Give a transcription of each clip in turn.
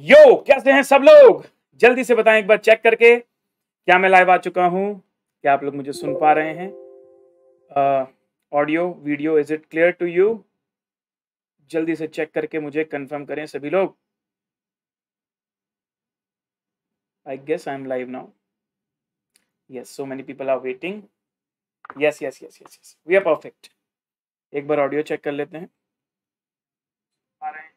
यो कैसे हैं सब लोग? जल्दी से बताएँ एक बार चेक करके। क्या मैं लाइव आ चुका हूँ? क्या आप लोग मुझे सुन पा रहे हैं? Audio video is it clear to you जल्दी से चेक करके मुझे कंफर्म करें सभी लोग। I guess I am live now yes so many people are waiting yes yes yes yes yes we are perfect एक बार ऑडियो चेक कर लेते हैं आ रहे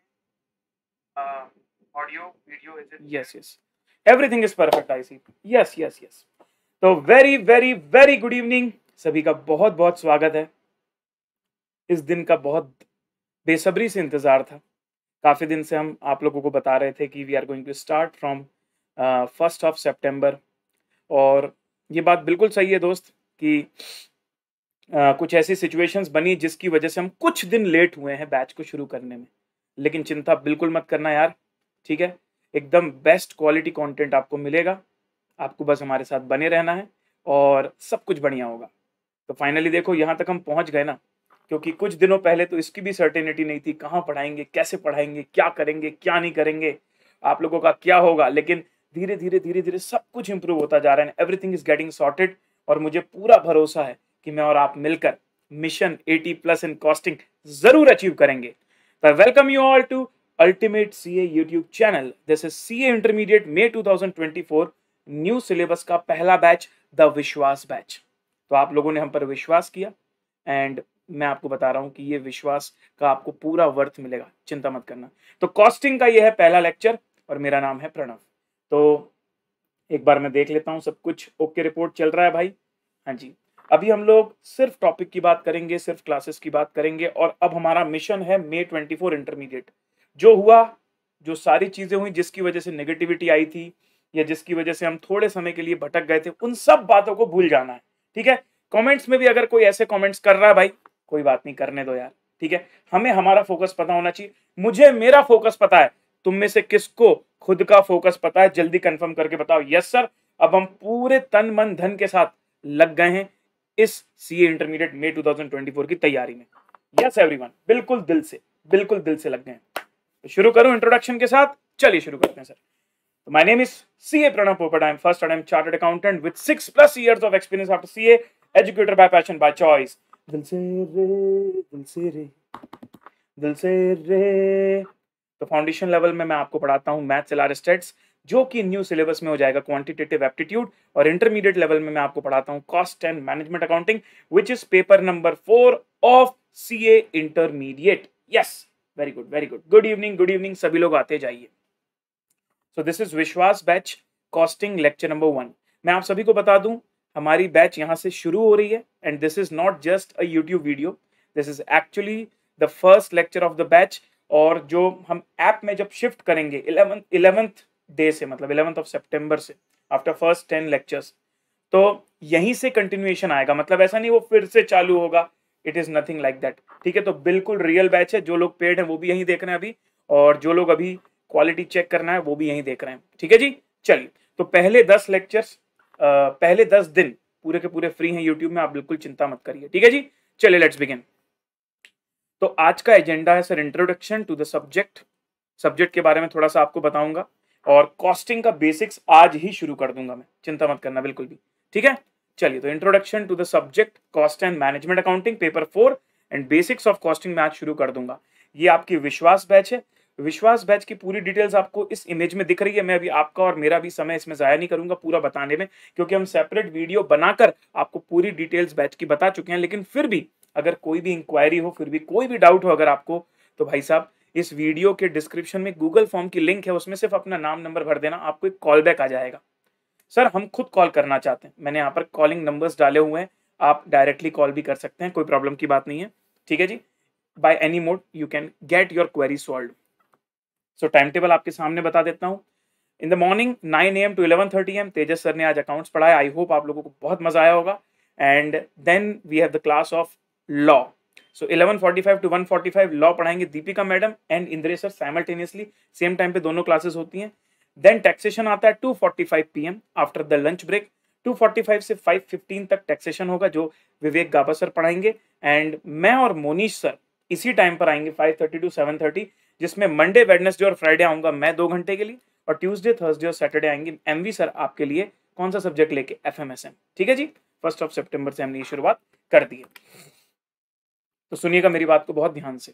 audio video is it yes yes everything is perfect I see yes yes yes तो very very very good evening सभी का बहुत बहुत स्वागत है। इस दिन का बहुत बेसब्री से इंतज़ार था। काफ़ी दिन से हम आप लोगों को बता रहे थे कि we are going to start from first of September और ये बात बिल्कुल सही है दोस्त कि uh, कुछ ऐसी सिचुएशंस बनी जिसकी वजह से हम कुछ दिन लेट हुए हैं बैच को शुरू करने में। लेकिन चिंता बिल्कुल मत करना यार। ठीक है? एकदम बेस्ट क्वालिटी कंटेंट आपको मिलेगा। आपको बस हमारे साथ बने रहना है और सब कुछ बढ़िया होगा। तो फाइनली देखो, यहाँ तक हम पहुँच गए ना, क्योंकि कुछ दिनों पहले तो इसकी भी सर्टेनिटी नहीं थी, कहाँ पढ़ाएँगे, कैसे पढ़ाएँगे, क्या करेंगे, क्या नहीं करेंगे, आप लोगों का क्या होगा, लेकिन धीरे धीरे धीरे धीरे सब कुछ इंप्रूव होता जा रहा है एवरीथिंग इज़ गेटिंग सॉर्टेड और मुझे पूरा भरोसा है कि मैं और आप मिलकर मिशन 80 प्लस इन कॉस्टिंग ज़रूर अचीव करेंगे। Welcome you all to ultimate CA YouTube channel this is CA intermediate May 2024 new syllabus का पहला बैच द विश्वास बैच तो आप लोगों ने हम पर विश्वास किया एंड मैं आपको बता रहा हूँ कि ये विश्वास का आपको पूरा वर्थ मिलेगा। चिंता मत करना। तो कॉस्टिंग का ये है पहला लेक्चर और मेरा नाम है प्रणव। तो एक बार मैं देख लेता हूँ, सब कुछ ओके रिपोर्ट चल रहा है भाई। हाँ जी। अभी हम लोग सिर्फ़ टॉपिक की बात करेंगे, सिर्फ़ क्लासेस की बात करेंगे, और अब हमारा मिशन है मे 24 इंटरमीडिएट जो हुआ, जो सारी चीज़ें हुई, जिसकी वजह से नेगेटिविटी आई थी, या जिसकी वजह से हम थोड़े समय के लिए भटक गए थे, उन सब बातों को भूल जाना है, ठीक है? कमेंट्स में भी अगर कोई ऐसे कमेंट्स कर रहा है भाई, कोई बात नहीं, करने दो यार, ठीक है? हमें हमारा फोकस पता होना चाहिए। मुझे मेरा फोकस पता है, तुम में से किसको खुद का फोकस पता है? जल्दी कंफर्म करके बताओ। यस सर अब हम पूरे तन, मन, धन के साथ लग गए हैं इस सीए इंटरमीडिएट मे 2024 की तैयारी में। यस एवरीवन बिल्कुल दिल से, बिल्कुल दिल से लग गए हैं। तो शुरू करूँ इंट्रोडक्शन के साथ? चलिए शुरू करते हैं सर तो my name is C A Pranav Popat. I am first I am chartered accountant with six plus years of experience after CA educator by passion by choice दिल से रे, दिल से रे, दिल से रे। तो फाउंडेशन लेवल में मैं आपको पढ़ाता हूँ मैथ्स एल स्टेट्स जो कि न्यू सिलेबस में हो जाएगा क्वांटिटेटिव एप्टीट्यूड और इंटरमीडिएट लेवल में मैं आपको पढ़ाता हूँ cost and management accounting which is paper number four of C A intermediate yes very good very good good evening good evening सभी लोग आते जाइए। So this is Vishwas batch costing lecture number one मैं आप सभी को बता दूँ, हमारी बैच यहाँ से शुरू हो रही है and this is not just a YouTube video this is actually the first lecture of the batch और जो हम ऐप में जब शिफ्ट करेंगे इलेवंथ डे से मतलब इलेवंथ ऑफ़ सेप्टेम्बर से आफ्टर फ़र्स्ट टेन लेक्चर्स तो यहीं से कंटिन्यूएशन आएगा। मतलब ऐसा नहीं वो फिर से चालू होगा it is nothing like that ठीक है तो बिल्कुल रियल बैच है। जो लोग पेड है, वो भी यहीं देख रहे हैं अभी। और जो लोग अभी क्वालिटी चेक करना है, वो भी यहीं देख रहे हैं। ठीक है जी? चलिए तो पहले दस लेक्चर्स पहले दस दिन पूरे के पूरे फ्री हैं यूट्यूब में, आप बिल्कुल चिंता मत करिए। ठीक है जी? चलिए लेट्स बिगिन तो आज का एजेंडा है sir introduction to the subject subject के बारे में थोड़ा सा आपको बताऊँगा। और कॉस्टिंग का बेसिक्स आज ही शुरू कर दूँगा मैं। चिंता मत करना, बिल्कुल भी। ठीक है? चलिए तो introduction to the subject cost and management accounting paper four and basics of costing match शुरू कर दूँगा। ये आपकी विश्वास बैच है। विश्वास बैच की पूरी डिटेल्स आपको इस इमेज में दिख रही है। मैं अभी आपका और मेरा भी समय इसमें जाया नहीं करूँगा पूरा बताने में, क्योंकि हम सेपरेट वीडियो बनाकर आपको पूरी डिटेल्स बैच की बता चुके हैं। लेकिन फिर भी अगर कोई भी इंक्वायरी हो, फिर भी कोई भी डाउट हो अगर आपको तो भाई साहब, इस वीडियो के डिस्क्रिप्शन में गूगल फॉर्म की लिंक है, उसमें सिर्फ़ अपना नाम नंबर भर देना, आपको एक कॉल बैक आ जाएगा। सर, हम खुद कॉल करना चाहते हैं। मैंने यहाँ पर कॉलिंग नंबर्स डाले हुए हैं। आप डायरेक्टली कॉल भी कर सकते हैं, कोई प्रॉब्लम की बात नहीं है। ठीक है जी? By any mode you can get your query solve so time table आपके सामने बता देता हूँ। In the morning nine A M to eleven thirty M Tejas sir ने आज अकाउंट्स पढ़ाया आई होप आप लोगों को बहुत मज़ा आया होगा। And then we have the class of law so 11:45 to 1:45 law पढ़ाएँगे Deepika madam and Indre sir simultaneously same time पे दोनों क्लासेस होती हैं। देन टैक्सेशन आता है 2:45 PM after the lunch break 2:45 से 5:15 तक टैक्सेशन होगा, जो विवेक गाबा सर पढ़ाएँगे. एंड मैं और मोनीश सर इसी टाइम पर आएँगे 5:30 टू 7:30 जिसमें मंडे वेडनेसडे और फ्राइडे आऊँगा मैं दो घंटे के लिए और ट्यूसडे थर्सडे और सैटरडे आएँगे एमवी सर आपके लिए कौन सा सब्जेक्ट लेके एफएमएसएम ठीक है जी? फ़र्स्ट ऑफ़ सेप्टेम्बर से हमने ये शुरुआत कर दी है। तो सुनिएगा मेरी बात को बहुत ध्यान से।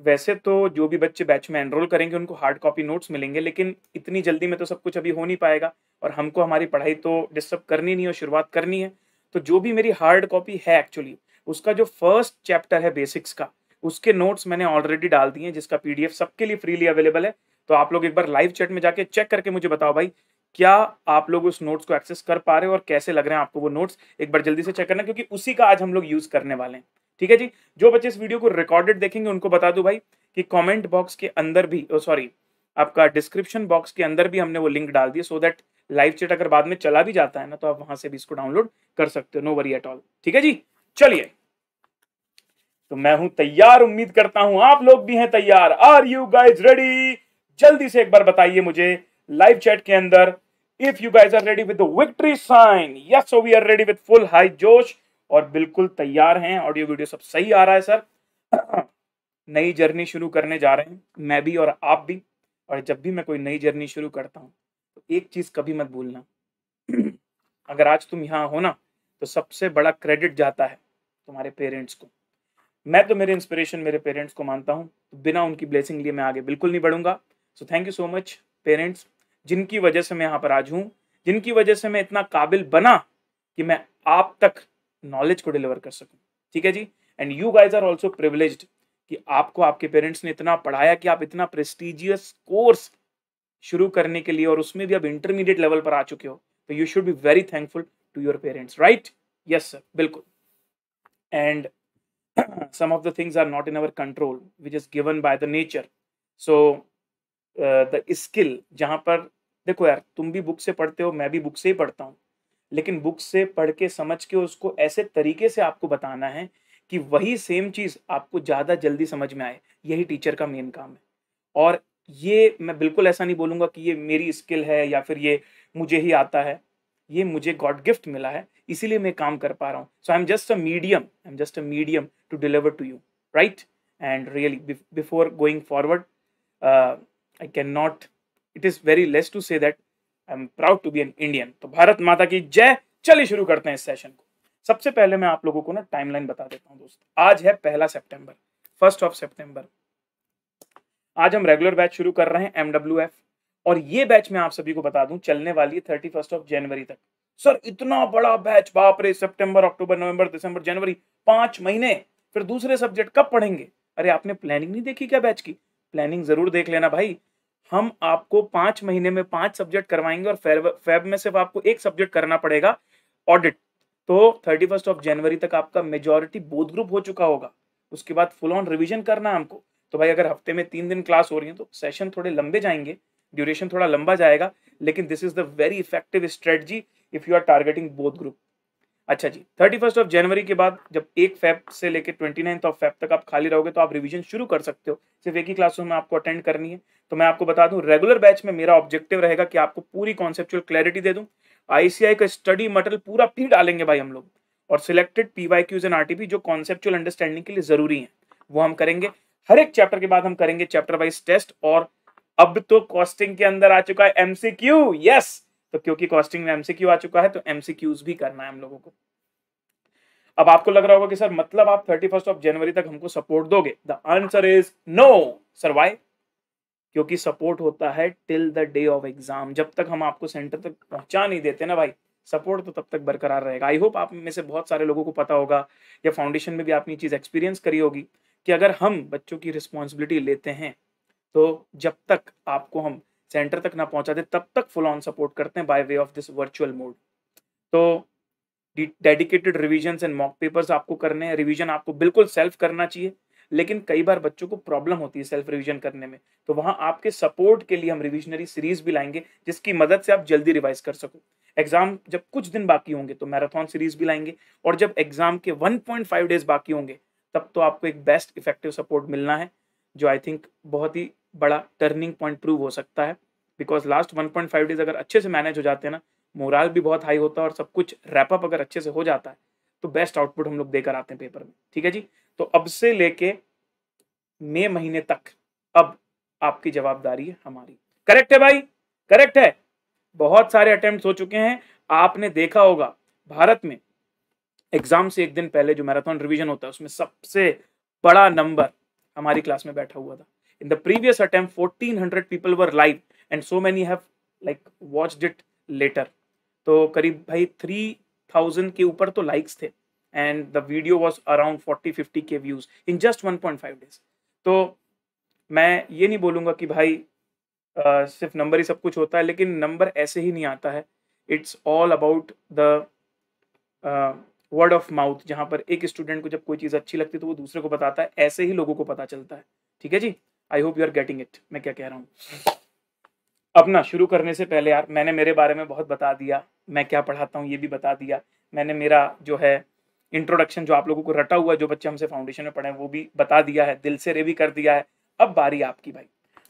वैसे तो जो भी बच्चे बैच में एनरोल करेंगे, उनको हार्ड कॉपी नोट्स मिलेंगे, लेकिन इतनी जल्दी में तो सब कुछ अभी हो नहीं पाएगा और हमको हमारी पढ़ाई तो डिस्टर्ब करनी नहीं और शुरुआत करनी है। तो जो भी मेरी हार्ड कॉपी है एक्चुअली उसका जो फ़र्स्ट चैप्टर है बेसिक्स का, उसके नोट्स मैंने ऑलरेडी डाल दिए हैं, जिसका पीडीएफ सबके लिए फ्रीली अवेलेबल है। तो आप लोग एक बार लाइव चैट में जाके चेक करके मुझे बताओ भाई, क्या आप लोग उस नोट्स को एक्सेस कर पा रहे हो और कैसे लग रहे हैं आपको वो नोट्स एक बार जल्दी से चेक करना, क्योंकि उसी का आज हम लोग यूज़ करने वाले हैं। ठीक है जी? जो बच्चे इस वीडियो को रिकॉर्डेड देखेंगे, उनको बता दू भाई कि कमेंट बॉक्स के अंदर भी सॉरी आपका डिस्क्रिप्शन बॉक्स के अंदर भी हमने वो लिंक डाल दिया सो दैट लाइव चेट अगर बाद में चला भी जाता है ना तो आप वहाँ से भी इसको डाउनलोड कर सकते हो नो वरी एट ऑल ठीक है जी? चलिए तो मैं हूँ तैयार, उम्मीद करता हूँ आप लोग भी हैं तैयार। आर यू गाइज़ रेडी जल्दी से एक बार बताइए मुझे लाइव चैट के अंदर if you guys are ready with victory sign yes we are ready with full high जोश। और बिल्कुल तैयार हैं। ऑडियो वीडियो सब सही आ रहा है, सर। नई जर्नी शुरू करने जा रहे हैं। मैं भी और आप भी। और जब भी मैं कोई नई जर्नी शुरू करता हूँ तो एक चीज़ कभी मत भूलना। अगर आज तुम यहाँ हो ना तो सबसे बड़ा क्रेडिट जाता है तुम्हारे पेरेंट्स को। मैं तो मेरे इंस्पिरेशन, मेरे पेरेंट्स को मानता हूँ। तो बिना उनकी ब्लेसिंग लिए मैं आगे बिल्कुल नहीं बढ़ूँगा। So thank you so much parents जिनकी वजह से मैं यहाँ पर आज हूँ। जिनकी वजह से मैं इतना काबिल बना कि मैं आप तक नॉलेज को डिलीवर कर सकूँ। ठीक है जी? And you guys are also privilege कि आपको आपके पेरेंट्स ने इतना पढ़ाया कि आप इतना प्रेस्टिजियस कोर्स शुरू करने के लिए और उसमें भी अब इंटरमीडिएट लेवल पर आ चुके हो तो you should be very thankful to your parents right yes sir बिल्कुल। And of the things are not in our control which is given by the nature. So uh, the skill जहाँ पर देखो यार तुम भी बुक से पढ़ते हो मैं भी बुक से ही पढ़ता हूँ। लेकिन बुक से पढ़ के समझ के उसको ऐसे तरीके से आपको बताना है कि वही सेम चीज़ आपको ज़्यादा जल्दी समझ में आए। यही टीचर का मेन काम है। और ये मैं बिल्कुल ऐसा नहीं बोलूँगा कि ये मेरी स्किल है या फिर ये मुझे ही आता है। ये मुझे गॉड गिफ्ट मिला है, इसीलिए मैं काम कर पा रहा हूँ। So I am just a medium I am just a medium to deliver to you right and really before going forward I can not it is very less to say that I am proud to be an Indian तो भारत माता की जय। चलिए शुरू करते हैं इस session को। सबसे पहले मैं आप लोगों को ना टाइमलाइन बता देता हूँ दोस्त। आज है पहला सितंबर फ़र्स्ट ऑफ़ सितंबर आज हम रेगुलर बैच शुरू कर रहे हैं एमडब्ल्यू और ये बैच मैं आप सभी को बता दूँ, चलने वाली है थर्टी फ़र्स्ट ऑफ़ जनवरी तक। सर, इतना बड़ा बैच बाप रे सितंबर अक्टूबर नवंबर दिसंबर जनवरी पाँच महीने। फिर दूसरे सब्जेक्ट कब पढ़ेंगे? अरे, आपने प्लानिंग नहीं देखी क्या बैच की? प्लानिंग ज़रूर देख लेना भाई। हम आपको पाँच महीने में पाँच सब्जेक्ट करवाएँगे और फेब में सिर्फ़ आपको एक सब्जेक्ट करना पड़ेगा ऑडिट तो थर्टी फ़र्स्ट ऑफ़ जनवरी तक आपका मेजोरिटी बोध ग्रुप हो चुका होगा। उसके बाद फुल ऑन रिविजन करना हमको। तो भाई अगर हफ़्ते में तीन दिन क्लास हो रही है तो सेशन थोड़े लंबे जाएँगे ड्यूरेशन थोड़ा लंबा जाएगा, लेकिन this is the very effective strategy if you are targeting both group अच्छा जी थर्टी फ़र्स्ट ऑफ़ जनवरी के बाद जब एक फेब से लेकर ट्वेंटी नाइन्थ ऑफ़ फेब तक आप खाली रहोगे तो आप रिवीजन शुरू कर सकते हो। सिर्फ़ एक ही क्लासरूम में आपको अटेंड करनी है। तो मैं आपको बता दूँ रेगुलर बैच में मेरा ऑब्जेक्टिव रहेगा कि आपको पूरी कॉन्सेप्चुअल क्लैरिटी दे दूँ। आईसीआई का स्टडी मटेरियल पूरा पी डालेंगे भाई हम लोग। और selected PY Qs and RTP जो कॉन्सेप्चुअल अंडरस्टैंडिंग के लिए ज़रूरी है, वो हम करेंगे। हर एक चैप्टर के बाद हम करेंगे चैप्टर वाइज टेस्ट और अब तो कॉस्टिंग के अंदर आ चुका है एमसीक्यू यस तो क्योंकि कॉस्टिंग में एमसीक्यू आ चुका है तो एमसीक्यूज भी करना है हम लोगों को। अब आपको लग रहा होगा कि सर मतलब आप थर्टी फ़र्स्ट ऑफ़ जनवरी तक हमको सपोर्ट दोगे? The answer is no sir why क्योंकि सपोर्ट होता है till the day of exam जब तक हम आपको सेंटर तक पहुँचा नहीं देते ना भाई सपोर्ट तो तब तक बरकरार रहेगा। आई होप आप में से बहुत सारे लोगों को पता होगा, या फाउंडेशन में भी आपने चीज़ एक्सपीरियंस करी होगी, कि अगर हम बच्चों की रिस्पॉन्सिबिलिटी लेते हैं तो जब तक आपको हम सेंटर तक ना पहुंचाते तब तक फुल ऑन सपोर्ट करते हैं by way of this virtual mode तो dedicated revision and mock papers आपको करने हैं रिविजन आपको बिल्कुल सेल्फ करना चाहिए, लेकिन कई बार बच्चों को प्रॉब्लम होती है सेल्फ रिवीजन करने में। तो वहाँ आपके सपोर्ट के लिए हम रिविजनरी सीरीज़ भी लाएँगे, जिसकी मदद से आप जल्दी रिवाइज कर सको। एग्ज़ाम जब कुछ दिन बाकी होंगे तो मैराथन सीरीज़ भी लाएँगे, और जब एग्ज़ाम के 1.5 डेज़ बाकी होंगे, तब तो आपको एक बेस्ट इफ़ेक्टिव सपोर्ट मिलना है, जो आई थिंक बहुत ही बड़ा टर्निंग पॉइंट प्रूव हो सकता है। बिकॉज़ लास्ट 1.5 डेज़ अगर अच्छे से मैनेज हो जाते हैं ना मोराल भी बहुत हाई होता है और सब कुछ रैपअप अगर अच्छे से हो जाता है तो बेस्ट आउटपुट हम लोग देकर आते हैं पेपर में। ठीक है जी? तो अब से लेके मई महीने तक, अब आपकी जवाबदारी है हमारी। करेक्ट है भाई? करेक्ट है? बहुत सारे अटेम्प्ट हो चुके हैं। आपने देखा होगा, भारत में एग्ज़ाम से एक दिन पहले जो मैराथन रिवीजन होता है, उसमें सबसे बड़ा नंबर हमारी क्लास में बैठा हुआ था। In the previous attempt 1400 people were live and so many have like watched it later तो करीब भाई 3000 के ऊपर तो लाइक्स थे and the video was around 40 50 के व्यूज़ इन जस्ट 1.5 डेज़ तो मैं ये नहीं बोलूँगा कि भाई uh, सिर्फ़ नंबर ही सब कुछ होता है लेकिन नंबर ऐसे ही नहीं आता है। It's all about the word of mouth जहाँ पर एक स्टूडेंट को जब कोई चीज़ अच्छी लगती है तो वो दूसरे को बताता है ऐसे ही लोगों को पता चलता है। ठीक है जी? I hope you are getting it मैं क्या कह रहा हूँ? अपना, शुरू करने से पहले यार, मैंने मेरे बारे में बहुत बता दिया। मैं क्या पढ़ाता हूँ, ये भी बता दिया। मैंने मेरा जो है इंट्रोडक्शन जो आप लोगों को रटा हुआ जो बच्चे हमसे फाउंडेशन में पढ़े हैं, वो भी बता दिया है। दिल से रे भी कर दिया है। अब बारी आपकी भाई।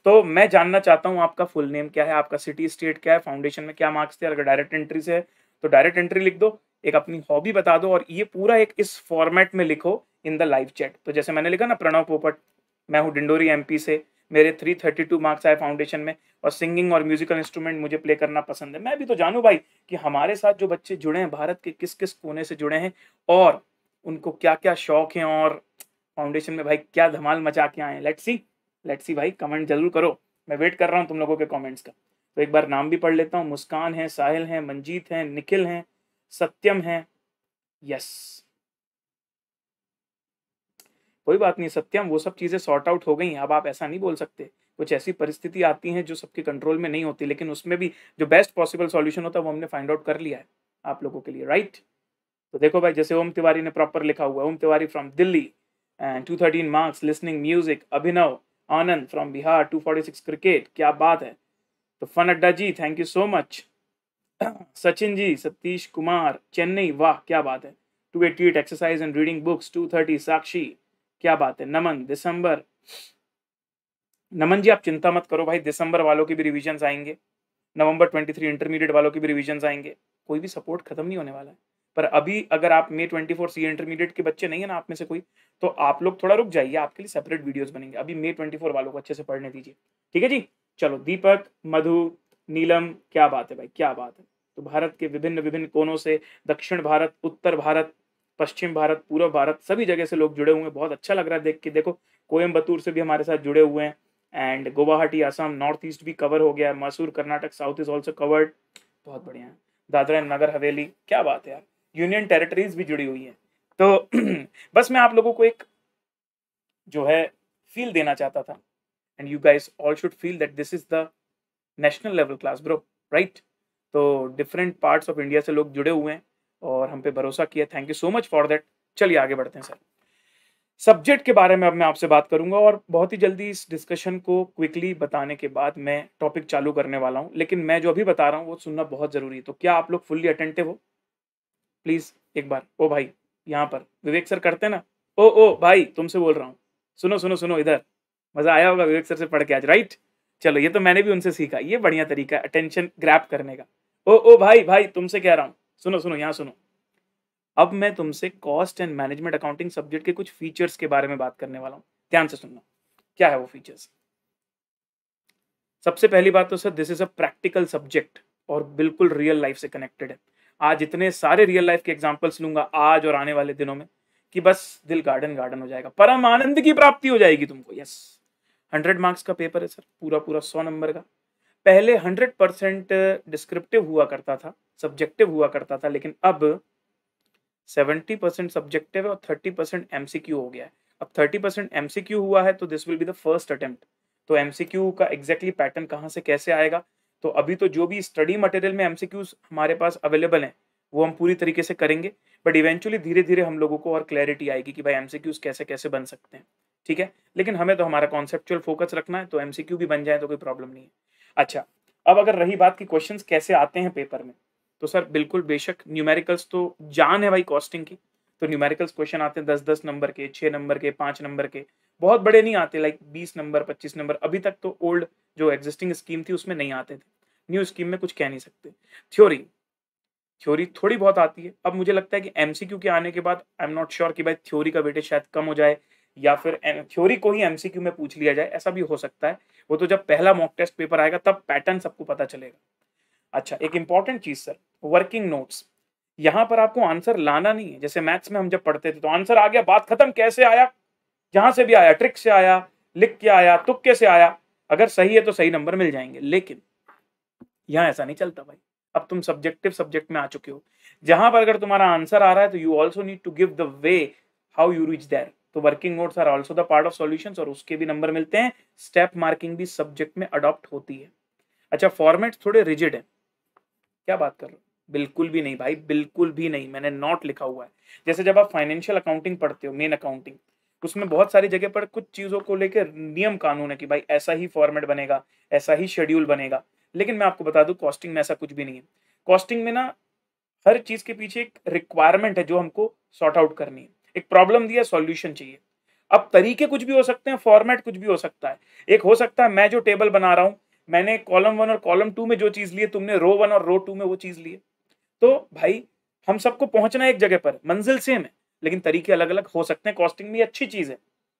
तो मैं जानना चाहता हूँ आपका फुल नेम क्या है, आपका सिटी स्टेट क्या है फाउंडेशन में क्या मार्क्स थे? अगर डायरेक्ट एंट्री से है तो डायरेक्ट एंट्री लिख दो। एक अपनी हॉबी बता दो और ये पूरा एक इस फॉर्मेट में लिखो इन द लाइव चैट तो जैसे मैंने लिखा ना, प्रणव पोपट मैं हूँ डिंडोरी एमपी से, मेरे 332 मार्क्स आए फाउंडेशन में और सिंगिंग और म्यूजिकल इंस्ट्रूमेंट मुझे प्ले करना पसंद है। मैं भी तो जानूँ भाई कि हमारे साथ जो बच्चे जुड़े हैं, भारत के किस किस कोने से जुड़े हैं और उनको क्या क्या शौक हैं और फाउंडेशन में भाई क्या धमाल मचा के आए हैं। लेट्स सी लेट्स सी भाई कमेंट ज़रूर करो। मैं वेट कर रहा हूँ तुम लोगों के कमेंट्स का। तो एक बार नाम भी पढ़ लेता हूँ। मुस्कान है, साहिल है, मंजीत है, निखिल है, सत्यम है। यस कोई बात नहीं, सत्यम, वो सब चीज़ें सॉर्ट आउट हो गई, अब आप ऐसा नहीं बोल सकते। कुछ ऐसी परिस्थिति आती हैं जो सबके कंट्रोल में नहीं होती, लेकिन उसमें भी जो बेस्ट पॉसिबल सॉल्यूशन होता है, वो हमने फाइंड आउट कर लिया है आप लोगों के लिए राइट तो देखो भाई, जैसे ओम तिवारी ने प्रॉपर लिखा हुआ है, Om Tiwari from Delhi and two thirteen marks listening music Abhinav, Anand from Bihar two forty six cricket क्या बात है। तो फन अड्डा जी thank you so much Sachin ji, Satish Kumar, Chennai, वाह, क्या बात है। Two eighty eight exercise and reading books two thirty Sakshi क्या बात है? नमन, दिसंबर। नमन जी, आप चिंता मत करो भाई, दिसंबर वालों के भी रिविजन आएँगे। नवंबर ट्वेंटी थ्री इंटरमीडिएट वालों के भी रिविजन आएँगे। कोई भी सपोर्ट खत्म नहीं होने वाला है। पर अभी अगर आप May twenty four C intermediate के बच्चे नहीं है ना, आप में से कोई तो आप लोग थोड़ा रुक जाइए, आपके लिए सेपरेट वीडियोस बनेंगे। अभी मे ट्वेंटी फोर वालों को अच्छे से पढ़ने दीजिए। ठीक है जी? चलो, दीपक, मधु, नीलम, क्या बात है भाई, क्या बात है। तो भारत के विभिन्न विभिन्न कोनों से दक्षिण भारत, उत्तर भारत पश्चिम भारत पूर्व भारत, सभी जगह से लोग जुड़े हुए हैं। बहुत अच्छा लग रहा है देख के। देखो कोयम्बतूर से भी हमारे साथ जुड़े हुए हैं। And Guwahati Assam north east भी कवर हो गया है। Mysore, Karnataka south is also covered बहुत बढ़िया है। दादरा एंड नगर, हवेली, क्या बात है यार। यूनियन टेरिटरीज भी जुड़ी हुई हैं। तो बस मैं आप लोगों को एक जो है फील देना चाहता था। And you guys all should feel that this is the national level class bro right तो डिफरेंट पार्ट्स ऑफ़ इंडिया से लोग जुड़े हुए हैं। और हम पे भरोसा किया। Thank you so much for that चलिए आगे बढ़ते हैं सर सब्जेक्ट के बारे में अब मैं आपसे बात करूँगा और बहुत ही जल्दी इस डिस्कशन को क्विकली बताने के बाद मैं टॉपिक चालू करने वाला हूँ। लेकिन मैं जो अभी बता रहा हूँ, वो सुनना बहुत ज़रूरी है। तो क्या आप लोग फुल्ली अटेंटिव हो? प्लीज़ एक बार। ओ भाई, यहाँ पर। विवेक सर करते ना? ओ ओ, भाई, तुमसे बोल रहा हूँ। सुनो सुनो सुनो, इधर। मज़ा आया होगा विवेक सर से पढ़ के आज राइट चलो, ये तो मैंने भी उनसे सीखा। ये बढ़िया तरीका है अटेंशन ग्रैप करने का। ओ ओ, भाई भाई, तुमसे कह रहा हूँ। सुनो सुनो, यहाँ सुनो। अब मैं तुमसे cost and management accounting subject के कुछ फीचर्स के बारे में बात करने वाला हूँ। ध्यान से सुनना। क्या है वो फीचर्स सबसे पहली बात तो sir this is a practical subject और बिल्कुल रियल लाइफ से कनेक्टेड है। आज इतने सारे रियल लाइफ के एग्जाम्पल्स लूँगा, आज और आने वाले दिनों में, कि बस दिल गार्डन गार्डन हो जाएगा। परम आनंद की प्राप्ति हो जाएगी तुमको यस हंड्रेड मार्क्स का पेपर है सर पूरा पूरा सौ नंबर का। पहले हंड्रेड परसेंट डिस्क्रिप्टिव हुआ करता था सब्जेक्टिव हुआ करता था, लेकिन अब सेवेंटी परसेंट सब्जेक्टिव है और थर्टी परसेंट एमसीक्यू हो गया है। अब थर्टी परसेंट एमसीक्यू हुआ है तो this will be the first attempt तो एमसीक्यू का एग्जैक्टली पैटर्न कहाँ से कैसे आएगा? तो अभी तो जो भी स्टडी मटेरियल में एमसीक्यूज हमारे पास अवेलेबल हैं, वो हम पूरी तरीके से करेंगे बट इवेंचुअली धीरे धीरे हम लोगों को और क्लैरिटी आएगी कि भाई एमसीक्यूज कैसे कैसे बन सकते हैं, ठीक है? लेकिन हमें तो हमारा कॉन्सेप्चुअल फोकस रखना है तो एमसीक्यू भी बन जाए तो कोई प्रॉब्लम नहीं है। अच्छा अब अगर रही बात की क्वेश्चंस कैसे आते हैं पेपर में तो सर, बिल्कुल बेशक न्यूमेरिकल्स तो जान है भाई कॉस्टिंग की। तो न्यूमेरिकल्स क्वेश्चन आते हैं दस दस नंबर के छः नंबर के, पाँच नंबर के। बहुत बड़े नहीं आते लाइक बीस नंबर पच्चीस नंबर अभी तक तो ओल्ड जो एग्जिस्टिंग स्कीम थी उसमें नहीं आते थे। न्यू स्कीम में कुछ कह नहीं सकते। थ्योरी थ्योरी थोड़ी बहुत आती है। अब मुझे लगता है कि एमसीक्यू के आने के बाद आई एम नॉट श्योर कि भाई थ्योरी का वेटेज शायद कम हो जाए, या फिर थ्योरी को ही एमसीक्यू में पूछ लिया जाए। ऐसा भी हो सकता है। वो तो जब पहला मॉक टेस्ट पेपर आएगा, तब पैटर्न सबको पता चलेगा। अच्छा एक इंपॉर्टेंट चीज़ सर वर्किंग नोट्स यहाँ पर आपको आंसर लाना नहीं है। जैसे मैथ्स में हम जब पढ़ते थे तो आंसर आ गया, बात खत्म, कैसे आया? जहाँ से भी आया ट्रिक से आया, लिख के आया तुक्के से आया। अगर सही है तो सही नंबर मिल जाएँगे। लेकिन यहाँ ऐसा नहीं चलता भाई। अब तुम सब्जेक्टिव सब्जेक्ट में आ चुके हो। जहाँ पर अगर तुम्हारा आंसर आ रहा है तो you also need to give the way how you reach there तो working notes are also the part of solution और उसके भी नंबर मिलते हैं। स्टेप मार्किंग भी सब्जेक्ट में अडॉप्ट होती है। अच्छा फॉर्मेट थोड़े रिजिड है। क्या बात कर रहे हो? बिल्कुल भी नहीं भाई, बिल्कुल भी नहीं, मैंने नॉट लिखा हुआ है। जैसे जब आप फाइनेंशियल अकाउंटिंग पढ़ते हो मेन अकाउंटिंग उसमें बहुत सारी जगह पर कुछ चीज़ों को लेकर नियम कानून है कि भाई ऐसा ही फॉर्मेट बनेगा, ऐसा ही शेड्यूल बनेगा। लेकिन मैं आपको बता दूँ कॉस्टिंग में ऐसा कुछ भी नहीं है। कॉस्टिंग में ना हर चीज़ के पीछे एक रिक्वायरमेंट है जो हमको सॉर्ट आउट करनी है। एक प्रॉब्लम दिया सॉल्यूशन चाहिए। अब तरीके कुछ भी हो सकते हैं फॉर्मेट कुछ भी हो सकता है। एक हो सकता है, मैं जो टेबल बना रहा हूँ, मैंने कॉलम वन और कॉलम टू में जो चीज़ ली तुमने रो वन और रो टू में वो चीज़ ली तो भाई, हम सबको पहुँचना एक जगह पर, मंजिल सेम है, लेकिन तरीके अलग अलग हो सकते हैं कॉस्टिंग भी अच्छी चीज़ है।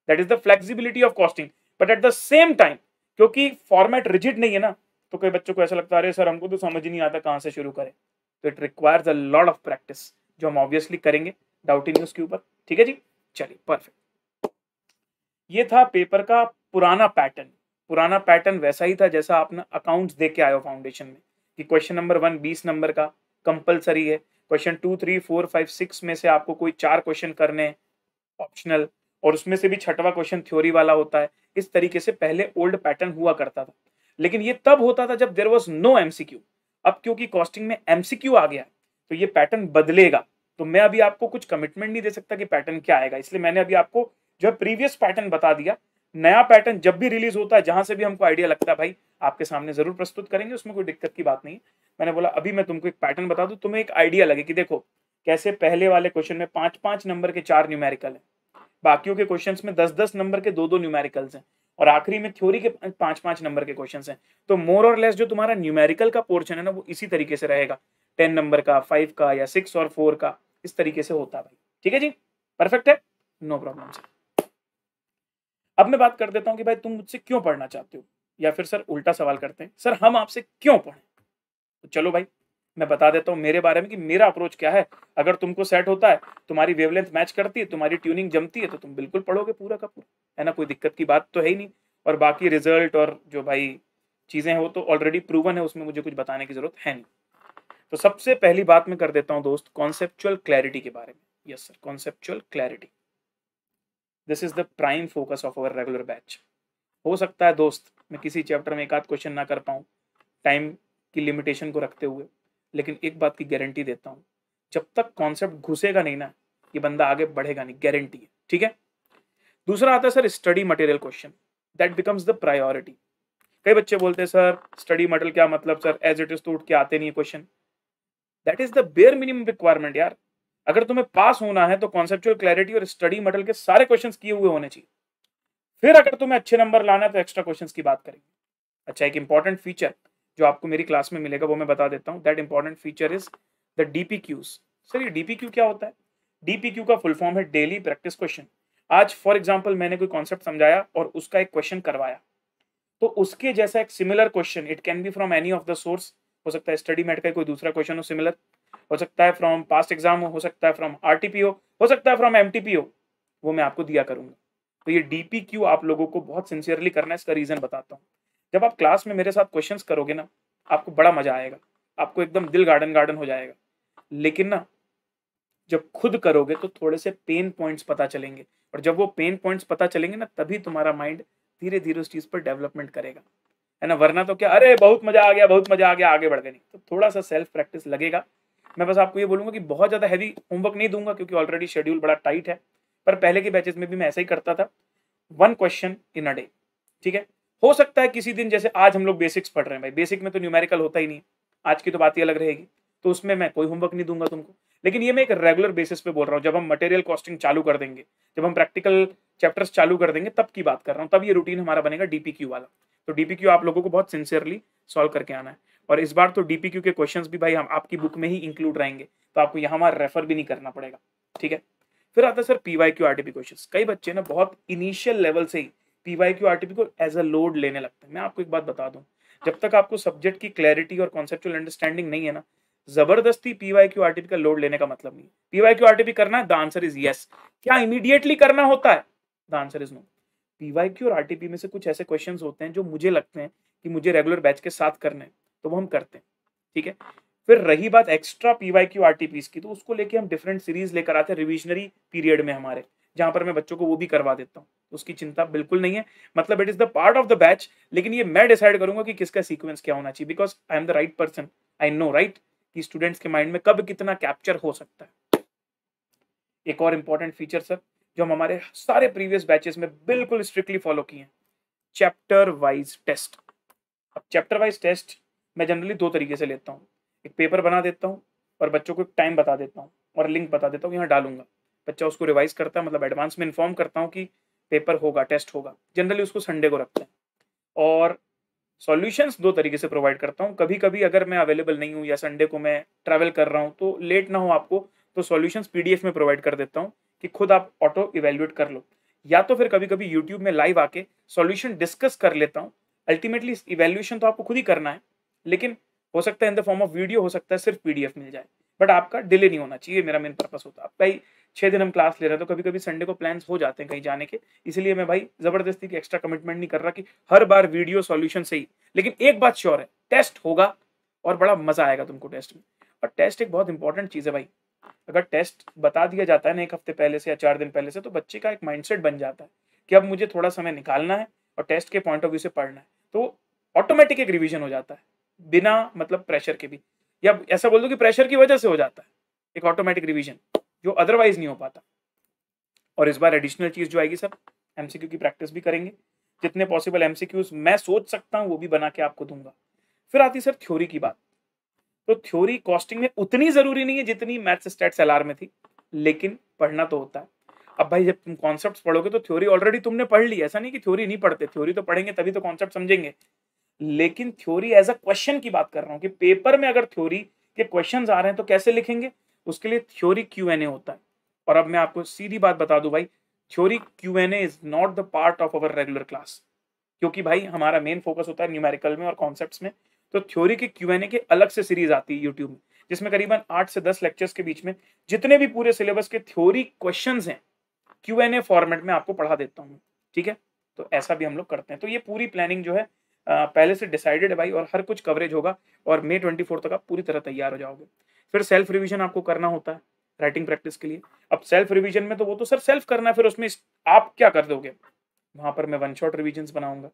That is the flexibility of costing but at the same time क्योंकि फॉर्मेट रिजिड नहीं है ना तो कई बच्चों को ऐसा लगता है सर, हमको तो समझ ही नहीं आता कहाँ से शुरू करें। तो it requires a lot of practice जो हम ऑब्वियसली करेंगे डाउट इन उसके ऊपर। ठीक है जी? चलिए परफेक्ट ये था पेपर का पुराना पैटर्न पुराना पैटर्न वैसा ही था जैसा आपने अकाउंट्स देख के आयो फाउंडेशन में, कि क्वेश्चन नंबर वन बीस नंबर का कंपलसरी है। Question two three four five six में से आपको कोई चार क्वेश्चन करने हैं ऑप्शनल और उसमें से भी छठवा क्वेश्चन थ्योरी वाला होता है। इस तरीके से पहले ओल्ड पैटर्न हुआ करता था। लेकिन ये तब होता था जब देर वॉज़ नो एमसीक्यू अब क्योंकि कॉस्टिंग में एमसीक्यू आ गया तो ये पैटर्न बदलेगा। तो मैं अभी आपको कुछ कमिटमेंट नहीं दे सकता कि पैटर्न क्या आएगा। इसलिए मैंने अभी आपको जो है प्रीवियस पैटर्न बता दिया। नया पैटर्न जब भी रिलीज़ होता है, जहाँ से भी हमको आइडिया लगता है, भाई, आपके सामने ज़रूर प्रस्तुत करेंगे, उसमें कोई दिक्कत की बात नहीं मैंने बोला, अभी मैं तुमको एक पैटर्न बता दू, तुम्हें एक आइडिया लगे कि देखो, कैसे पहले वाले क्वेश्चन में पाँच पाँच नंबर के चार न्यूमेरिकल है। बाकियों के क्वेश्चन में दस दस नंबर के दो दो न्यूमेरिकल्स हैं और आखिरी में थ्योरी के पाँच पाँच नंबर के क्वेश्चन हैं। तो मोर और लेस जो तुम्हारा न्यूमेरिकल का पोर्शन है ना, वो इसी तरीके से रहेगा। टेन नंबर का फाइव का या सिक्स और फोर का, इस तरीके से होता है भाई। ठीक है जी? परफेक्ट है? नो प्रॉब्लम सर अब मैं बात कर देता हूँ कि भाई तुम मुझसे क्यों पढ़ना चाहते हो? या फिर सर उल्टा सवाल करते हैं, सर, हम आपसे क्यों पढ़ें? तो चलो भाई, मैं बता देता हूँ मेरे बारे में कि मेरा अप्रोच क्या है। अगर तुमको सेट होता है, तुम्हारी वेवलेंथ मैच करती है, तुम्हारी ट्यूनिंग जमती है तो तुम बिल्कुल पढ़ोगे पूरा का पूरा, है ना? कोई दिक्कत की बात तो है ही नहीं। और बाकी रिज़ल्ट और जो भाई चीज़ें हैं, वो तो ऑलरेडी प्रूवन है, उसमें मुझे कुछ बताने की ज़रूरत है नहीं। तो सबसे पहली बात मैं कर देता हूँ दोस्त कॉन्सेप्चुअल क्लैरिटी के बारे में। Yes sir conceptual clarity this is the prime focus of our regular batch हो सकता है दोस्त, मैं किसी चैप्टर में एक आध क्वेश्चन ना कर पाऊँ टाइम की लिमिटेशन को रखते हुए, लेकिन एक बात की गारंटी देता हूँ। जब तक कॉन्सेप्ट घुसेगा नहीं ना, ये बंदा आगे बढ़ेगा नहीं गारंटी है, ठीक है? दूसरा आता है sir study material question that becomes the priority कई बच्चे बोलते हैं, सर स्टडी मटेरियल क्या मतलब सर? एज इट इज़ तो उठ के आते नहीं है question that is the bare minimum requirement यार। अगर तुम्हें पास होना है तो कॉन्सेप्चुअल क्लैरिटी और स्टडी मटेरियल के सारे क्वेश्चंस किए हुए होने चाहिए। फिर अगर तुम्हें अच्छे नंबर लाना है तो एक्स्ट्रा क्वेश्चंस की बात करेंगे। अच्छा एक इंपॉर्टेंट फीचर जो आपको मेरी क्लास में मिलेगा, वो मैं बता देता हूँ। That important feature is the DPQs sir, ये डीपीक्यू क्या होता है? डीपीक्यू का फुल फॉर्म है डेली प्रैक्टिस क्वेश्चन आज फॉर एग्ज़ाम्पल मैंने कोई कॉन्सेप्ट समझाया और उसका एक क्वेश्चन करवाया। तो उसके जैसा एक similar question it can be from any of the source हो सकता है स्टडी मेट का कोई दूसरा क्वेश्चन हो सिमिलर हो सकता है फ्रॉम पास्ट एग्ज़ाम हो सकता है फ्रॉम आरटीपीओ हो सकता है फ्रॉम एमटीपीओ वो मैं आपको दिया करूँगा। तो ये डीपीक्यू आप लोगों को बहुत सिंसियरली करना है, इसका रीजन बताता हूँ। जब आप क्लास में मेरे साथ क्वेश्चंस करोगे ना, आपको बड़ा मज़ा आएगा, आपको एकदम दिल गार्डन गार्डन हो जाएगा। लेकिन ना, जब खुद करोगे तो थोड़े से पेन पॉइंट्स पता चलेंगे, और जब वो पेन पॉइंट्स पता चलेंगे ना, तभी तुम्हारा माइंड धीरे धीरे उस चीज़ पर डेवलपमेंट करेगा। है ना? वरना तो क्या, अरे, बहुत मज़ा आ गया, बहुत मज़ा आ गया, आगे बढ़ गए नहीं। तो थोड़ा सा सेल्फ प्रैक्टिस लगेगा मैं बस आपको ये बोलूँगा कि बहुत ज़्यादा हैवी होमवर्क नहीं दूँगा, क्योंकि ऑलरेडी शेड्यूल बड़ा टाइट है। पर पहले के बैचेस में भी मैं ऐसा ही करता था। One question in a day ठीक है? हो सकता है किसी दिन, जैसे आज हम लोग बेसिक्स पढ़ रहे हैं भाई। बेसिक में तो न्यूमेरिकल होता ही नहीं। आज की तो बात ही अलग रहेगी। तो उसमें मैं कोई होमवर्क नहीं दूँगा तुमको। लेकिन ये मैं एक रेगुलर बेसिस पे बोल रहा हूँ। जब हम मटेरियल कॉस्टिंग चालू कर देंगे, जब हम प्रैक्टिकल चैप्टर्स चालू कर देंगे, तब की बात कर रहा हूँ। तब ये रूटीन हमारा बनेगा डीपीक्यू वाला। तो डीपीक्यू आप लोगों को बहुत सिंसियरली सॉल्व करके आना है। और इस बार तो डीपीक्यू के क्वेश्चंस भी भाई हम आपकी बुक में ही इंक्लूड रहेंगे तो आपको यहाँ रेफर भी नहीं करना पड़ेगा, ठीक है? फिर आता है sir PY Q RTP question कई बच्चे ना बहुत इनिशियल लेवल से ही पीवाई क्यू आरटीपी को एज अ लोड लेने लगते हैं। मैं आपको एक बात बता दूँ, जब तक आपको सब्जेक्ट की क्लैरिटी और कॉन्सेप्चुअल अंडरस्टैंडिंग नहीं है ना, ज़बरदस्ती पीवाई क्यू आरटीपी का लोड लेने का मतलब नहीं पीवाई क्यू आरटीपी करना है द आंसर इज़ यस क्या इमीडिएटली करना होता है? The answer is no PY Q और आरटीपी में से कुछ ऐसे क्वेश्चन होते हैं जो मुझे लगते हैं कि मुझे रेगुलर बैच के साथ करने हैं। तो वो हम करते हैं, ठीक है? फिर रही बात एक्स्ट्रा पीवाई क्यू आरटीपीस की तो उसको लेके हम डिफरेंट सीरीज़ लेकर आते हैं रिविजनरी पीरियड में हमारे, जहाँ पर मैं बच्चों को वो भी करवा देता हूँ। उसकी चिंता बिल्कुल नहीं है। मतलब it is the part of the batch लेकिन ये मैं डिसाइड करूँगा कि किसका सीक्वेंस क्या होना चाहिए because I am the right person I know right कि स्टूडेंट्स के माइंड में कब कितना कैप्चर हो सकता है। एक और इंपॉर्टेंट फीचर सर जो हम हमारे सारे प्रीवियस बैचेस में बिल्कुल स्ट्रिक्टली फॉलो किए हैं चैप्टर वाइज टेस्ट अब चैप्टर वाइज टेस्ट मैं जनरली दो तरीके से लेता हूँ। एक पेपर बना देता हूँ और बच्चों को एक टाइम बता देता हूँ और लिंक बता देता हूँ यहाँ डालूँगा। बच्चा उसको रिवाइज करता है मतलब एडवांस में इन्फॉर्म करता हूँ कि पेपर होगा टेस्ट होगा। जनरली उसको संडे को रखते हैं। और सॉल्यूशंस दो तरीके से प्रोवाइड करता हूँ। कभी कभी अगर मैं अवेलेबल नहीं हूँ या संडे को मैं ट्रैवल कर रहा हूँ तो लेट ना हो आपको तो सॉल्यूशंस पीडीएफ में प्रोवाइड कर देता हूँ कि खुद आप ऑटो इवेल्युएट कर लो। या तो फिर कभी कभी यूट्यूब में लाइव आके सॉल्यूशन डिस्कस कर लेता हूँ। अल्टीमेटली इवेल्युएशन तो आपको खुद ही करना है। लेकिन हो सकता है in the form of video हो सकता है सिर्फ़ पीडीएफ मिल जाए। बट आपका डिले नहीं होना चाहिए, मेरा मेन पर्पस होता है। भाई छः दिन हम क्लास ले रहे हैं तो कभी कभी संडे को प्लान्स हो जाते हैं कहीं जाने के। इसलिए मैं भाई ज़बरदस्ती की एक्स्ट्रा कमिटमेंट नहीं कर रहा कि हर बार वीडियो सॉल्यूशन से ही। लेकिन एक बात श्योर है टेस्ट होगा और बड़ा मज़ा आएगा तुमको टेस्ट में। और टेस्ट एक बहुत इंपॉर्टेंट चीज़ है भाई। अगर टेस्ट बता दिया जाता है ना एक हफ़्ते पहले से या चार दिन पहले से तो बच्चे का एक माइंडसेट बन जाता है कि अब मुझे थोड़ा समय निकालना है और टेस्ट के पॉइंट ऑफ़ व्यू से पढ़ना है। तो ऑटोमेटिक एक रिविजन हो जाता है। बिना मतलब प्रेशर के भी। या ऐसा बोल दो कि प्रेशर की वजह से हो जाता है। एक ऑटोमेटिक रिविजन जो अदरवाइज़ नहीं हो पाता। और इस बार एडिशनल चीज़ जो आएगी सर एमसीक्यू की प्रैक्टिस भी करेंगे। जितने पॉसिबल एमसीक्यूज मैं सोच सकता हूँ, वो भी बना के आपको दूँगा। फिर आती सर थ्योरी की बात। तो थ्योरी कॉस्टिंग में उतनी ज़रूरी नहीं है जितनी मैथ्स स्टैट्स एलआर में थी। लेकिन पढ़ना तो होता है। अब भाई जब तुम कॉन्सेप्ट पढ़ोगे तो थ्योरी ऑलरेडी तुमने पढ़ ली। ऐसा नहीं कि थ्योरी नहीं पढ़ते। थ्योरी तो पढ़ेंगे तभी तो कॉन्सेप्ट समझेंगे। लेकिन थ्योरी एज अ क्वेश्चन की बात कर रहा हूँ कि पेपर में अगर थ्योरी के क्वेश्चन आ रहे हैं तो कैसे लिखेंगे? उसके लिए थ्योरी क्यू एन ए होता है। और अब मैं आपको सीधी बात बता दूँ भाई theory Q N A is not the part of our regular class क्योंकि भाई, हमारा मेन फोकस होता है न्यूमेरिकल में और कॉन्सेप्ट में। तो थ्योरी के क्यू एन ए के अलग से सीरीज़ आती है यूट्यूब में, जिसमें करीबन आठ से दस लेक्चर्स के बीच में जितने भी पूरे सिलेबस के थ्योरी क्वेश्चन हैं क्यू एन ए फॉर्मेट में आपको पढ़ा देता हूँ। ठीक है? तो ऐसा भी हम लोग करते हैं। तो ये पूरी प्लानिंग जो है पहले से डिसाइडेड है भाई और हर कुछ कवरेज होगा और मे ट्वेंटी तक आप पूरी तरह तैयार हो जाओगे। फिर सेल्फ रिविजन आपको करना होता है राइटिंग प्रैक्टिस के लिए। अब सेल्फ रिविजन में तो वो तो सर सेल्फ करना है, फिर उसमें आप क्या कर दोगे? वहाँ पर मैं वन शॉट रिविजन बनाऊँगा।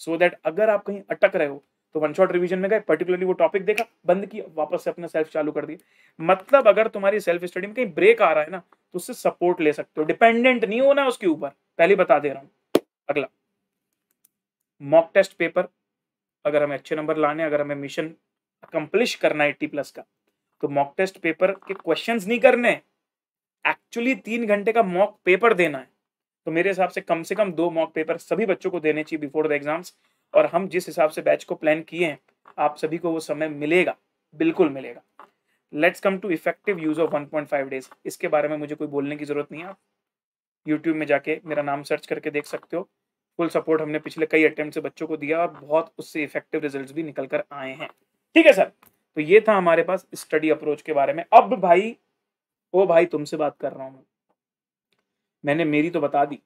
सो दैट अगर आप कहीं अटक रहे हो तो वन शॉट रिविजन में गए पर्टिकुलरली वो टॉपिक देखा, बंद किया, वापस से अपना सेल्फ चालू कर दिया। मतलब अगर तुम्हारी सेल्फ स्टडी में कहीं ब्रेक आ रहा है ना तो उससे सपोर्ट ले सकते हो। डिपेंडेंट नहीं होना उसके ऊपर। पहले बता दे रहा हूँ। अगला। मॉक टेस्ट पेपर अगर हमें अच्छे नंबर लाने अगर हमें मिशन अकम्प्लिश करना है एट्टी प्लस का तो मॉक टेस्ट पेपर के क्वेश्चंस नहीं करने एक्चुअली तीन घंटे का मॉक पेपर देना है। तो मेरे हिसाब से कम से कम दो मॉक पेपर सभी बच्चों को देने चाहिए बिफोर द एग्ज़ाम्स और हम जिस हिसाब से बैच को प्लान किए हैं, आप सभी को वो समय मिलेगा, बिल्कुल मिलेगा। Let's come to effective use of 1.5 days इसके बारे में मुझे कोई बोलने की ज़रूरत नहीं है आप यूट्यूब में जाके मेरा नाम सर्च करके देख सकते हो। फुल सपोर्ट हमने पिछले कई अटेम्प्ट से बच्चों को दिया, और बहुत उससे इफ़ेक्टिव रिजल्ट्स भी निकल कर आए हैं। ठीक है सर तो ये था हमारे पास स्टडी अप्रोच के बारे में। अब भाई, ओ भाई, तुमसे बात कर रहा हूँ मैं। मैंने मेरी तो बता दी।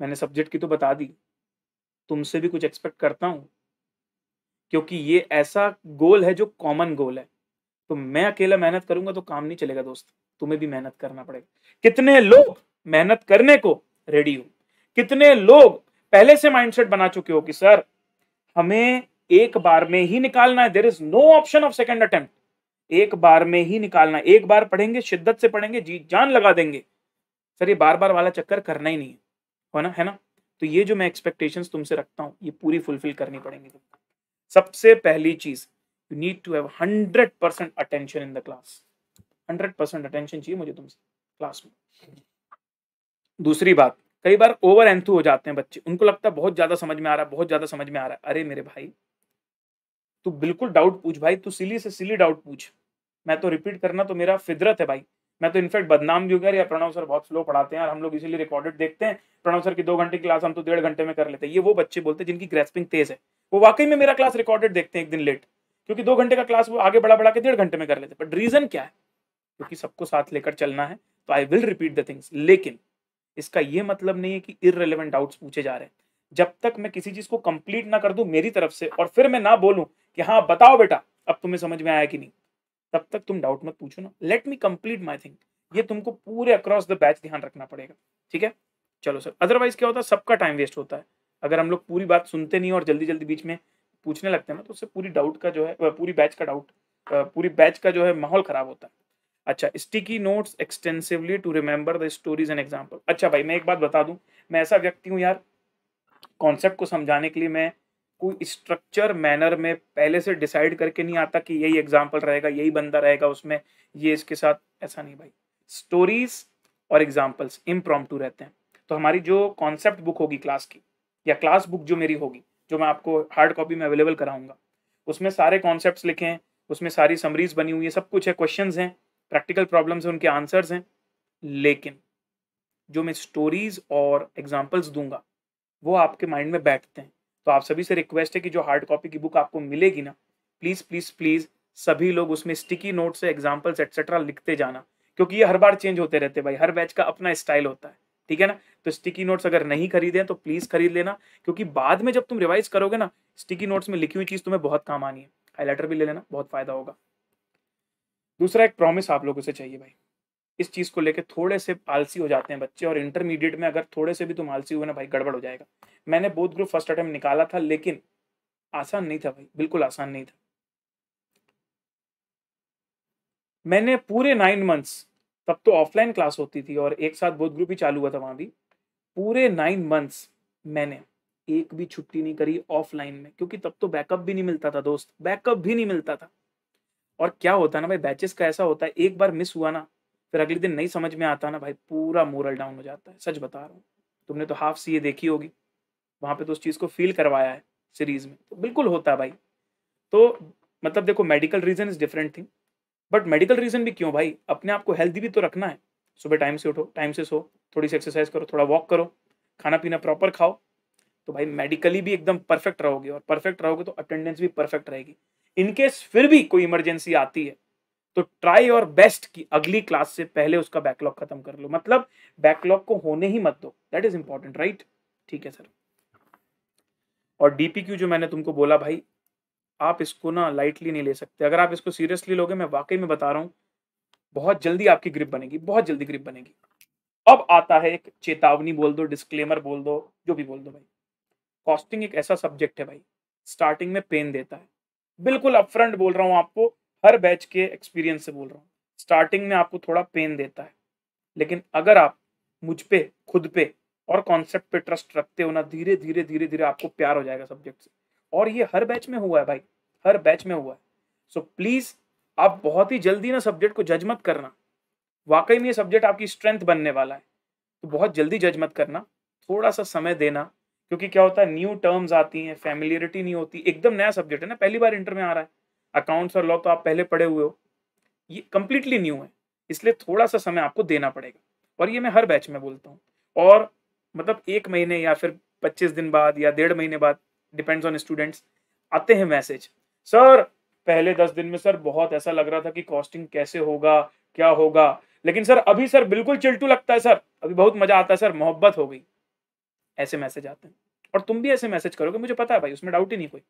मैंने सब्जेक्ट की तो बता दी। तुमसे भी कुछ एक्सपेक्ट करता हूँ। क्योंकि ये ऐसा गोल है जो कॉमन गोल है। तो मैं अकेला मेहनत करूँगा तो काम नहीं चलेगा, दोस्त। तुम्हें भी मेहनत करना पड़ेगा। कितने लोग मेहनत करने को रेडी हो? कितने लोग पहले से माइंडसेट बना चुके हो कि, सर, हमें एक बार में ही निकालना है। There is no option of second attempt एक बार में ही निकालना है। एक बार पढ़ेंगे, शिद्दत से पढ़ेंगे, जी जान लगा देंगे। सर, ये बार बार वाला चक्कर करना ही नहीं है। ना? है ना? तो ये जो मैं एक्सपेक्टेशंस तुमसे रखता हूँ, ये पूरी फुलफिल करनी पड़ेंगी तुमको। सबसे पहली चीज़ you need to have hundred percent attention in the class hundred percent attention चाहिए मुझे तुमसे क्लास में। दूसरी बात कई बार ओवर एंथू हो जाते हैं बच्चे। उनको लगता है बहुत ज़्यादा समझ में आ रहा है, बहुत ज़्यादा समझ में आ रहा है। अरे मेरे भाई, तू बिल्कुल डाउट पूछ भाई, तू सिली से सिली डाउट पूछ। मैं तो रिपीट करना तो मेरा फिदरत है भाई। मैं तो इनफैक्ट बदनाम भी हो गया प्रणव सर बहुत स्लो पढ़ाते हैं और हम लोग इसीलिए रिकॉर्डेड देखते हैं। प्रणव सर की दो घंटे की क्लास हम तो डेढ़ घंटे में कर लेते हैं। ये वो बच्चे बोलते हैं जिनकी ग्रेस्पिंग तेज है। वो वाकई में मेरा क्लास रिकॉर्डेड देखते हैं एक दिन लेट क्योंकि दो घंटे का क्लास वो आगे बढ़ा बढ़ा के डेढ़ घंटे में कर लेते हैं। बट रीजन क्या है? क्योंकि सबको साथ लेकर चलना है तो I will repeat the things लेकिन इसका ये मतलब नहीं है कि इरेलीवेंट डाउट्स पूछे जा रहे हैं। जब तक मैं किसी चीज़ को कंप्लीट ना कर दूँ मेरी तरफ़ से और फिर मैं ना बोलूँ कि हाँ बताओ बेटा, अब तुम्हें समझ में आया कि नहीं, तब तक तुम डाउट मत पूछो ना। Let me complete my thing ये तुमको पूरे अक्रॉस द बैच ध्यान रखना पड़ेगा, ठीक है? चलो सर अदरवाइज़ क्या होता है, सबका टाइम वेस्ट होता है। अगर हम लोग पूरी बात सुनते नहीं और जल्दी जल्दी बीच में पूछने लगते हैं ना तो उससे पूरी डाउट का जो है, पूरी बैच का डाउट पूरी बैच का जो है माहौल खराब होता है। अच्छा sticky notes extensively to remember the stories and example अच्छा भाई, मैं एक बात बता दूँ, मैं ऐसा व्यक्ति हूँ यार कॉन्सेप्ट को समझाने के लिए मैं कोई स्ट्रक्चर मैनर में पहले से डिसाइड करके नहीं आता कि यही एग्ज़ाम्पल रहेगा, यही बंदा रहेगा उसमें, ये इसके साथ, ऐसा नहीं भाई। स्टोरीज और एग्जाम्पल्स इम्प्रॉम्प्टू रहते हैं। तो हमारी जो कॉन्सेप्ट बुक होगी क्लास की, या क्लास बुक जो मेरी होगी, जो मैं आपको हार्ड कॉपी में अवेलेबल कराऊँगा, उसमें सारे कॉन्सेप्ट लिखे हैं, उसमें सारी समरीज बनी हुई है, सब कुछ है क्वेश्चन हैं प्रैक्टिकल प्रॉब्लम्स हैं, उनके आंसर्स हैं, लेकिन जो मैं स्टोरीज और एग्जाम्पल्स दूँगा, वो आपके माइंड में बैठते हैं। तो आप सभी से रिक्वेस्ट है कि जो हार्ड कॉपी की बुक आपको मिलेगी ना प्लीज़ प्लीज़ प्लीज़ सभी लोग उसमें स्टिकी नोट से एग्जाम्पल्स एक्सेट्रा लिखते जाना, क्योंकि ये हर बार चेंज होते रहते भाई, हर बैच का अपना स्टाइल होता है, ठीक है ना? तो स्टिकी नोट्स अगर नहीं खरीदे तो प्लीज़ खरीद लेना, क्योंकि बाद में जब तुम रिवाइज करोगे ना स्टिकी नोट्स में लिखी हुई चीज़ तुम्हें बहुत काम आनी है। हाईलाइटर भी ले लेना, बहुत फ़ायदा होगा। दूसरा एक प्रॉमिस आप लोगों से चाहिए भाई। इस चीज़ को लेके थोड़े से आलसी हो जाते हैं बच्चे और इंटरमीडिएट में अगर थोड़े से भी तुम आलसी हुए ना भाई, गड़बड़ हो जाएगा। मैंने बोध ग्रुप फ़र्स्ट अटेम्प्ट निकाला था, लेकिन आसान नहीं था भाई, बिल्कुल आसान नहीं था। मैंने पूरे नाइन मंथ्स तब तो ऑफलाइन क्लास होती थी और एक साथ बोध ग्रुप ही चालू हुआ था वहाँ भी। पूरे नाइन मंथ्स मैंने एक भी छुट्टी नहीं करी ऑफलाइन में, क्योंकि तब तो बैकअप भी नहीं मिलता था दोस्त बैकअप भी नहीं मिलता था। और क्या होता है ना भाई बैचेस का ऐसा होता है, एक बार मिस हुआ ना, फिर अगले दिन नहीं समझ में आता ना भाई, पूरा मोरल डाउन हो जाता है, सच बता रहा हूँ। तुमने तो हाफ़ सी ये देखी होगी, वहाँ पे तो उस चीज़ को फील करवाया है सीरीज़ में। तो बिल्कुल होता है भाई। तो मतलब देखो medical reason is different thing but medical reason भी क्यों भाई? अपने आप को हेल्दी भी तो रखना है। सुबह टाइम से उठो टाइम से सो, थोड़ी सी एक्सरसाइज करो, थोड़ा वॉक करो खाना पीना प्रॉपर खाओ। तो भाई मेडिकली भी एकदम परफेक्ट रहोगे और परफेक्ट रहोगे तो अटेंडेंस भी परफेक्ट रहेगी। इनकेस फिर भी कोई इमरजेंसी आती है तो ट्राई और बेस्ट की अगली क्लास से पहले उसका बैकलॉग खत्म कर लो। मतलब बैकलॉग को होने ही मत दो। दैट इज़ इंपॉर्टेंट राइट ठीक है सर और डीपीक्यू जो मैंने तुमको बोला, भाई, आप इसको ना लाइटली नहीं ले सकते। अगर आप इसको सीरियसली लोगे, मैं वाकई में बता रहा हूँ, बहुत जल्दी आपकी ग्रिप बनेगी, बहुत जल्दी ग्रिप बनेगी। अब आता है एक चेतावनी बोल दो डिस्क्लेमर बोल दो, जो भी बोल दो भाई। कॉस्टिंग एक ऐसा सब्जेक्ट है भाई स्टार्टिंग में पेन देता है। बिल्कुल अपफ्रंट बोल रहा हूँ आपको हर बैच के एक्सपीरियंस से बोल रहा हूँ। स्टार्टिंग में आपको थोड़ा पेन देता है लेकिन अगर आप मुझ पे खुद पे और कॉन्सेप्ट पे ट्रस्ट रखते हो ना धीरे धीरे धीरे धीरे आपको प्यार हो जाएगा सब्जेक्ट से। और ये हर बैच में हुआ है भाई हर बैच में हुआ है। सो so, प्लीज़ आप बहुत ही जल्दी ना सब्जेक्ट को जज मत करना। वाकई में ये सब्जेक्ट आपकी स्ट्रेंथ बनने वाला है। तो बहुत जल्दी जज मत करना थोड़ा सा समय देना क्योंकि क्या होता है न्यू टर्म्स आती हैं फैमिलियरिटी नहीं होती। एकदम नया सब्जेक्ट है ना, पहली बार इंटर में आ रहा है। अकाउंट्स और लॉ तो आप पहले पढ़े हुए हो। ये कंप्लीटली न्यू है। इसलिए थोड़ा सा समय आपको देना पड़ेगा। और ये मैं हर बैच में बोलता हूँ। और मतलब एक महीने या फिर पच्चीस दिन बाद या डेढ़ महीने बाद डिपेंड्स ऑन स्टूडेंट्स आते हैं मैसेज सर पहले दस दिन में सर बहुत ऐसा लग रहा था कि कॉस्टिंग कैसे होगा, क्या होगा? लेकिन सर अभी सर बिल्कुल चिल्टू लगता है सर अभी बहुत मज़ा आता है सर मोहब्बत हो गई। ऐसे मैसेज आते हैं। और तुम भी ऐसे मैसेज करोगे, मुझे पता है भाई, उसमें डाउट ही नहीं कोई।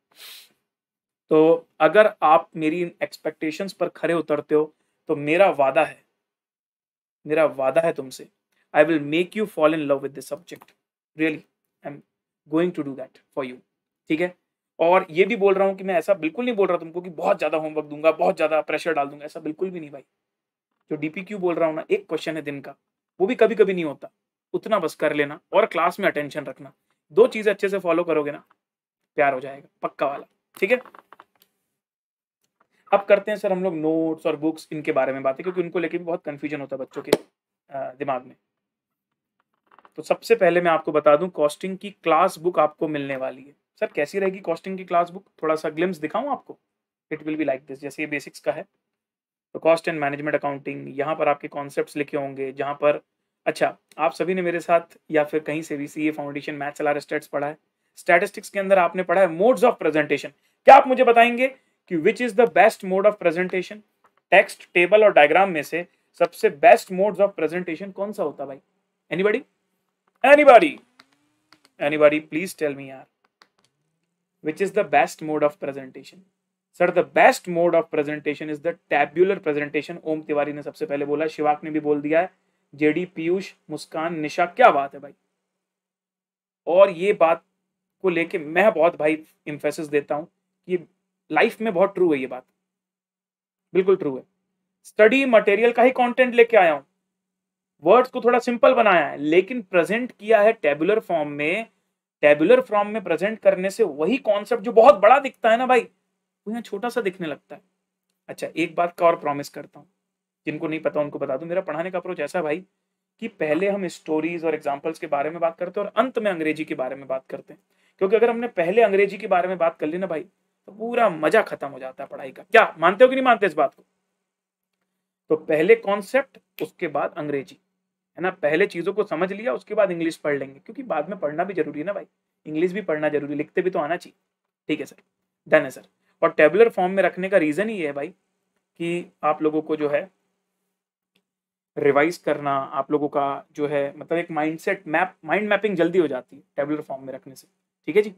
तो अगर आप मेरी इन एक्सपेक्टेशंस पर खरे उतरते हो तो मेरा वादा है, मेरा वादा है तुमसे I will make you fall in love with this subject really I am going to do that for you ठीक है? और ये भी बोल रहा हूँ कि मैं ऐसा बिल्कुल नहीं बोल रहा तुमको कि बहुत ज़्यादा होमवर्क दूँगा, बहुत ज़्यादा प्रेशर डाल दूँगा, ऐसा बिल्कुल भी नहीं भाई। जो डीपीक्यू बोल रहा हूँ ना, एक क्वेश्चन है दिन का, वो भी कभी कभी नहीं होता। उतना बस कर लेना और क्लास में अटेंशन रखना। दो चीज़ें अच्छे से फॉलो करोगे ना, प्यार हो जाएगा, पक्का वाला, ठीक है? अब करते हैं सर हम लोग नोट्स और बुक्स इनके बारे में बातें, क्योंकि उनको लेके भी बहुत कंफ्यूजन होता है बच्चों के दिमाग में। तो सबसे पहले मैं आपको बता दूँ कॉस्टिंग की क्लास बुक आपको मिलने वाली है। सर, कैसी रहेगी कॉस्टिंग की क्लास बुक थोड़ा सा ग्लिम्स दिखाऊँ आपको? It will be like this जैसे ये बेसिक्स का है। तो कॉस्ट एंड मैनेजमेंट अकाउंटिंग यहाँ पर आपके कॉन्सेप्ट लिखे होंगे, जहाँ पर अच्छा आप सभी ने मेरे साथ या फिर कहीं से भी सी ए फाउंडेशन मैथ सलार स्टेट्स पढ़ा है। स्टैटिस्टिक्स के अंदर आपने पढ़ा है मोड्स ऑफ़ प्रेजेंटेशन क्या आप मुझे बताएँगे कि which is the best mode of presentation text table और डायग्राम में से सबसे बेस्ट मोड्स ऑफ़ प्रेजेंटेशन कौन सा होता भाई? Anybody anybody anybody please tell me यार। Which is the best mode of presentation? Sir the best mode of presentation is the tabular presentation Om Tiwari ने सबसे पहले बोला, शिवाक ने भी बोल दिया है। जेडी, पीयूष, मुस्कान, निशा, क्या बात है भाई। और ये बात को लेके मैं बहुत भाई इम्फेसिस देता हूँ ये लाइफ में बहुत ट्रू है ये बात। बिल्कुल ट्रू है। स्टडी मटेरियल का ही कंटेंट लेके आया हूँ। वर्ड्स को थोड़ा सिंपल बनाया है, लेकिन प्रेजेंट किया है टेबुलर फॉर्म में। टेबुलर फॉर्म में प्रेजेंट करने से वही कॉन्सेप्ट जो बहुत बड़ा दिखता है ना भाई, वो यहाँ छोटा सा दिखने लगता है। अच्छा एक बात का और प्रॉमिस करता हूँ। जिनको नहीं पता, उनको बता दूँ। मेरा पढ़ाने का अप्रोच ऐसा भाई कि पहले हम स्टोरीज और एग्जाम्पल्स के बारे में बात करते हैं और अंत में अंग्रेज़ी के बारे में बात करते हैं। क्योंकि अगर हमने पहले अंग्रेज़ी के बारे में बात कर ली ना भाई तो पूरा मज़ा खत्म हो जाता है पढ़ाई का। क्या, मानते हो कि नहीं मानते इस बात को? तो पहले कॉन्सेप्ट उसके बाद अंग्रेज़ी। है ना? पहले चीज़ों को समझ लिया, उसके बाद इंग्लिश पढ़ लेंगे। क्योंकि बाद में पढ़ना भी ज़रूरी है ना भाई। इंग्लिश भी पढ़ना ज़रूरी, लिखते भी तो आना चाहिए। ठीक है, सर। डन है, सर। और टेबुलर फॉर्म में रखने का रीजन ही है भाई कि आप लोगों को जो है रिवाइज करना, आप लोगों का जो है मतलब एक माइंडसेट मैप माइंड मैपिंग जल्दी हो जाती है टेबुलर फॉर्म में रखने से। ठीक है जी?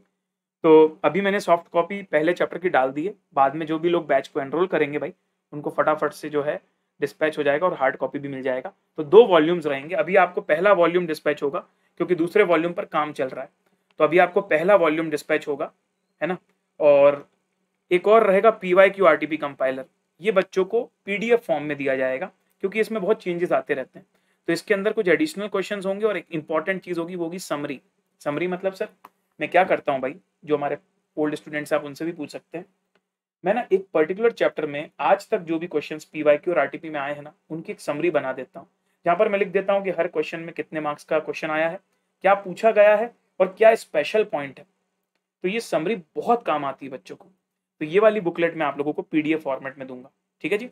तो अभी मैंने सॉफ्ट कॉपी पहले चैप्टर की डाल दी है, बाद में जो भी लोग बैच को एनरोल करेंगे भाई, उनको फटाफट से जो है डिस्पैच हो जाएगा और हार्ड कॉपी भी मिल जाएगा। तो दो वॉल्यूम्स रहेंगे। अभी आपको पहला वॉल्यूम डिस्पैच होगा, क्योंकि दूसरे वॉल्यूम पर काम चल रहा है। तो अभी आपको पहला वॉल्यूम डिस्पैच होगा, है ना? और एक और रहेगा P Y Q R T P compiler ये बच्चों को पीडीएफ फॉर्म में दिया जाएगा। क्योंकि इसमें बहुत चेंजेस आते रहते हैं। तो इसके अंदर कुछ एडिशनल क्वेश्चन होंगे और एक इंपॉर्टेंट चीज़ होगी, वो होगी समरी समरी मतलब सर, मैं क्या करता हूँ भाई? जो हमारे ओल्ड स्टूडेंट्स आप उनसे भी पूछ सकते हैं। मैं ना एक पर्टिकुलर चैप्टर में आज तक जो भी क्वेश्चन पी वाई क्यू और आरटीपी में आए हैं ना, उनकी एक समरी बना देता हूँ। जहाँ पर मैं लिख देता हूँ कि हर क्वेश्चन में कितने मार्क्स का क्वेश्चन आया है, क्या पूछा गया है और क्या स्पेशल पॉइंट है। तो ये समरी बहुत काम आती है बच्चों को। तो ये वाली बुकलेट मैं आप लोगों को पीडीएफ फॉर्मेट में दूँगा। ठीक है जी?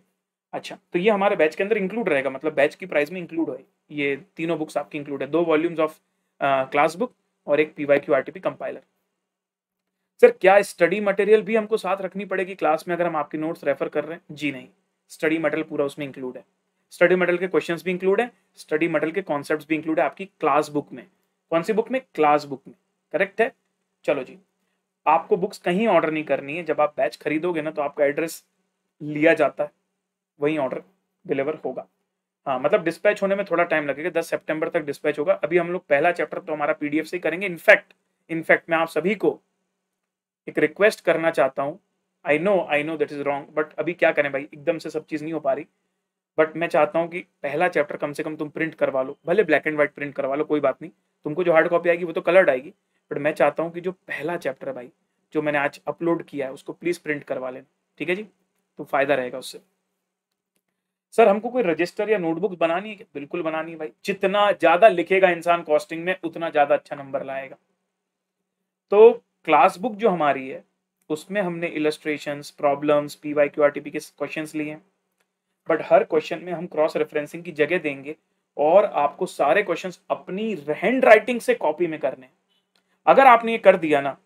अच्छा तो ये हमारे बैच के अंदर इंक्लूड रहेगा मतलब बैच की प्राइस में इंक्लूड है ये तीनों बुक्स आपकी इंक्लूड है। दो वॉल्यूम्स ऑफ़ क्लास बुक और एक P Y Q R T P compiler sir क्या स्टडी मटेरियल भी हमको साथ रखनी पड़ेगी क्लास में अगर हम आपके नोट्स रेफर कर रहे हैं? जी नहीं। स्टडी मटेरियल पूरा उसमें इंक्लूड है। स्टडी मटेरियल के क्वेश्चंस भी इंक्लूड है। स्टडी मटेरियल के कॉन्सेप्ट्स भी इंक्लूड है आपकी क्लास बुक में। कौन सी बुक में? क्लास बुक में। करेक्ट है? चलो जी। आपको बुक्स कहीं ऑर्डर नहीं करनी है। जब आप बैच खरीदोगे ना तो आपका एड्रेस लिया जाता है। वहीं ऑर्डर डिलीवर होगा। हाँ मतलब डिस्पैच होने में थोड़ा टाइम लगेगा, दस सितंबर तक डिस्पैच होगा। अभी हम लोग पहला चैप्टर तो हमारा पीडीएफ से करेंगे। इनफैक्ट इनफैक्ट मैं आप सभी को एक रिक्वेस्ट करना चाहता हूँ। I know I know that is wrong but अभी क्या करें भाई? एकदम से सब चीज़ नहीं हो पा रही। बट मैं चाहता हूँ कि पहला चैप्टर कम से कम तुम प्रिंट करवा लो। भले ब्लैक एंड व्हाइट प्रिंट करवा लो, कोई बात नहीं। तुमको जो हार्ड कॉपी आएगी वो तो कलर्ड आएगी। बट मैं चाहता हूँ कि जो पहला चैप्टर है भाई, जो मैंने आज अपलोड किया है, उसको प्लीज़ प्रिंट करवा लेना। ठीक है जी? तो फ़ायदा रहेगा उससे। सर, हमको कोई रजिस्टर या नोटबुक बनानी है? बिल्कुल बनानी है भाई। जितना ज़्यादा लिखेगा इंसान कॉस्टिंग में, उतना ज़्यादा अच्छा नंबर लाएगा। तो क्लास बुक जो हमारी है, उसमें हमने illustration problems P Y Q R T P के क्वेश्चन लिए हैं। बट हर क्वेश्चन में हम क्रॉस रेफरेंसिंग की जगह देंगे और आपको सारे क्वेश्चन अपनी हैंड राइटिंग से कॉपी में करने हैं। अगर आपने ये कर दिया ना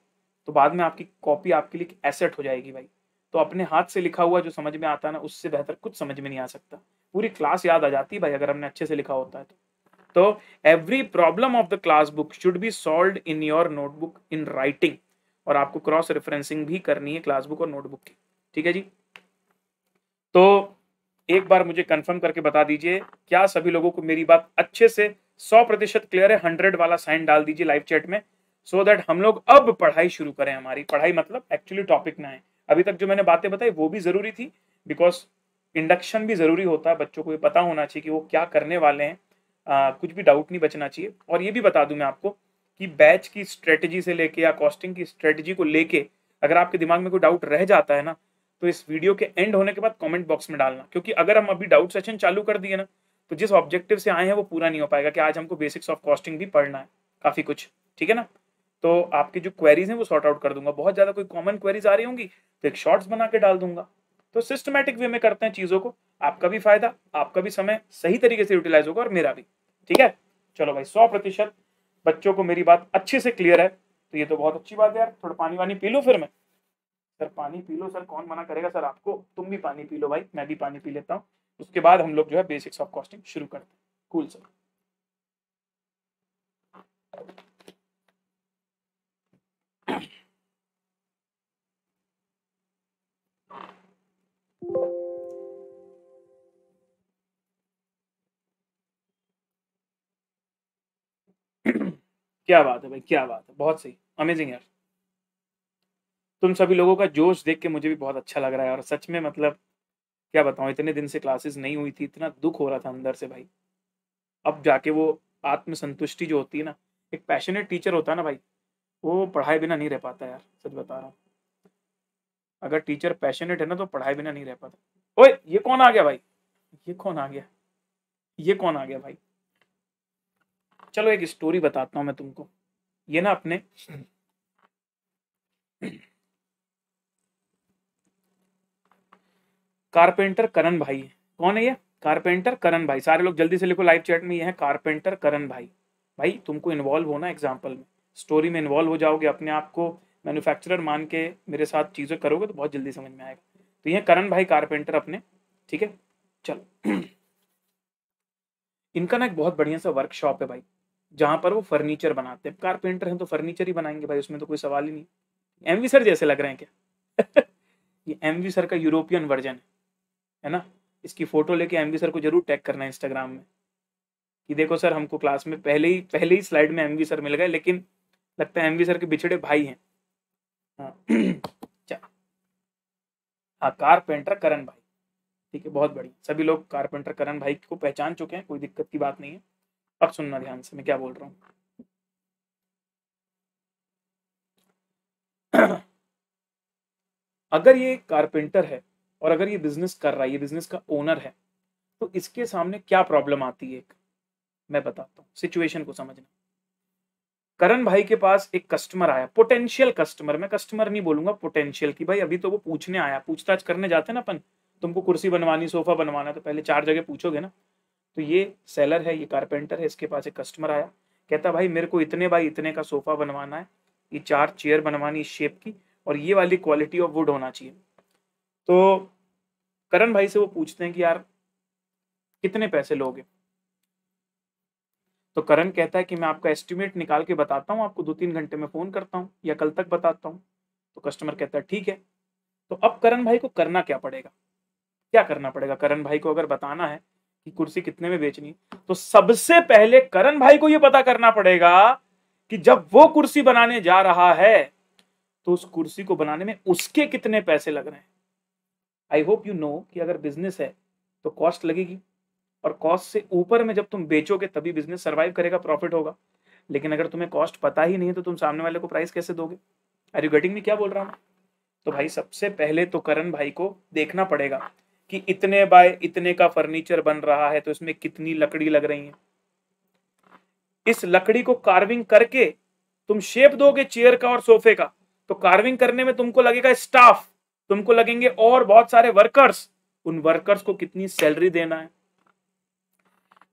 तो बाद में आपकी कॉपी आपके लिए एसेट हो जाएगी भाई। तो अपने हाथ से लिखा हुआ जो समझ में आता है ना, उससे बेहतर कुछ समझ में नहीं आ सकता। पूरी क्लास याद आ जाती है भाई, अगर हमने अच्छे से लिखा होता है तो। तो every problem of the class book should be solve in your notebook in writing और आपको क्रॉस रेफरेंसिंग भी करनी है क्लास बुक और नोटबुक की। ठीक है जी? तो एक बार मुझे कंफर्म करके बता दीजिए, क्या सभी लोगों को मेरी बात अच्छे से सौ प्रतिशत क्लियर है? हंड्रेड वाला साइन डाल दीजिए लाइव चैट में सो so दैट हम लोग अब पढ़ाई शुरू करें हमारी। पढ़ाई मतलब एक्चुअली टॉपिक ना है अभी तक जो मैंने बातें बताई वो भी ज़रूरी थी बिकॉज़ इंडक्शन भी ज़रूरी होता है बच्चों को ये पता होना चाहिए कि वो क्या करने वाले हैं। आ, कुछ भी डाउट नहीं बचना चाहिए। और ये भी बता दूँ मैं आपको कि बैच की स्ट्रेटजी से लेके या कॉस्टिंग की स्ट्रेटजी को लेके अगर आपके दिमाग में कोई डाउट रह जाता है ना तो इस वीडियो के एंड होने के बाद कमेंट बॉक्स में डालना। क्योंकि अगर हम अभी डाउट सेशन चालू कर दिए ना तो जिस ऑब्जेक्टिव से आए हैं वो पूरा नहीं हो पाएगा कि आज हमको बेसिक्स ऑफ़ कॉस्टिंग भी पढ़ना है काफ़ी कुछ। ठीक है ना? तो आपकी जो क्वेरीज हैं वो सॉर्ट आउट कर दूँगा। बहुत ज़्यादा कोई कॉमन क्वेरीज आ रही होंगी तो एक शॉर्ट्स बना के डाल दूँगा। तो सिस्टमेटिक वे में करते हैं चीज़ों को। आपका भी फ़ायदा, आपका भी समय सही तरीके से यूटिलाइज होगा और मेरा भी। ठीक है? चलो भाई, सौ प्रतिशत। बच्चों को मेरी बात अच्छे से क्लियर है। तो ये तो बहुत अच्छी बात है यार। थोड़ा पानी वानी पी लो फिर मैं। सर, पानी पी लो। सर, कौन मना करेगा? सर, आपको तुम भी पानी पी लो भाई। मैं भी पानी पी लेता हूँ। उसके बाद हम लोग जो है बेसिक्स ऑफ़ कॉस्टिंग शुरू करते हैं। कूल सर क्या बात है भाई, क्या बात है। बहुत सही। अमेजिंग यार। तुम सभी लोगों का जोश देख के मुझे भी बहुत अच्छा लग रहा है और सच में मतलब क्या बताऊँ, इतने दिन से क्लासेस नहीं हुई थी, इतना दुख हो रहा था अंदर से भाई। अब जाके वो आत्मसंतुष्टि जो होती है ना, एक पैशनेट टीचर होता है ना भाई, वो पढ़ाए बिना नहीं रह पाता यार, सच बता रहा हूँ। अगर टीचर पैशनेट है ना तो पढ़ाए बिना नहीं रह पाता। ओए, ये कौन आ गया भाई? ये कौन आ गया? ये कौन आ गया भाई? चलो एक स्टोरी बताता हूँ मैं तुमको। ये ना अपने कारपेंटर करण भाई कौन है ये? कारपेंटर करण भाई। सारे लोग जल्दी से लिखो लाइव चैट में ये है कारपेंटर करण भाई। भाई, तुमको इन्वॉल्व होना एग्ज़ाम्पल में। स्टोरी में इन्वॉल्व हो जाओगे अपने आप को। मैन्युफैक्चरर मान के मेरे साथ चीज़ें करोगे तो बहुत जल्दी समझ में आएगा। तो ये करण भाई कारपेंटर अपने, ठीक है? चलो। इनका ना एक बहुत बढ़िया सा वर्कशॉप है भाई। जहाँ पर वो फर्नीचर बनाते हैं। कारपेंटर हैं तो फर्नीचर ही बनाएँगे भाई, उसमें तो कोई सवाल ही नहीं। एमवी सर जैसे लग रहे हैं क्या? ये एमवी सर का यूरोपियन वर्जन है है ना? इसकी फ़ोटो लेके एमवी सर को ज़रूर टैग करना है इंस्टाग्राम में। कि देखो सर, हमको क्लास में पहले ही पहले ही स्लाइड में एमवी सर मिल गए, लेकिन लगता है एमवी सर के बिछड़े भाई हैं। हाँ। हाँ कारपेंटर करण भाई। ठीक है, बहुत बढ़िया। सभी लोग कारपेंटर करण भाई को पहचान चुके हैं, कोई दिक्कत की बात नहीं है। अब सुनना ध्यान से मैं क्या बोल रहा हूँ? अगर ये कारपेंटर है और अगर ये बिज़नेस कर रहा है, ये बिज़नेस का ओनर है तो इसके सामने क्या प्रॉब्लम आती है एक? मैं बताता हूँ, सिचुएशन को समझना। करण भाई के पास एक कस्टमर आया, पोटेंशियल कस्टमर, मैं कस्टमर नहीं बोलूँगा पोटेंशियल की, भाई अभी तो वो पूछने आया, पूछताछ करने जाते ना अपन, तुमको कुर्सी बनवानी, सोफा बनवाना तो पहले चार जगह पूछोगे ना? तो ये सेलर है, ये कारपेंटर है, इसके पास एक कस्टमर आया। कहता, भाई, मेरे को इतने बाई इतने का सोफा बनवाना है। ये चार चेयर बनवानी इस शेप की और ये वाली क्वालिटी ऑफ़ वुड होना चाहिए। तो करण भाई से वो पूछते हैं कि, यार, कितने पैसे लोगे? तो करण कहता है कि, मैं आपका एस्टिमेट निकाल के बताता हूँ, आपको दो तीन घंटे में फ़ोन करता हूँ या कल तक बताता हूँ। तो कस्टमर कहता है, ठीक है। तो अब करण भाई को करना क्या पड़ेगा? क्या करना पड़ेगा? करण भाई को अगर बताना है कि कुर्सी कितने में बेचनी तो सबसे पहले करण भाई को यह पता करना पड़ेगा कि जब वो कुर्सी बनाने जा रहा है तो उस कुर्सी को बनाने में उसके कितने पैसे लग रहे हैं? आई होप यू नो कि अगर बिज़नेस है तो कॉस्ट लगेगी। और कॉस्ट से ऊपर में जब तुम बेचोगे, तभी बिज़नेस सर्वाइव करेगा प्रॉफिट होगा। लेकिन अगर तुम्हें कॉस्ट पता ही नहीं है तो तुम सामने वाले को प्राइस कैसे दोगे? आर यू गेटिंग में क्या बोल रहा हूँ? तो भाई सबसे पहले तो करण भाई को देखना पड़ेगा कि इतने बाय इतने का फर्नीचर बन रहा है तो इसमें कितनी लकड़ी लग रही है? इस लकड़ी को कार्विंग करके तुम शेप दोगे चेयर का और सोफे का तो कार्विंग करने में तुमको लगेगा स्टाफ तुमको लगेंगे और बहुत सारे वर्कर्स उन वर्कर्स को कितनी सैलरी देना है?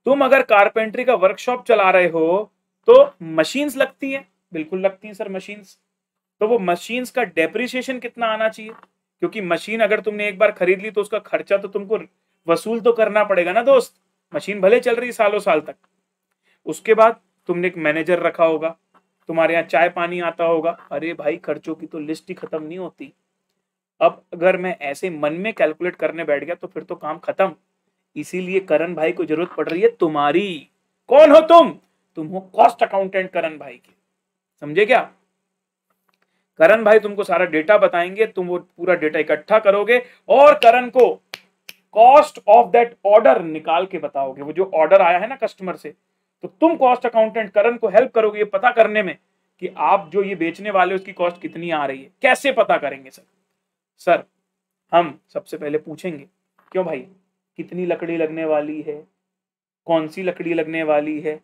तुम अगर कारपेंट्री का वर्कशॉप चला रहे हो तो मशीन्स लगती हैं। बिल्कुल लगती हैं सर मशीन्स तो वो मशीन्स का डेप्रिसिएशन कितना आना चाहिए? क्योंकि मशीन अगर तुमने एक बार खरीद ली तो उसका खर्चा तो तुमको वसूल तो करना पड़ेगा ना दोस्त? मशीन भले चल रही सालों साल तक। उसके बाद तुमने एक मैनेजर रखा होगा। तुम्हारे यहाँ चाय पानी आता होगा। अरे भाई, खर्चों की तो लिस्ट ही खत्म नहीं होती। अब अगर मैं ऐसे मन में कैलकुलेट करने बैठ गया तो फिर तो काम खत्म। इसीलिए करण भाई को ज़रूरत पड़ रही है तुम्हारी। कौन हो तुम? तुम हो कॉस्ट अकाउंटेंट करण भाई की। समझे क्या? करण भाई तुमको सारा डेटा बताएँगे, तुम वो पूरा डेटा इकट्ठा करोगे और करण को कॉस्ट ऑफ़ दैट ऑर्डर निकाल के बताओगे। वो जो ऑर्डर आया है ना कस्टमर से तो तुम कॉस्ट अकाउंटेंट करण को हेल्प करोगे ये पता करने में कि आप जो ये बेचने वाले उसकी कॉस्ट कितनी आ रही है। कैसे पता करेंगे सर? सर, हम सबसे पहले पूछेंगे, क्यों भाई? कितनी लकड़ी लगने वाली है? कौन सी लकड़ी लगने वाली है?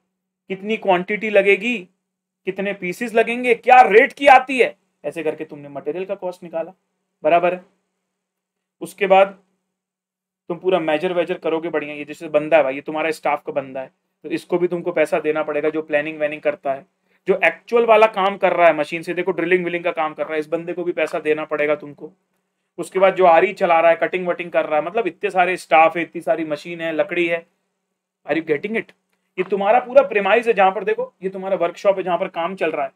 कितनी क्वांटिटी लगेगी? कितने पीसेस लगेंगे? क्या रेट की आती है? ऐसे करके तुमने मटेरियल का कॉस्ट निकाला। बराबर है। उसके बाद तुम पूरा मेजर वेजर करोगे बढ़िया। ये जैसे बंदा है भाई, ये तुम्हारा स्टाफ का बंदा है। तो इसको भी तुमको पैसा देना पड़ेगा जो प्लानिंग वैनिंग करता है। जो एक्चुअल वाला काम कर रहा है मशीन से, देखो ड्रिलिंग विलिंग का काम कर रहा है, इस बंदे को भी पैसा देना पड़ेगा तुमको। उसके बाद जो आरी चला रहा है कटिंग वटिंग कर रहा है मतलब इतने सारे स्टाफ है, इतनी सारी मशीन है, लकड़ी है। आर यू गेटिंग इट ये तुम्हारा पूरा प्रेमाइज है जहाँ पर देखो, ये तुम्हारा वर्कशॉप है जहाँ पर काम चल रहा है।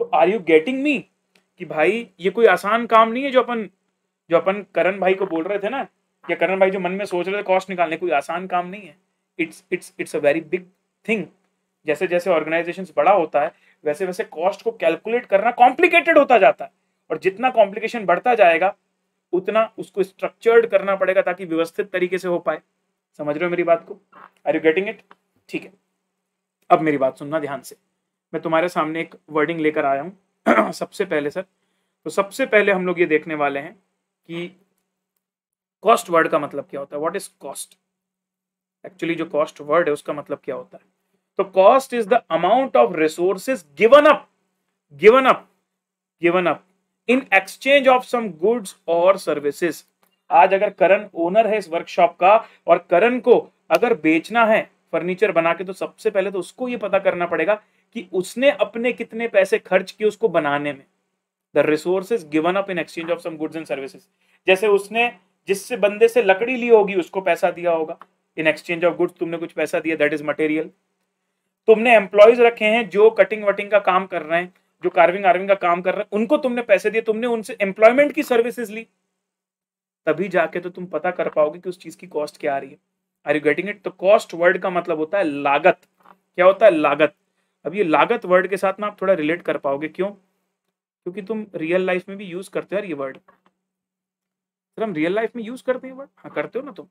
तो आर यू गेटिंग मी कि भाई, ये कोई आसान काम नहीं है जो अपन जो अपन करण भाई को बोल रहे थे ना? या करण भाई जो मन में सोच रहे थे कॉस्ट निकालने, कोई आसान काम नहीं है। It's it's it's a very big thing जैसे जैसे ऑर्गेनाइजेशन बड़ा होता है, वैसे वैसे कॉस्ट को कैलकुलेट करना कॉम्प्लिकेटेड होता जाता है। और जितना कॉम्प्लिकेशन बढ़ता जाएगा, उतना उसको स्ट्रक्चर्ड करना पड़ेगा ताकि व्यवस्थित तरीके से हो पाए। समझ रहे हो मेरी बात को? आर यू गेटिंग इट ठीक है। अब मेरी बात सुनना ध्यान से। मैं तुम्हारे सामने एक वर्डिंग लेकर आया हूँ। सबसे पहले सर तो सबसे पहले हम लोग ये देखने वाले हैं कि कॉस्ट वर्ड का मतलब क्या होता है? व्हाट इज़ कॉस्ट एक्चुअली जो कॉस्ट वर्ड है, उसका मतलब क्या होता है? तो cost is the amount of resources given up given up given up in exchange of some goods और सर्विसेज़ आज अगर करण ओनर है इस वर्कशॉप का और करण को अगर बेचना है फर्नीचर बना के तो सबसे पहले तो उसको ये पता करना पड़ेगा कि उसने अपने कितने पैसे खर्च किए उसको बनाने में। The resources given up in exchange of some goods and services जैसे उसने जिससे बंदे से लकड़ी ली होगी, उसको पैसा दिया होगा। इन एक्सचेंज ऑफ़ गुड्स तुमने कुछ पैसा दिया दैट इज़ मटेरियल तुमने एम्प्लॉयज़ रखे हैं जो कटिंग वटिंग का काम कर रहे हैं, जो कार्विंग आर्विंग का काम कर रहे हैं, उनको तुमने पैसे दिए, तुमने उनसे एम्प्लॉयमेंट की सर्विसेज़ ली। तभी जाके तो तुम पता कर पाओगे कि उस चीज़ की कॉस्ट क्या आ रही है। आर यू गेटिंग इट तो कॉस्ट वर्ड का मतलब होता है लागत। क्या होता है? लागत। अब ये लागत वर्ड के साथ ना आप थोड़ा रिलेट कर पाओगे, क्यों? क्योंकि तुम रियल लाइफ में भी यूज़ करते हो ये वर्ड सर हम रियल लाइफ में यूज़ करते हैं वर्ड हाँ करते हो ना तुम।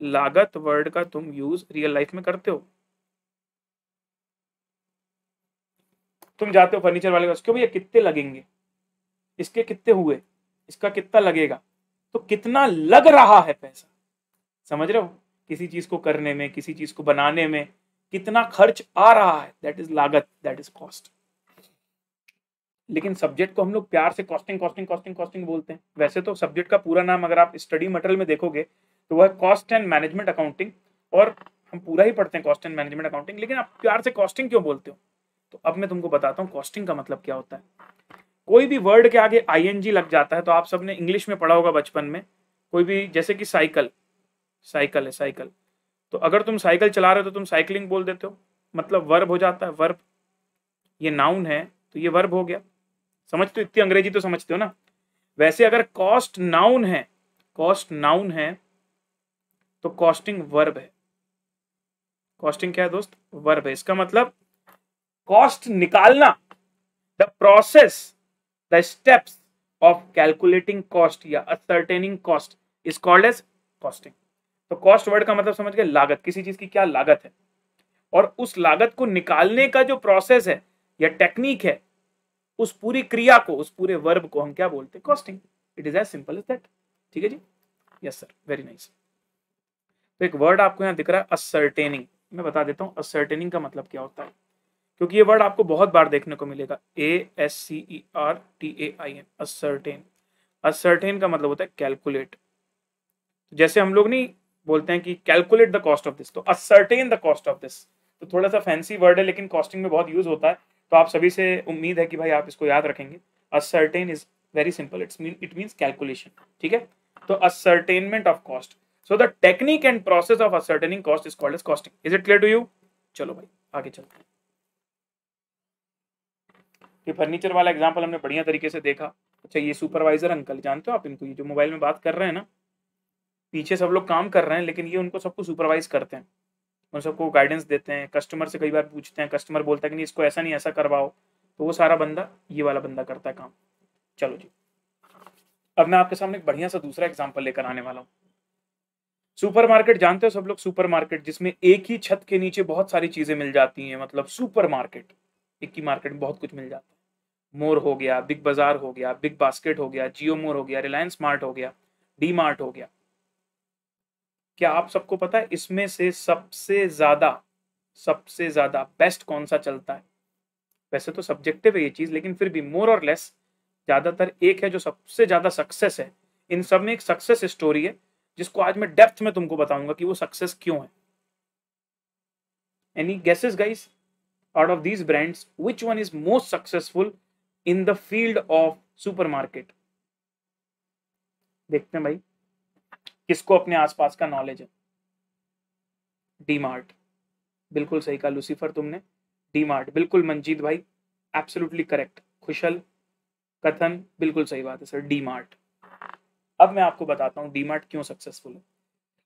लागत वर्ड का तुम यूज़ रियल लाइफ में करते हो। तुम जाते हो फर्नीचर वाले पास, क्यों भैया, कितने लगेंगे? इसके कितने हुए? इसका कितना लगेगा? तो कितना लग रहा है पैसा? समझ रहे हो? किसी चीज़ को करने में, किसी चीज़ को बनाने में कितना खर्च आ रहा है दैट इज़ लागत दैट इज़ कॉस्ट लेकिन सब्जेक्ट को हम लोग प्यार से कॉस्टिंग कॉस्टिंग कॉस्टिंग कॉस्टिंग बोलते हैं। वैसे तो सब्जेक्ट का पूरा नाम अगर आप स्टडी मटेरियल में देखोगे तो वह कॉस्ट एंड मैनेजमेंट अकाउंटिंग और हम पूरा ही पढ़ते हैं कॉस्ट एंड मैनेजमेंट अकाउंटिंग लेकिन आप प्यार से कॉस्टिंग क्यों बोलते हो? तो अब मैं तुमको बताता हूँ कॉस्टिंग का मतलब क्या होता है। कोई भी वर्ड के आगे आईएनजी लग जाता है तो आप सबने इंग्लिश में पढ़ा होगा बचपन में। कोई भी, जैसे कि साइकिल साइकिल है साइकिल तो अगर तुम साइकिल चला रहे हो तो तुम साइकिलिंग बोल देते हो। मतलब वर्ब हो जाता है वर्ब ये नाउन है तो ये वर्ब हो गया। समझते हो इतनी अंग्रेज़ी तो समझते हो ना। वैसे अगर कॉस्ट नाउन है कॉस्ट नाउन है तो कॉस्टिंग वर्ब है। कॉस्टिंग क्या है दोस्त? वर्ब है। इसका मतलब कॉस्ट निकालना the process the steps of calculating cost या ascertaining cost is called as costing तो कॉस्ट वर्ड का मतलब समझ गए लागत, किसी चीज़ की क्या लागत है? और उस लागत को निकालने का जो प्रोसेस है, या टेक्निक है, उस पूरी क्रिया को, उस पूरे वर्ब को हम क्या बोलते हैं? Costing it is as simple as that ठीक है जी? यस सर वेरी नाइस तो एक वर्ड आपको यहाँ दिख रहा है असर्टेनिंग मैं बता देता हूँ असर्टेनिंग का मतलब क्या होता है? क्योंकि ये वर्ड आपको बहुत बार देखने को मिलेगा. A S C E R T A I N ascertain ascertain का मतलब होता है कैलकुलेट जैसे हम लोग नहीं बोलते हैं कि calculate the cost of this तो ascertain the cost of this तो थोड़ा सा फैंसी वर्ड है, लेकिन कॉस्टिंग में बहुत यूज़ होता है। तो आप सभी से उम्मीद है कि भाई आप इसको याद रखेंगे। Ascertain is very simple it's mean it means calculation ठीक है? तो ascertainment of cost so the technique and process of ascertaining cost is called as costing is it clear to you चलो भाई, आगे चलते हैं। ये फर्नीचर वाला एग्ज़ाम्पल हमने बढ़िया तरीके से देखा। अच्छा ये सुपरवाइजर अंकल जानते हो आप इनको? ये जो मोबाइल में बात कर रहे हैं ना पीछे सब लोग काम कर रहे हैं, लेकिन ये उनको सबको सुपरवाइज करते हैं। उन सबको गाइडेंस देते हैं कस्टमर से कई बार पूछते हैं कस्टमर बोलता है कि नहीं, इसको ऐसा नहीं, ऐसा करवाओ। तो वो सारा बंदा, ये वाला बंदा करता है काम। चलो जी। अब मैं आपके सामने एक बढ़िया सा दूसरा एग्ज़ाम्पल लेकर आने वाला हूँ। सुपर मार्केट जानते हो सब लोग सुपर मार्केट जिसमें एक ही छत के नीचे बहुत सारी चीज़ें मिल जाती हैं मतलब सुपर मार्केट एक ही मार्केट में बहुत कुछ मिल जाता है। मोर हो गया, बिग बाज़ार हो गया, बिग बास्केट हो गया, जियो मोर हो गया, रिलायंस मार्ट हो गया, डी मार्ट हो गया। क्या आप सबको पता है, इसमें से सबसे ज़्यादा सबसे ज़्यादा बेस्ट कौन सा चलता है? वैसे तो सब्जेक्टिव है ये चीज़, लेकिन फिर भी मोर और लेस ज़्यादातर एक है जो सबसे ज़्यादा सक्सेस है। इन सब में एक सक्सेस स्टोरी है, जिसको आज मैं डेप्थ में तुमको बताऊँगा कि वो सक्सेस क्यों है। Any guesses guys out of these brands which one is most successful in the field of supermarket देखते हैं भाई। किसको अपने आसपास का नॉलेज है? डी मार्ट बिल्कुल सही कहा लुसीफर तुमने। डी मार्ट बिल्कुल मंजीत भाई एब्सोल्युटली करेक्ट खुशल, कथन, बिल्कुल सही बात है सर डी मार्ट अब मैं आपको बताता हूँ डी मार्ट क्यों सक्सेसफुल है।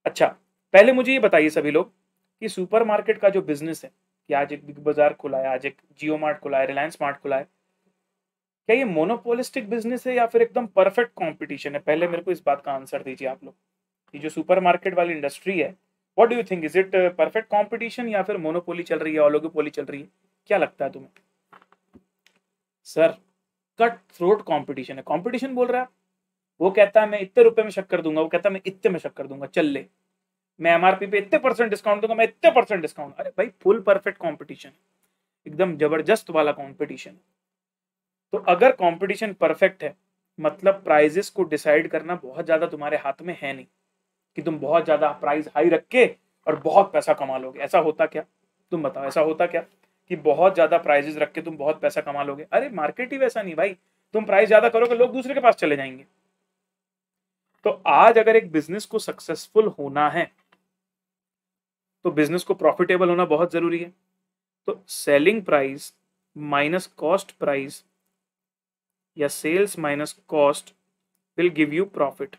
अच्छा पहले मुझे ये बताइए सभी लोग कि सुपरमार्केट का जो बिज़नेस है, कि आज एक बिग बाज़ार खुला है, आज एक जियो मार्ट खुला है रिलायंस मार्ट खुला है, क्या ये मोनोपोलिस्टिक बिज़नेस है या फिर एकदम परफेक्ट कंपटीशन है? पहले मेरे को इस बात का आंसर दीजिए आप लोग। ये जो सुपरमार्केट वाली इंडस्ट्री है what do you think is it perfect competition या फिर मोनोपोली चल रही है ओलोगोपोली चल रही है? क्या लगता है तुम्हें? सर कट थ्रोट कंपटीशन है। कंपटीशन बोल रहा है वो कहता है, मैं इतने रुपए में शक्कर दूँगा। वो कहता है, मैं इतने में शक्कर दूँगा। चल ले। मैं एमआरपी पे इतने परसेंट डिस्काउंट दूँगा, मैं इतने परसेंट डिस्काउंट अरे भाई फुल परफेक्ट कॉम्पिटिशन एकदम ज़बरदस्त वाला कंपटीशन तो अगर कॉम्पिटिशन परफेक्ट है मतलब प्राइजेस को डिसाइड करना बहुत ज़्यादा तुम्हारे हाथ में है नहीं। कि तुम बहुत ज़्यादा प्राइस हाई रख के और बहुत पैसा कमा लोगे। ऐसा होता क्या? तुम बताओ, ऐसा होता क्या? कि बहुत ज़्यादा प्राइजेस रख के तुम बहुत पैसा कमा लोगे। अरे मार्केट ही वैसा नहीं भाई। तुम प्राइस ज़्यादा करोगे, लोग दूसरे के पास चले जाएँगे। तो आज अगर एक बिज़नेस को सक्सेसफुल होना है तो बिज़नेस को प्रॉफिटेबल होना बहुत ज़रूरी है। तो selling price minus cost price या sales minus cost will give you profit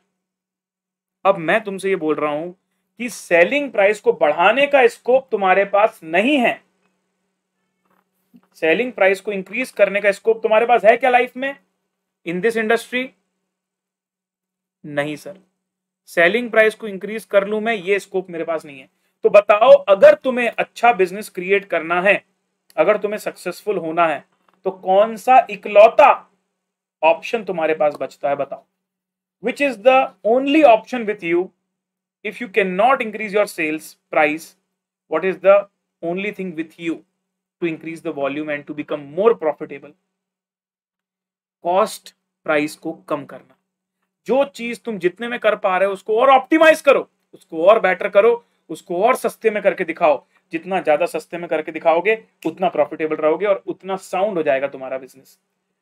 अब मैं तुमसे ये बोल रहा हूँ कि सेलिंग प्राइस को बढ़ाने का स्कोप तुम्हारे पास नहीं है। सेलिंग प्राइस को इंक्रीज करने का स्कोप तुम्हारे पास है क्या लाइफ में? इन दिस इंडस्ट्री नहीं सर सेलिंग प्राइस को इंक्रीज कर लू मैं, ये स्कोप मेरे पास नहीं है। तो बताओ, अगर तुम्हें अच्छा बिज़नेस क्रिएट करना है, अगर तुम्हें सक्सेसफुल होना है तो कौन सा इकलौता ऑप्शन तुम्हारे पास बचता है, बताओ। Is the only option with you if you can not increase your sales price what is the only thing with you to increase the volume and to become more profitable cost price को कम करना। जो चीज़ तुम जितने में कर पा रहे हो, उसको और ऑप्टिमाइज करो। उसको और बेटर करो, उसको और सस्ते में करके दिखाओ। जितना ज़्यादा सस्ते में करके दिखाओगे, उतना प्रॉफिटेबल रहोगे और उतना साउंड हो जाएगा तुम्हारा business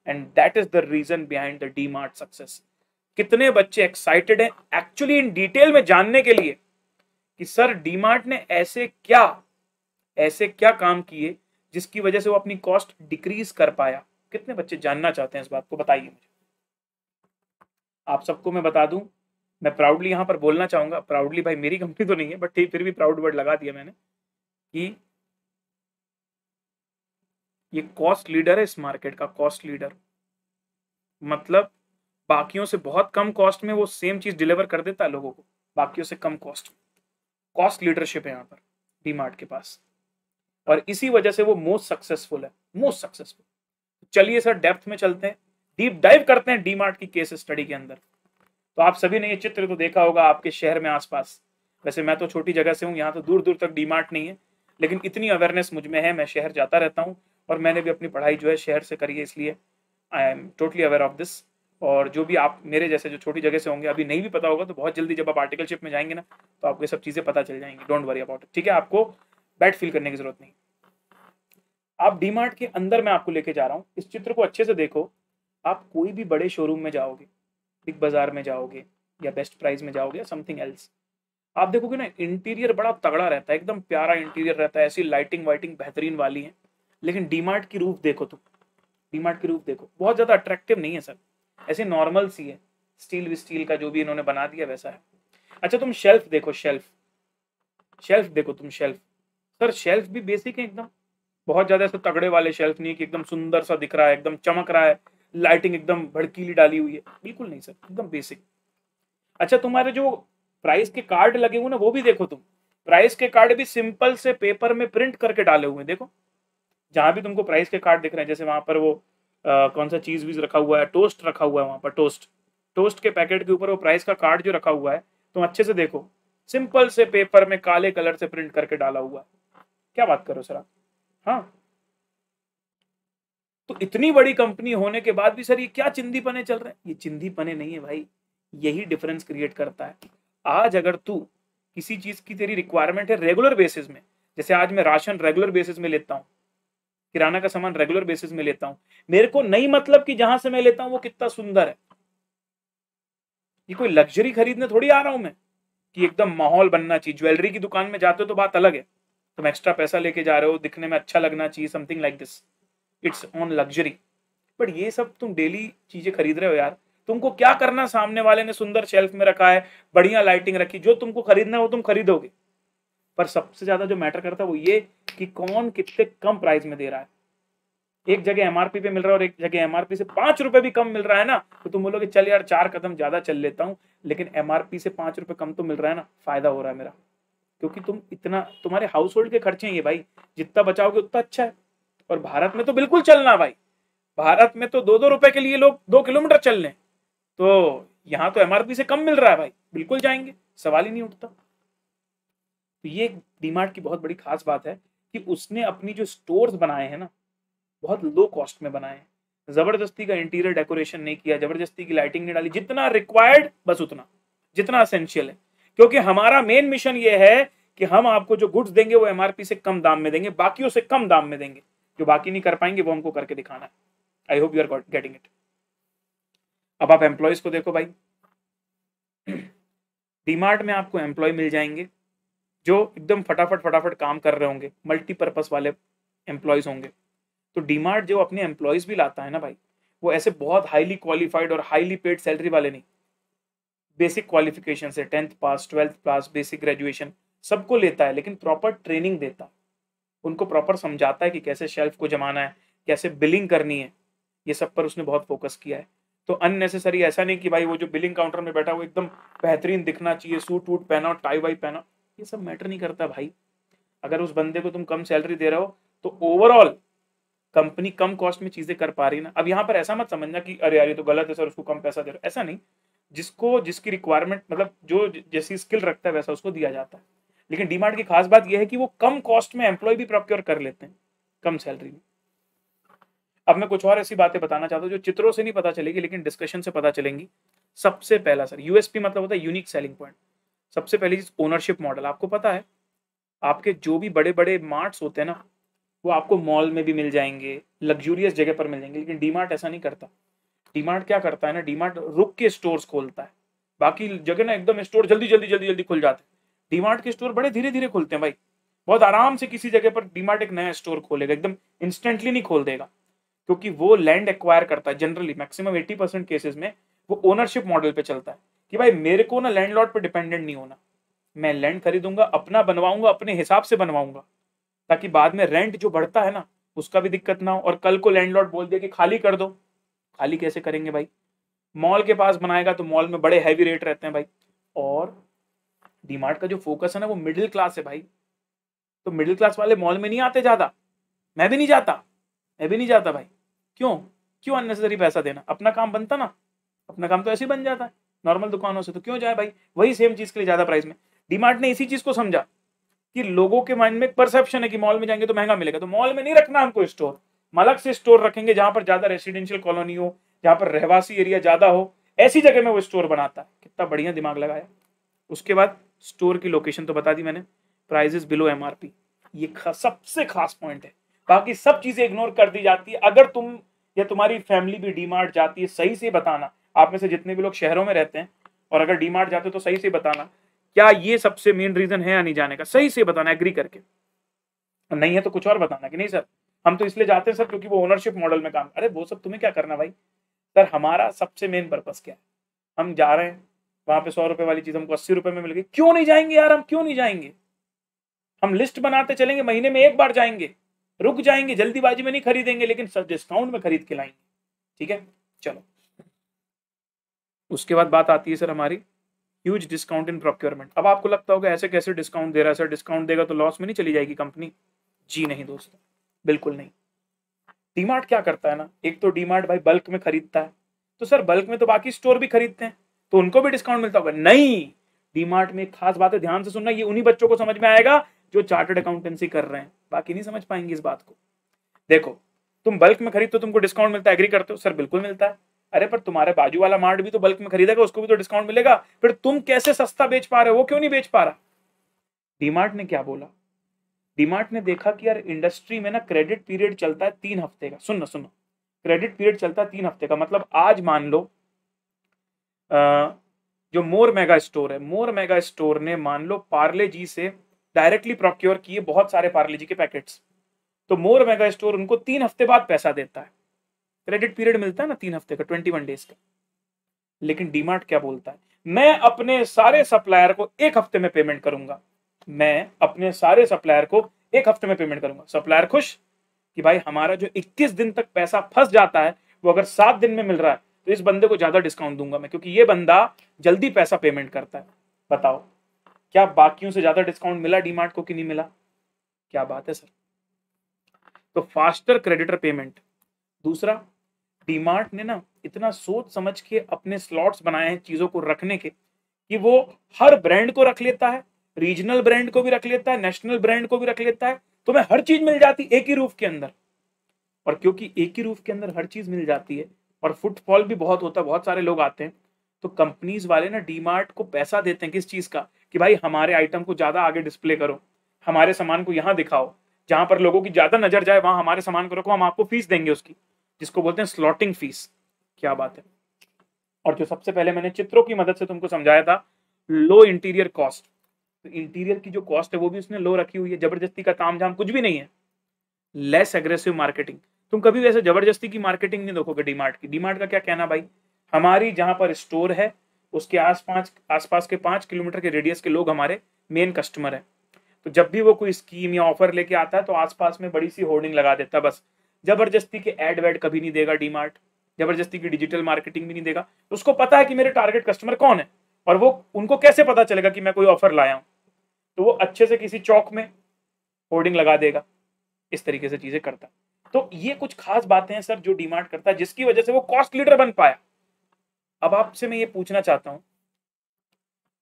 and that is the reason behind the D Mart success कितने बच्चे एक्साइटेड हैं एक्चुअली इन डिटेल में जानने के लिए कि सर डीमार्ट ने ऐसे क्या ऐसे क्या काम किए जिसकी वजह से वो अपनी कॉस्ट डिक्रीज कर पाया। कितने बच्चे जानना चाहते हैं इस बात को, बताइए मुझे। आप सबको मैं बता दूँ, मैं प्राउडली यहाँ पर बोलना चाहूँगा प्राउडली भाई मेरी कंपनी तो नहीं है बट फिर भी प्राउड वर्ड लगा दिया मैंने कि ये कॉस्ट लीडर है इस मार्केट का कॉस्ट लीडर मतलब बाकियों से बहुत कम कॉस्ट में वो सेम चीज़ डिलीवर कर देता है लोगों को। बाकियों से कम कॉस्ट कॉस्ट लीडरशिप है यहाँ पर डी के पास। और इसी वजह से वो मोस्ट सक्सेसफुल है मोस्ट सक्सेसफुल चलिए सर डेप्थ में चलते हैं। डीप डाइव करते हैं डी की केस स्टडी के अंदर। तो आप सभी ने ये चित्र तो देखा होगा आपके शहर में आसपास। वैसे मैं तो छोटी जगह से हूँ, यहाँ तो दूर दूर तक डी नहीं है। लेकिन इतनी अवेयरनेस मुझमें है, मैं शहर जाता रहता हूँ। और मैंने भी अपनी पढ़ाई जो है शहर से करी है, इसलिए I am totally aware of this और जो भी आप मेरे जैसे जो छोटी जगह से होंगे, अभी नहीं भी पता होगा तो बहुत जल्दी जब आप आर्टिकलशिप में जाएँगे ना तो आपको ये सब चीज़ें पता चल जाएँगी। डोंट वरी अबाउट ठीक है? आपको बैड फील करने की ज़रूरत नहीं। आप डी के अंदर मैं आपको लेके जा रहा हूँ। इस चित्र को अच्छे से देखो। आप कोई भी बड़े शोरूम में जाओगे, बिग बाज़ार में जाओगे, या बेस्ट प्राइस में जाओगे, या समथिंग एल्स आप देखोगे ना इंटीरियर बड़ा तगड़ा रहता है, एकदम प्यारा इंटीरियर रहता है, ऐसी लाइटिंग वाइटिंग बेहतरीन वाली है। लेकिन डीमार्ट की रूफ देखो तुम। डीमार्ट की रूफ देखो। बहुत ज़्यादा अट्रैक्टिव नहीं है, सर। ऐसे नॉर्मल सी है। स्टील विस्टील का जो भी इन्होंने बना दिया, वैसा है। अच्छा तुम शेल्फ देखो शेल्फ शेल्फ देखो तुम शेल्फ सर शेल्फ भी बेसिक है एकदम। बहुत ज़्यादा ऐसे तगड़े वाले शेल्फ नहीं है कि एकदम सुंदर सा दिख रहा है, एकदम चमक रहा है। लाइटिंग एकदम भड़कीली डाली हुई है। बिल्कुल नहीं सर एकदम बेसिक अच्छा तुम्हारे जो प्राइस के कार्ड लगे हुए ना, वो भी देखो तुम। प्राइस के कार्ड भी सिंपल से पेपर में प्रिंट करके डाले हुए देखो। जहाँ भी तुमको प्राइस के कार्ड दिख रहे हैं, जैसे वहाँ पर वो कौन सा चीज़ वीज रखा हुआ है? टोस्ट रखा हुआ है वहाँ पर, टोस्ट। टोस्ट के पैकेट के ऊपर वो प्राइस का कार्ड जो रखा हुआ है, तुम अच्छे से देखो। सिंपल से पेपर में काले कलर से प्रिंट करके डाला हुआ है। क्या बात करो सर आप? हाँ। तो इतनी बड़ी कंपनी होने के बाद भी सर ये क्या चिंदी पने चल रहे हैं? ये चिंदी पने नहीं है भाई। यही डिफरेंस क्रिएट करता है। आज अगर तू किसी चीज़ की तेरी रिक्वायरमेंट है रेगुलर बेसिस में, जैसे आज मैं राशन रेगुलर बेसिस में लेता हूँ किराना का सामान रेगुलर बेसिस में लेता हूँ। मेरे को नहीं मतलब कि जहाँ से मैं लेता हूँ वो कितना सुंदर है। ये कोई लग्जरी खरीदने थोड़ी आ रहा हूँ मैं कि एकदम माहौल बनना चाहिए। ज्वेलरी की दुकान में जाते हो तो बात अलग है। तुम एक्स्ट्रा पैसा लेके जा रहे हो, दिखने में अच्छा लगना चाहिए something like this it's on luxury but ये सब तुम डेली चीज़ें खरीद रहे हो यार। तुमको क्या करना सामने वाले ने सुंदर शेल्फ में रखा है, बढ़िया लाइटिंग रखी, जो तुमको खरीदना है वो तुम खरीदोगे। पर सबसे ज़्यादा जो मैटर करता है वो ये कि कौन कितने कम प्राइस में दे रहा है। एक जगह एमआरपी पे मिल रहा है और एक जगह एमआरपी से पाँच रुपए भी कम मिल रहा है ना तो तुम बोलोगे, चल यार, चार कदम ज़्यादा चल लेता हूँ, लेकिन एमआरपी से पाँच रुपए कम तो मिल रहा है ना, फ़ायदा हो रहा है मेरा। क्योंकि तुम इतना, तुम्हारे हाउस होल्ड के खर्चे हैं ये भाई, जितना बचाओगे उतना अच्छा है। और भारत में तो बिल्कुल चलना भाई, भारत में तो दो दो रुपए के लिए लोग दो किलोमीटर चल लें। तो यहाँ तो एमआरपी से कम मिल रहा है भाई, बिल्कुल जाएँगे, सवाल ही नहीं उठता। तो ये डीमार्ट की बहुत बड़ी खास बात है कि उसने अपनी जो स्टोर्स बनाए हैं ना, बहुत लो कॉस्ट में बनाए हैं। ज़बरदस्ती का इंटीरियर डेकोरेशन नहीं किया, ज़बरदस्ती की लाइटिंग नहीं डाली, जितना रिक्वायर्ड बस उतना, जितना असेंशियल है। क्योंकि हमारा मेन मिशन ये है कि हम आपको जो गुड्स देंगे, वो एमआरपी से कम दाम में देंगे, बाकियों से कम दाम में देंगे। जो बाकी नहीं कर पाएँगे, वो हमको करके दिखाना है। I hope you are getting it अब आप एम्प्लॉयज़ को देखो भाई। डीमार्ट में आपको एम्प्लॉय मिल जाएँगे। जो एकदम फटाफट फटाफट काम कर रहे होंगे मल्टीपर्पज वाले एम्प्लॉयज़ होंगे। तो डीमार्ट जो अपने एम्प्लॉयज़ भी लाता है ना भाई, वो ऐसे बहुत हाईली क्वालिफाइड और हाईली पेड सैलरी वाले नहीं। बेसिक क्वालिफिकेशन से tenth pass twelfth pass basic graduation सबको लेता है, लेकिन प्रॉपर ट्रेनिंग देता। है उनको प्रॉपर समझाता है कि कैसे शेल्फ को जमाना है, कैसे बिलिंग करनी है, ये सब पर उसने बहुत फोकस किया है। तो अननेसेसरी ऐसा नहीं कि भाई वो जो बिलिंग काउंटर में बैठा वो एकदम बेहतरीन दिखना चाहिए सूट वूट पहना टाई वाई पहना ये सब मैटर नहीं करता भाई। अगर उस बंदे को तुम कम सैलरी दे रहे हो तो ओवरऑल कंपनी कम कॉस्ट में चीज़ें कर पा रही है ना। अब यहाँ पर ऐसा मत समझना कि, अरे यार, ये तो गलत है सर, उसको कम पैसा दे रहे ऐसा नहीं। जिसको, जिसकी रिक्वायरमेंट मतलब जो, जैसी स्किल रखता है, वैसा उसको दिया जाता है। लेकिन डीमार्ट की खास बात यह है कि वो कम कॉस्ट में एम्प्लॉय भी प्रोक्योर कर लेते हैं, कम सैलरी में। अब मैं कुछ और ऐसी बातें बताना चाहता हूँ, जो चित्रों से नहीं पता चलेगी, लेकिन डिस्कशन से पता चलेंगी। सबसे पहला, सर यूएसपी मतलब होता है यूनिक सेलिंग पॉइंट सबसे पहली चीज़ ओनरशिप मॉडल आपको पता है, आपके जो भी बड़े बड़े मार्ट्स होते हैं ना, वो आपको मॉल में भी मिल जाएँगे लग्जूरियस जगह पर मिल जाएँगे, लेकिन डीमार्ट ऐसा नहीं करता। डीमार्ट क्या करता है ना डीमार्ट रुक के स्टोर्स खोलता है। बाकी जगह ना एकदम स्टोर जल्दी जल्दी जल्दी जल्दी खुल जाते हैं। डीमार्ट के स्टोर बड़े धीरे धीरे खुलते हैं भाई। बहुत आराम से किसी जगह पर डीमार्ट एक नया स्टोर खोलेगा, एकदम इंस्टेंटली नहीं खोल देगा। क्योंकि वो लैंड एक्वायर करता है generally maximum eighty percent cases में वो ओनरशिप मॉडल पे चलता है। कि भाई मेरे को ना लैंडलॉर्ड पर डिपेंडेंट नहीं होना। मैं लैंड खरीदूँगा, अपना बनवाऊँगा, अपने हिसाब से बनवाऊँगा, ताकि बाद में रेंट जो बढ़ता है ना, उसका भी दिक्कत ना हो। और कल को लैंडलॉर्ड बोल दिया कि खाली कर दो। खाली कैसे करेंगे भाई? मॉल के पास बनाएगा तो मॉल में बड़े हैवी रेट रहते हैं भाई। और डीमार्ट का जो फोकस है ना, वो मिडिल क्लास है भाई। तो मिडिल क्लास वाले मॉल में नहीं आते ज़्यादा। मैं भी नहीं जाता। मैं भी नहीं जाता भाई। क्यों? क्यों अननेसेसरी पैसा देना? अपना काम बनता ना। अपना काम तो ऐसे ही बन जाता है। नॉर्मल दुकानों से तो क्यों जाए भाई? वही सेम चीज़ के लिए ज़्यादा प्राइस में। डीमार्ट ने इसी चीज़ को समझा कि लोगों के माइंड में परसेप्शन है कि मॉल में जाएँगे तो महँगा मिलेगा। तो मॉल में नहीं रखना हमको स्टोर अलग से स्टोर रखेंगे जहाँ पर ज़्यादा रेसिडेंशियल कॉलोनी हो जहाँ पर रहवासी एरिया ज़्यादा हो ऐसी जगह में वो स्टोर बनाता है। कितना बढ़िया दिमाग लगाया। उसके बाद स्टोर की लोकेशन तो बता दी मैंने। प्राइजेस बिलो एमआरपी ये खा, सबसे खास पॉइंट है। बाकी सब चीज़ें इग्नोर कर दी जाती है। अगर तुम या तुम्हारी फैमिली भी डीमार्ट जाती है सही से बताना। आप में से जितने भी लोग शहरों में रहते हैं, और अगर डीमार्ट जाते हो तो सही से बताना, क्या ये सबसे मेन रीजन है या नहीं जाने का? सही से बताना एग्री करके। नहीं है तो कुछ और बताना कि नहीं सर, हम तो इसलिए जाते हैं सर क्योंकि वो ओनरशिप मॉडल में काम, अरे वो सब तुम्हें क्या करना भाई? सर हमारा सबसे मेन पर्पज क्या है? हम जा रहे हैं, वहाँ पे सौ रुपए वाली चीज़ हमको अस्सी रुपए में मिल गई। क्यों नहीं जाएँगे यार हम? क्यों नहीं जाएँगे? हम लिस्ट बनाते चलेंगे, महीने में एक बार जाएँगे। रुक जाएँगे, जल्दीबाजी में नहीं खरीदेंगे, लेकिन सब डिस्काउंट में खरीद के लाएँगे। ठीक है? चलो। उसके बाद बात आती है सर हमारी। ह्यूज डिस्काउंट इन प्रोक्योरमेंट अब आपको लगता होगा, ऐसे कैसे डिस्काउंट दे रहा है? सर डिस्काउंट देगा तो लॉस में नहीं चली जाएगी कंपनी जी नहीं दोस्तों, बिल्कुल नहीं। डीमार्ट क्या करता है ना? एक तो डीमार्ट भाई बल्क में खरीदता है। तो सर बल्क में तो बाकी स्टोर भी खरीदते हैं तो उनको भी डिस्काउंट मिलता होगा। नहीं! डीमार्ट में एक खास बात है, ध्यान से सुनना, ये उन्हीं बच्चों को समझ में आएगा जो चार्टर्ड अकाउंटेंसी कर रहे हैं। बाकी नहीं समझ पाएँगे इस बात को। देखो, तुम बल्क में खरीदते हो, तुमको डिस्काउंट मिलता है एग्री करते हो? सर, बिल्कुल मिलता है। अरे पर तुम्हारे बाजू वाला मार्ट भी तो बल्क में खरीदेगा उसको भी तो डिस्काउंट मिलेगा। फिर तुम कैसे सस्ता बेच पा रहे हो? वो क्यों नहीं बेच पा रहा? डीमार्ट ने क्या बोला? डीमार्ट ने देखा कि यार इंडस्ट्री में ना क्रेडिट पीरियड चलता है तीन हफ़्ते का। सुनो सुनो क्रेडिट पीरियड चलता है तीन हफ़्ते का। मतलब आज मान लो आ, जो मोर मेगा स्टोर है मोर मेगा स्टोर ने मान लो पार्ले जी से डायरेक्टली प्रोक्योर किए बहुत सारे पार्ले जी के पैकेट्स। तो मोर मेगा स्टोर उनको तीन हफ़्ते बाद पैसा देता है। क्रेडिट पीरियड मिलता है ना तीन हफ़्ते का ट्वेंटी वन डेज़ का। लेकिन डीमार्ट क्या बोलता है? मैं अपने सारे सप्लायर को एक हफ़्ते में पेमेंट करूँगा। मैं अपने सारे सप्लायर को एक हफ़्ते में पेमेंट करूँगा। सप्लायर खुश कि भाई हमारा जो 21 दिन तक पैसा फंस जाता है, वो अगर सात दिन में मिल रहा है तो इस बंदे को ज़्यादा डिस्काउंट दूँगा मैं, क्योंकि ये बंदा जल्दी पैसा पेमेंट करता है। बताओ, क्या बाकियों से ज़्यादा डिस्काउंट मिला डीमार्ट को कि नहीं मिला? क्या बात है सर तो फास्टर क्रेडिटर पेमेंट दूसरा डीमार्ट ने ना इतना सोच समझ के अपने स्लॉट्स बनाए हैं चीज़ों को रखने के कि वो हर ब्रांड को रख लेता है रीजनल ब्रांड को भी रख लेता है नेशनल ब्रांड को भी रख लेता है तुम्हें हर चीज़ मिल जाती एक ही रूफ के अंदर। और क्योंकि एक ही रूफ के अंदर हर चीज़ मिल जाती है, और फुटफॉल भी बहुत होता है, बहुत सारे लोग आते हैं तो कंपनीज़ वाले ना डीमार्ट को पैसा देते हैं किस चीज़ का? कि भाई हमारे आइटम को ज़्यादा आगे डिस्प्ले करो, हमारे सामान को यहाँ दिखाओ, जहाँ पर लोगों की ज़्यादा नज़र जाए, वहाँ हमारे सामान को रखो, हम आपको फ़ीस देंगे उसकी। जिसको बोलते हैं स्लॉटिंग फ़ीस क्या बात है। और जो सबसे पहले मैंने चित्रों की मदद से तुमको समझाया था लो इंटीरियर कॉस्ट तो इंटीरियर की जो कॉस्ट है, वो भी उसने लो रखी हुई है। ज़बरदस्ती का झाम कुछ भी नहीं है। लेस एग्रेसिव मार्केटिंग तुम कभी वैसे ज़बरदस्ती की मार्केटिंग नहीं देखोगे डीमार्ट की। डीमार्ट का क्या कहना भाई? हमारी जहाँ पर स्टोर है, उसके आस पास आसपास के पाँच किलोमीटर के रेडियस के लोग हमारे मेन कस्टमर है। तो जब भी वो कोई स्कीम या ऑफ़र लेके आता है तो आसपास में बड़ी सी होर्डिंग लगा देता है, बस। ज़बरदस्ती के एड वेड कभी नहीं देगा डीमार्ट ज़बरदस्ती की डिजिटल मार्केटिंग भी नहीं देगा। तो उसको पता है कि मेरे टारगेट कस्टमर कौन है और वो, उनको कैसे पता चलेगा कि मैं कोई ऑफ़र लाया हूँ? तो वो अच्छे से किसी चौक में होर्डिंग लगा देगा। इस तरीके से चीज़ें करता तो ये कुछ खास बातें हैं सर जो डिमांड करता है, जिसकी वजह से वो कॉस्ट लीडर बन पाया। अब आपसे मैं ये पूछना चाहता हूँ,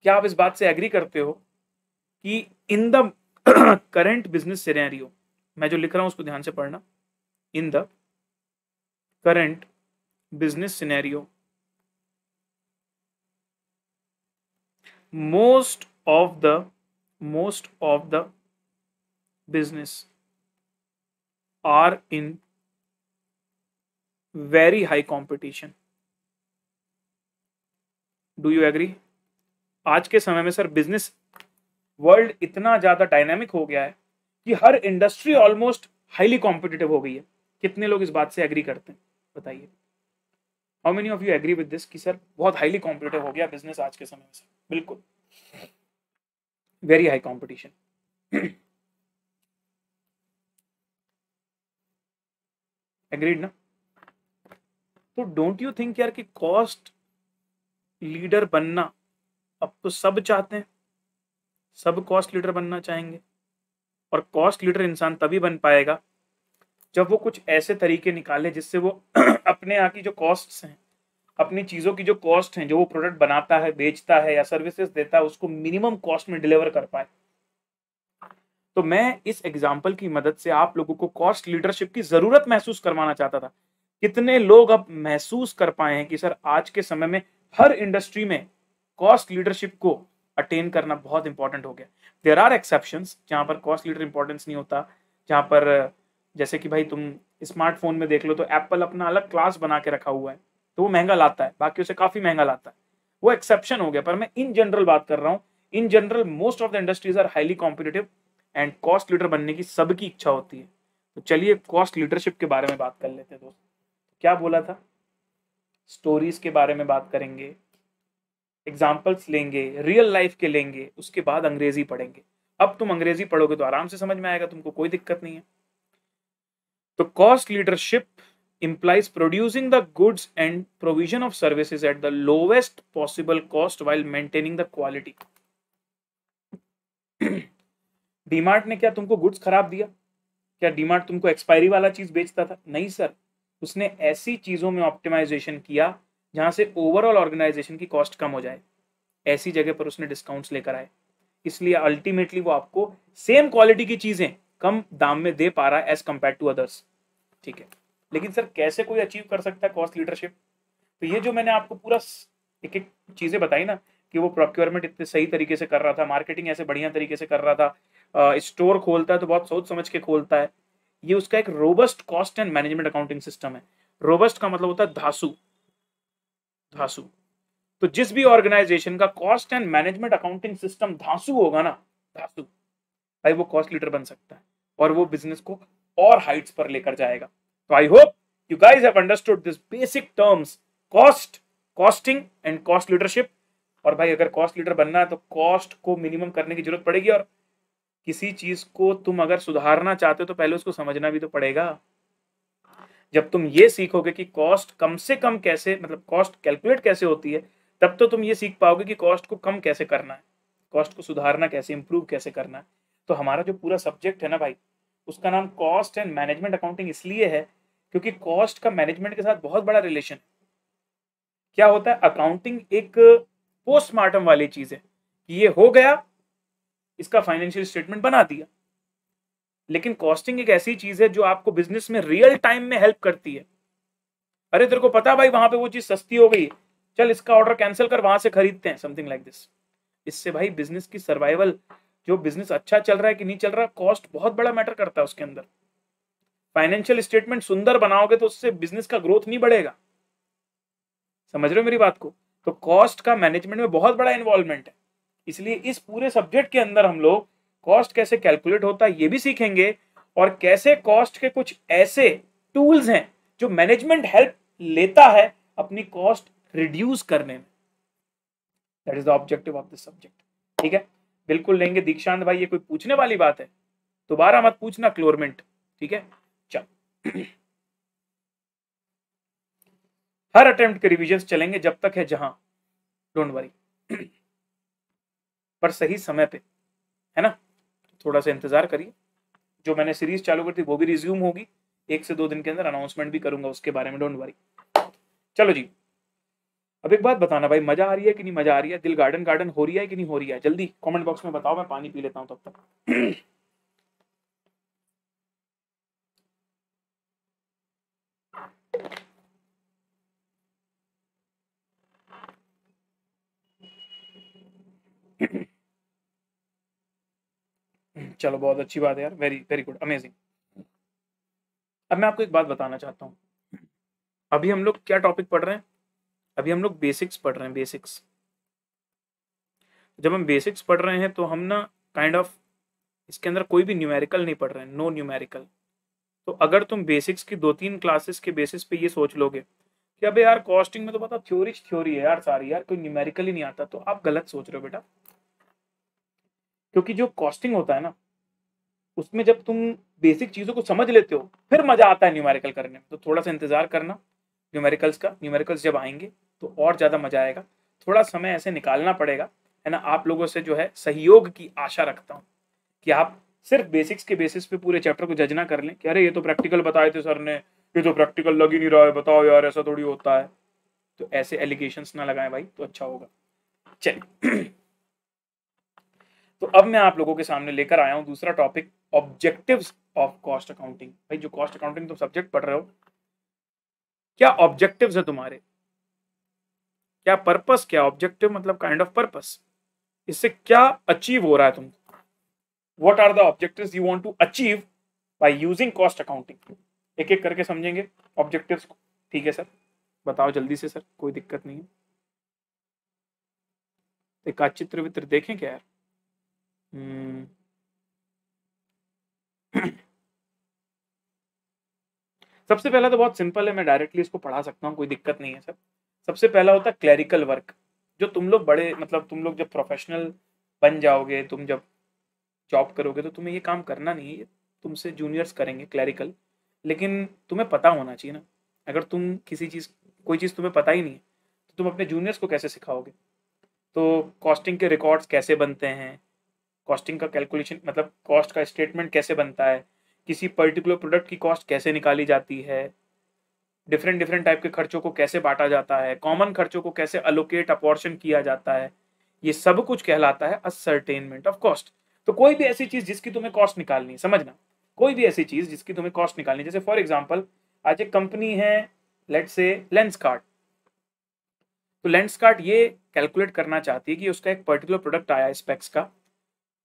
क्या आप इस बात से एग्री करते हो कि in the current business scenario मैं जो लिख रहा हूँ उसको ध्यान से पढ़ना in the current business scenario most of the most of the business are in very high competition. Do you agree आज के समय में सर बिज़नेस वर्ल्ड इतना ज़्यादा डायनामिक हो गया है कि हर इंडस्ट्री ऑलमोस्ट हाईली कॉम्पिटिटिव हो गई है। कितने लोग इस बात से एग्री करते हैं? बताइए। How many of you agree with this कि सर, बहुत हाईली कॉम्पिटिटिव हो गया बिज़नेस आज के समय में सर? बिल्कुल। वेरी हाई कॉम्पिटिशन एग्रीड ना? तो डोंट यू थिंक यार कि कॉस्ट लीडर बनना, अब तो सब चाहते हैं। सब कॉस्ट लीडर बनना चाहेंगे। और कॉस्ट लीडर इंसान तभी बन पाएगा जब वो कुछ ऐसे तरीके निकाले जिससे वो अपने यहाँ की जो कॉस्ट हैं, अपनी चीज़ों की जो कॉस्ट हैं, जो वो प्रोडक्ट बनाता है, बेचता है या सर्विसेज़ देता है, उसको मिनिमम कॉस्ट में डिलीवर कर पाए। तो मैं इस एग्ज़ाम्पल की मदद से आप लोगों को कॉस्ट लीडरशिप की ज़रूरत महसूस करवाना चाहता था। कितने लोग अब महसूस कर पाए हैं कि, सर, आज के समय में हर इंडस्ट्री में कॉस्ट लीडरशिप को अटेन करना बहुत इंपॉर्टेंट हो गया। देर आर एक्सेप्शन जहाँ पर कॉस्ट लीडर इंपॉर्टेंस नहीं होता, जहाँ पर जैसे कि भाई तुम स्मार्टफ़ोन में देख लो तो एप्पल अपना अलग क्लास बना के रखा हुआ है तो वो महँगा लाता है बाकी उसे काफ़ी महँगा लाता है। वो एक्सेप्शन हो गया, पर मैं इन जनरल बात कर रहा हूँ in general most of the industries are highly competitive and cost leader बनने की सबकी इच्छा होती है। तो चलिए कॉस्ट लीडरशिप के बारे में बात कर लेते हैं दोस्त। क्या बोला था? स्टोरीज के बारे में बात करेंगे एग्जाम्पल्स लेंगे रियल लाइफ के लेंगे, उसके बाद अंग्रेज़ी पढ़ेंगे। अब तुम अंग्रेज़ी पढ़ोगे तो आराम से समझ में आएगा, तुमको कोई दिक्कत नहीं है। तो cost leadership implies producing the goods and provision of services at the lowest possible cost while maintaining the quality. DMart ने क्या तुमको गुड्स खराब दिया? क्या डीमार्ट तुमको एक्सपायरी वाला चीज़ बेचता था? नहीं सर उसने ऐसी चीज़ों में ऑप्टिमाइजेशन किया जहाँ से ओवरऑल ऑर्गेनाइजेशन की कॉस्ट कम हो जाए। ऐसी जगह पर उसने डिस्काउंट्स लेकर आए। इसलिए अल्टीमेटली वो आपको सेम क्वालिटी की चीज़ें कम दाम में दे पा रहा है एज कंपेयर टू अदर्स ठीक है? लेकिन सर, कैसे कोई अचीव कर सकता है कॉस्ट लीडरशिप तो ये जो मैंने आपको पूरा एक एक चीज़ें बताई ना, कि वो प्रोक्योरमेंट इतने सही तरीके से कर रहा था मार्केटिंग ऐसे बढ़िया तरीके से कर रहा था स्टोर खोलता है तो बहुत सोच समझ के खोलता है। ये उसका एक robust cost and management accounting system है। रोबस्ट का मतलब होता है धासु। धासु। तो जिस भी ऑर्गेनाइजेशन का cost and management accounting system धासु होगा ना, धासु। भाई वो कॉस्ट लीडर बन सकता है। और वो बिज़नेस को और हाइट्स पर लेकर जाएगा। तो I hope you guys have this basic terms cost costing and cost leadership और भाई, अगर कॉस्ट लीडर बनना है तो कॉस्ट को मिनिमम करने की ज़रूरत पड़ेगी। और किसी चीज़ को तुम अगर सुधारना चाहते हो तो पहले उसको समझना भी तो पड़ेगा। जब तुम ये सीखोगे कि कॉस्ट कम से कम कैसे मतलब कॉस्ट कैलकुलेट कैसे होती है, तब तो तुम ये सीख पाओगे कि कॉस्ट को कम कैसे करना है। कॉस्ट को सुधारना, कैसे इंप्रूव कैसे करना है। तो हमारा जो पूरा सब्जेक्ट है ना भाई, उसका नाम कॉस्ट एंड मैनेजमेंट अकाउंटिंग इसलिए है क्योंकि कॉस्ट का मैनेजमेंट के साथ बहुत बड़ा रिलेशन है क्या होता है? अकाउंटिंग एक पोस्टमार्टम वाली चीज़ है कि ये हो गया, इसका फाइनेंशियल स्टेटमेंट बना दिया। लेकिन कॉस्टिंग एक ऐसी चीज़ है जो आपको बिज़नेस में रियल टाइम में हेल्प करती है। अरे, तेरे को पता भाई, वहाँ पे वो चीज़ सस्ती हो गई चल, इसका ऑर्डर कैंसिल कर, वहाँ से खरीदते हैं समथिंग लाइक दिस इससे भाई बिज़नेस की सर्वाइवल जो बिज़नेस अच्छा चल रहा है कि नहीं चल रहा कॉस्ट बहुत बड़ा मैटर करता है उसके अंदर। फाइनेंशियल स्टेटमेंट सुंदर बनाओगे तो उससे बिज़नेस का ग्रोथ नहीं बढ़ेगा। समझ रहे हो मेरी बात को? तो कॉस्ट का मैनेजमेंट में बहुत बड़ा इन्वॉल्वमेंट है। इसलिए इस पूरे सब्जेक्ट के अंदर हम लोग कॉस्ट कैसे कैलकुलेट होता है ये भी सीखेंगे और कैसे कॉस्ट के कुछ ऐसे टूल्स हैं जो मैनेजमेंट हेल्प लेता है अपनी कॉस्ट रिड्यूस करने में। That is the objective of this subject ठीक है? बिल्कुल लेंगे। दीक्षांत भाई, ये कोई पूछने वाली बात है? दोबारा मत पूछना क्लोरमेंट, ठीक है? चल। हर अटेम्प्ट के रिविजन चलेंगे जब तक है जहाँ। Don't worry. पर सही समय पे, है ना? थोड़ा सा इंतज़ार करिए। जो मैंने सीरीज़ चालू कर थी, वो भी रिज्यूम होगी। एक से दो दिन के अंदर अनाउंसमेंट भी करूँगा उसके बारे में, डोंट वरी। चलो जी। अब एक बात बताना भाई, मज़ा आ रही है कि नहीं मज़ा आ रही है? दिल गार्डन गार्डन हो रही है कि नहीं हो रही है? जल्दी कमेंट बॉक्स में बताओ, मैं पानी पी लेता हूँ तब तक। चलो, बहुत अच्छी बात है यार। वेरी वेरी गुड अमेजिंग अब मैं आपको एक बात बताना चाहता हूँ। अभी हम लोग क्या टॉपिक पढ़ रहे हैं? अभी हम लोग बेसिक्स पढ़ रहे हैं बेसिक्स जब हम बेसिक्स पढ़ रहे हैं तो हम ना काइंड ऑफ़ इसके अंदर कोई भी न्यूमेरिकल नहीं पढ़ रहे हैं नो न्यूमेरिकल तो अगर तुम बेसिक्स की दो तीन क्लासेस के बेसिस पे ये सोच लोगे कि अबे यार कॉस्टिंग में तो पता थ्योरी थ्योरी है यार सारी, यार कोई न्यूमेरिकल ही नहीं आता तो आप गलत सोच रहे हो बेटा. क्योंकि जो कॉस्टिंग होता है ना, उसमें जब तुम बेसिक चीज़ों को समझ लेते हो, फिर मज़ा आता है न्यूमेरिकल करने में. तो थोड़ा सा इंतज़ार करना. न्यूमेरिकल्स का न्यूमेरिकल्स जब आएँगे तो और ज़्यादा मज़ा आएगा। थोड़ा समय ऐसे निकालना पड़ेगा, है ना? आप लोगों से जो है सहयोग की आशा रखता हूँ कि आप सिर्फ़ बेसिक्स के बेसिस पे पूरे चैप्टर को जज ना कर लें कि अरे, ये तो प्रैक्टिकल बताए थे सर ने, ये तो प्रैक्टिकल लग ही नहीं रहा है, बताओ यार, ऐसा थोड़ी होता है। तो ऐसे एलिगेशन ना लगाएँ भाई तो अच्छा होगा। चलिए। तो अब मैं आप लोगों के सामने लेकर आया हूँ दूसरा topic objectives of cost accounting भाई, जो कॉस्ट अकाउंटिंग तुम सब्जेक्ट पढ़ रहे हो क्या ऑब्जेक्टिव्स है तुम्हारे? क्या पर्पस क्या ऑब्जेक्टिव मतलब काइंड ऑफ़ पर्पस इससे क्या अचीव हो रहा है तुमको? What are the objective you want to achieve by using cost accounting एक एक करके समझेंगे ऑब्जेक्टिव को। ठीक है सर? बताओ जल्दी से सर, कोई दिक्कत नहीं है। एक चित्र वित्र देखें क्या यार? हम्म। सबसे पहला तो बहुत सिंपल है, मैं डायरेक्टली इसको पढ़ा सकता हूँ, कोई दिक्कत नहीं है सर। सबसे पहला होता है क्लैरिकल वर्क जो तुम लोग बड़े मतलब तुम लोग जब प्रोफेशनल बन जाओगे, तुम जब जॉब करोगे तो तुम्हें ये काम करना नहीं है तुमसे जूनियर्स करेंगे क्लैरिकल लेकिन तुम्हें पता होना चाहिए ना। अगर तुम किसी चीज़, कोई चीज़ तुम्हें पता ही नहीं है तो तुम अपने जूनियर्स को कैसे सिखाओगे? तो कॉस्टिंग के रिकॉर्ड्स कैसे बनते हैं? कॉस्टिंग का कैलकुलेशन मतलब कॉस्ट का स्टेटमेंट कैसे बनता है? किसी पर्टिकुलर प्रोडक्ट की कॉस्ट कैसे निकाली जाती है? डिफरेंट डिफरेंट टाइप के खर्चों को कैसे बांटा जाता है? कॉमन खर्चों को कैसे अलोकेट अपॉर्शन किया जाता है? ये सब कुछ कहलाता है असरटेनमेंट ऑफ़ कॉस्ट तो कोई भी ऐसी चीज़ जिसकी तुम्हें कॉस्ट निकालनी समझना। कोई भी ऐसी चीज़ जिसकी तुम्हें कॉस्ट निकालनी जैसे फॉर एग्ज़ाम्पल आज एक कंपनी है लेट से लेंस कार्ड तो लेंसकार्ट ये कैलकुलेट करना चाहती है कि उसका एक पर्टिकुलर प्रोडक्ट आया स्पेक्स का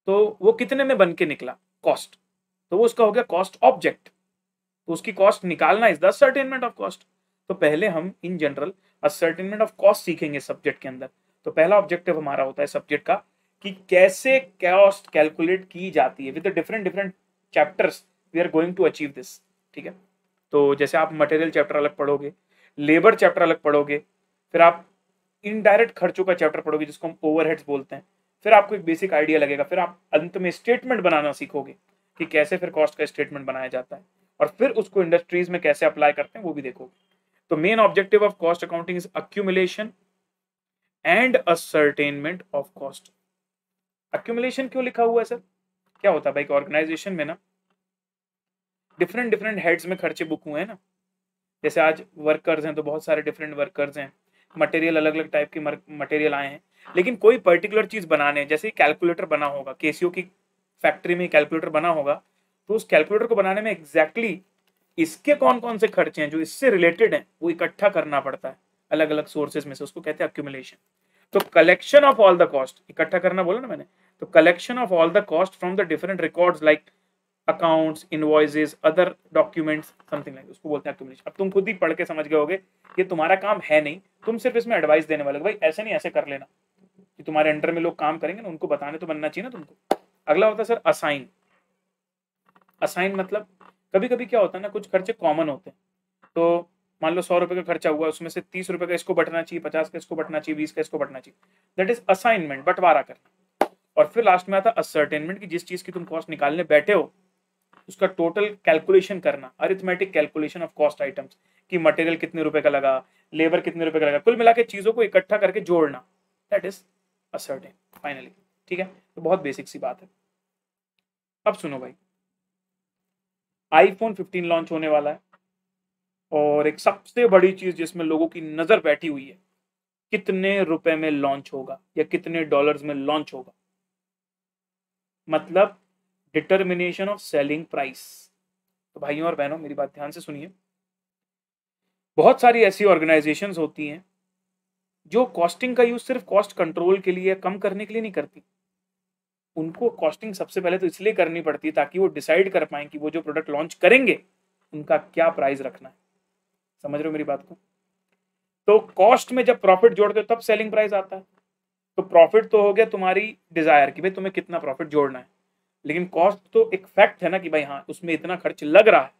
तो वो कितने में बन के निकला? कॉस्ट तो वो उसका हो गया कॉस्ट ऑब्जेक्ट तो उसकी कॉस्ट निकालना is the ascertainment of cost तो पहले हम in general ascertainment of cost सीखेंगे सब्जेक्ट के अंदर. तो पहला ऑब्जेक्टिव हमारा होता है सब्जेक्ट का कि कैसे कॉस्ट कैलकुलेट की जाती है. With different different chapters we are going to achieve this ठीक है? तो जैसे आप मटेरियल चैप्टर अलग पढ़ोगे लेबर चैप्टर अलग पढ़ोगे, फिर आप इनडायरेक्ट खर्चों का चैप्टर पढ़ोगे, जिसको हम ओवरहेड्स बोलते हैं, फिर आपको एक बेसिक आइडिया लगेगा, फिर आप अंत में स्टेटमेंट बनाना सीखोगे. कि कैसे फिर कॉस्ट का स्टेटमेंट बनाया जाता है और फिर उसको इंडस्ट्रीज़ में कैसे अप्लाई करते हैं वो भी देखोगे तो main objective of cost accounting is accumulation and ascertainment of cost accumulation क्यों लिखा हुआ है सर? क्या होता है भाई ऑर्गेनाइजेशन में ना डिफरेंट डिफरेंट हेड्स में खर्चे बुक हुए हैं ना। जैसे आज वर्कर्स हैं तो बहुत सारे डिफरेंट वर्कर्स हैं। मटेरियल अलग अलग टाइप के मटेरियल आए हैं। लेकिन कोई पर्टिकुलर चीज़ बनाने, जैसे कैलकुलेटर बना होगा, केसीओ की फैक्ट्री में कैलकुलेटर बना होगा तो उस कैलकुलेटर को बनाने में एग्जैक्टली exactly इसके कौन कौन से खर्चे हैं जो इससे रिलेटेड हैं, वो इकट्ठा करना पड़ता है अलग अलग सोर्सेज में से, उसको कहते हैं अक्यूमुलेशन तो collection of all the cost इकट्ठा करना बोला ना मैंने तो collection of all the cost from the different records like accounts invoices other documents something like उसको बोलते हैं अक्यूमुलेशन अब तुम खुद ही पढ़ के समझ गए होगे, ये तुम्हारा काम है नहीं, तुम सिर्फ़ इसमें एडवाइस देने वाले भाई ऐसे नहीं, ऐसे कर लेना, कि तुम्हारे अंडर में लोग काम करेंगे ना, उनको बताने तो बनना चाहिए ना तुमको. अगला होता है सर असाइन। असाइन मतलब कभी कभी क्या होता है ना, कुछ खर्चे कॉमन होते हैं। तो मान लो सौ रुपए का खर्चा हुआ, उसमें से तीस रुपए का इसको बटना चाहिए, पचास का इसको बटना चाहिए, बीस का इसको बटना चाहिए। दैट इज़ असाइनमेंट बंटवारा करना। और फिर लास्ट में आता असर्टेनमेंट की जिस चीज़ की तुम कॉस्ट निकालने बैठे हो, उसका टोटल कैलकुलेशन करना arithmetic calculation of cost items कि मटेरियल कितने रुपए का लगा लेबर कितने रुपए का लगा, कुल मिला के चीज़ों को इकट्ठा करके जोड़ना। दैट इज़ असर्टेन फाइनली ठीक है? तो बहुत बेसिक सी बात है। अब सुनो भाई। आईफोन 15 लॉन्च होने वाला है और एक सबसे बड़ी चीज़ जिसमें लोगों की नज़र बैठी हुई है, कितने रुपए में लॉन्च होगा या कितने डॉलर्स में लॉन्च होगा? मतलब डिटर्मिनेशन ऑफ़ सेलिंग प्राइस तो भाइयों और बहनों, मेरी बात ध्यान से सुनिए। बहुत सारी ऐसी ऑर्गेनाइजेशंस होती हैं जो कॉस्टिंग का यूज़ सिर्फ़ कॉस्ट कंट्रोल के लिए कम करने के लिए नहीं करती। उनको कॉस्टिंग सबसे पहले तो इसलिए करनी पड़ती है ताकि वो डिसाइड कर पाए कि वो जो प्रोडक्ट लॉन्च करेंगे, उनका क्या प्राइस रखना है। समझ रहे हो मेरी बात को? तो कॉस्ट में जब प्रॉफिट जोड़ते हो, तब सेलिंग प्राइस आता है। तो प्रॉफिट तो हो गया तुम्हारी डिज़ायर कि भाई तुम्हें कितना प्रॉफिट जोड़ना है। लेकिन कॉस्ट तो एक फैक्ट है ना कि भाई हाँ उसमें इतना खर्च लग रहा है।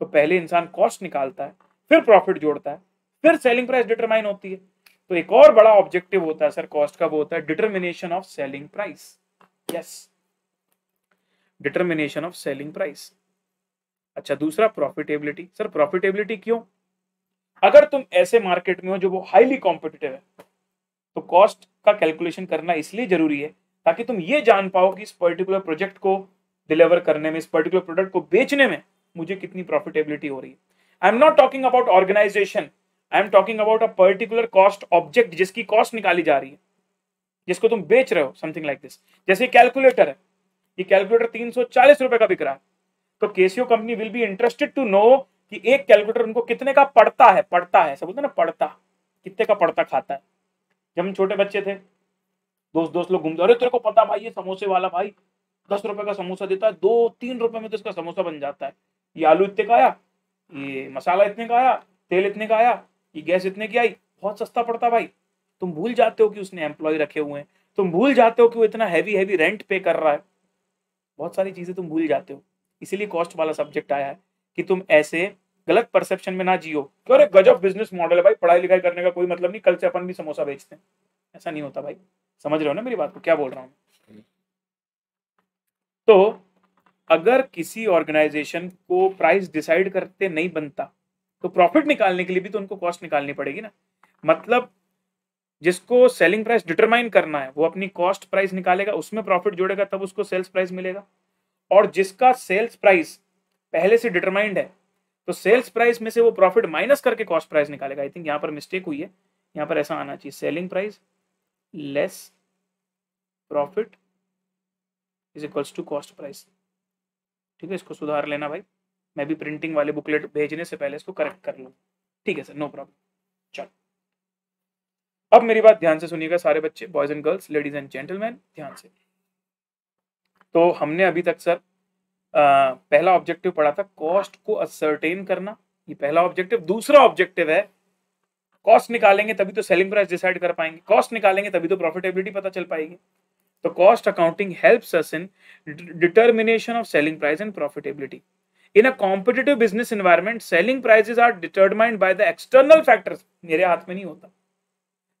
तो पहले इंसान कॉस्ट निकालता है, फिर प्रॉफिट जोड़ता है, फिर सेलिंग प्राइस डिटरमाइन होती है। तो एक और बड़ा ऑब्जेक्टिव होता है सर कॉस्ट का वो होता है determination of selling price yes determination of selling price अच्छा दूसरा प्रॉफिटेबिलिटी सर प्रॉफिटेबिलिटी क्यों? अगर तुम ऐसे मार्केट में हो जो वो हाईली कॉम्पिटिटिव है तो कॉस्ट का कैलकुलेशन करना इसलिए ज़रूरी है ताकि तुम ये जान पाओ कि इस पर्टिकुलर प्रोजेक्ट को डिलीवर करने में, इस पर्टिकुलर प्रोडक्ट को बेचने में मुझे कितनी प्रॉफिटेबिलिटी हो रही है। I am not talking about organization I am talking about a particular cost object जिसकी कॉस्ट निकाली जा रही है। जिसको तुम बेच रहे हो समथिंग लाइक दिस जैसे कैलकुलेटर है, ये कैलकुलेटर तीन सौ चालीस रुपए का बिक रहा है। तो Casio company will be interested to know कि एक कैलकुलेटर उनको कितने का पड़ता है पड़ता है सब बोलते ना, पड़ता। कितने का पड़ता खाता है। जब हम छोटे बच्चे थे दोस्त दोस्त लोग घूमते, अरे, तेरे को पता भाई, ये समोसे वाला भाई दस रुपए का समोसा देता है दो तीन रुपए में तो इसका समोसा बन जाता है। ये आलू इतने का आया, ये मसाला इतने का आया, तेल इतने का आया, ये गैस इतने की आई, बहुत सस्ता पड़ता भाई। तुम भूल जाते हो कि उसने एम्प्लॉय रखे हुए हैं। तुम भूल जाते हो कि वो इतना हैवी हैवी रेंट पे कर रहा है। बहुत सारी चीज़ें तुम भूल जाते हो। इसीलिए कॉस्ट वाला सब्जेक्ट आया है कि तुम ऐसे गलत परसेप्शन में ना जियो। कि अरे, गजब बिज़नेस मॉडल है भाई। पढ़ाई लिखाई करने का कोई मतलब नहीं। कल से अपन भी समोसा बेचते हैं। ऐसा नहीं होता भाई। समझ रहे हो ना मेरी बात को? क्या बोल रहा हूँ? तो अगर किसी ऑर्गेनाइजेशन को प्राइस डिसाइड करते नहीं बनता तो प्रॉफिट निकालने के लिए भी तो उनको कॉस्ट निकालनी पड़ेगी ना। मतलब जिसको सेलिंग प्राइस डिटरमाइन करना है, वो अपनी कॉस्ट प्राइस निकालेगा, उसमें प्रॉफिट जोड़ेगा, तब उसको सेल्स प्राइस मिलेगा। और जिसका सेल्स प्राइस पहले से डिटरमाइंड है तो सेल्स प्राइस में से वो प्रॉफिट माइनस करके कॉस्ट प्राइस निकालेगा। आई थिंक यहाँ पर मिस्टेक हुई है। यहाँ पर ऐसा आना चाहिए। Selling price less profit is equals to cost price ठीक है, इसको सुधार लेना भाई। मैं भी प्रिंटिंग वाले बुकलेट भेजने से पहले इसको करेक्ट कर लूँ। ठीक है सर नो प्रॉब्लम चलो। अब मेरी बात ध्यान से सुनिएगा सारे बच्चे boys and girls ladies and gentleman ध्यान से। तो हमने अभी तक सर आ, पहला ऑब्जेक्टिव पढ़ा था कॉस्ट को असर्टेन करना। ये पहला ऑब्जेक्टिव दूसरा ऑब्जेक्टिव है कॉस्ट निकालेंगे तभी तो सेलिंग प्राइस डिसाइड कर पाएँगे। कॉस्ट निकालेंगे तभी तो प्रॉफिटेबिलिटी पता चल पाएगी। तो cost accounting helps us in determination of selling price and profitability in a competitive business environment selling prices are determined by the external factors मेरे हाथ में नहीं होता।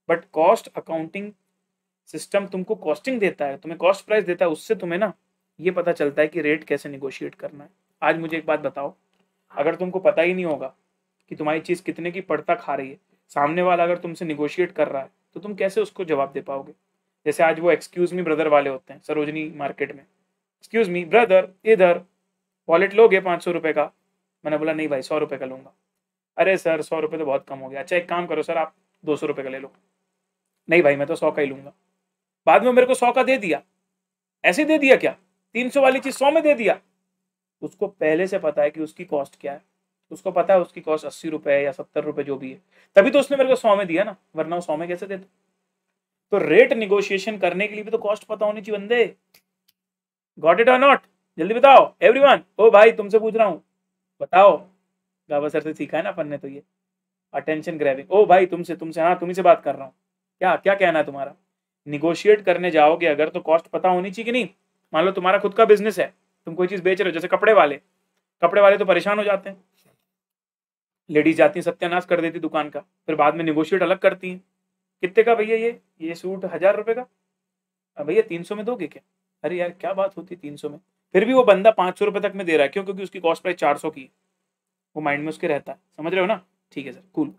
बट कॉस्ट अकाउंटिंग सिस्टम तुमको कॉस्टिंग देता है, तुम्हें कॉस्ट प्राइस देता है, उससे तुम्हें ना ये पता चलता है कि रेट कैसे निगोशिएट करना है। आज मुझे एक बात बताओ, अगर तुमको पता ही नहीं होगा कि तुम्हारी चीज़ कितने की पड़ता खा रही है, सामने वाला अगर तुमसे निगोशिएट कर रहा है तो तुम कैसे उसको जवाब दे पाओगे? जैसे आज वो एक्सक्यूज मी ब्रदर वाले होते हैं, सरोजनी मार्केट में। एक्सक्यूज मी ब्रदर इधर वॉलेट लोगे पाँच सौ रुपये का? मैंने बोला, नहीं भाई, सौ रुपये का लूँगा। अरे सर, सौ रुपये तो बहुत कम हो गया। अच्छा एक काम करो सर, आप दो सौ रुपये का ले लो। नहीं भाई, मैं तो सौ का ही लूँगा। बाद में मेरे को सौ का दे दिया। ऐसे दे दिया क्या? तीन सौ वाली चीज़ सौ में दे दिया। उसको पहले से पता है कि उसकी कॉस्ट क्या है। उसको पता है उसकी कॉस्ट अस्सी रुपए या सत्तर रुपए जो भी है। तभी तो उसने मेरे को सौ में दिया ना, वरना सौ में कैसे देता? तो रेट निगोशिएशन करने के लिए भी तो कॉस्ट पता होनी चाहिए बंदे। गॉट इट और नॉट जल्दी बताओ। एवरीवन ओ भाई, तुमसे पूछ रहा हूँ। बताओ। गावा सर से सीखा है ना अपन ने तो ये। अटेंशन ग्रैबिंग ओ भाई, तुमसे तुमसे हाँ तुम्ही से बात कर रहा हूँ। क्या क्या कहना है तुम्हारा? निगोशिएट करने जाओगे अगर तो कॉस्ट पता होनी चाहिए कि नहीं? मान लो तुम्हारा खुद का बिज़नेस है, तुम कोई चीज़ बेच रहे हो, जैसे कपड़े वाले। कपड़े वाले तो परेशान हो जाते हैं। लेडीज़ जाती हैं, सत्यानाश कर देती दुकान का, फिर बाद में निगोशिएट अलग करती हैं। कितने का भैया ये? ये सूट हज़ार रुपए का? भैया तीन सौ में दोगे क्या? अरे यार, क्या बात होती है तीन सौ में? फिर भी वो बंदा पाँच सौ रुपए तक में दे रहा है, क्यों? क्योंकि उसकी कॉस्ट प्राइस चार सौ की है। वो माइंड में उसके रहता है। समझ रहे हो ना? ठीक है सर कूल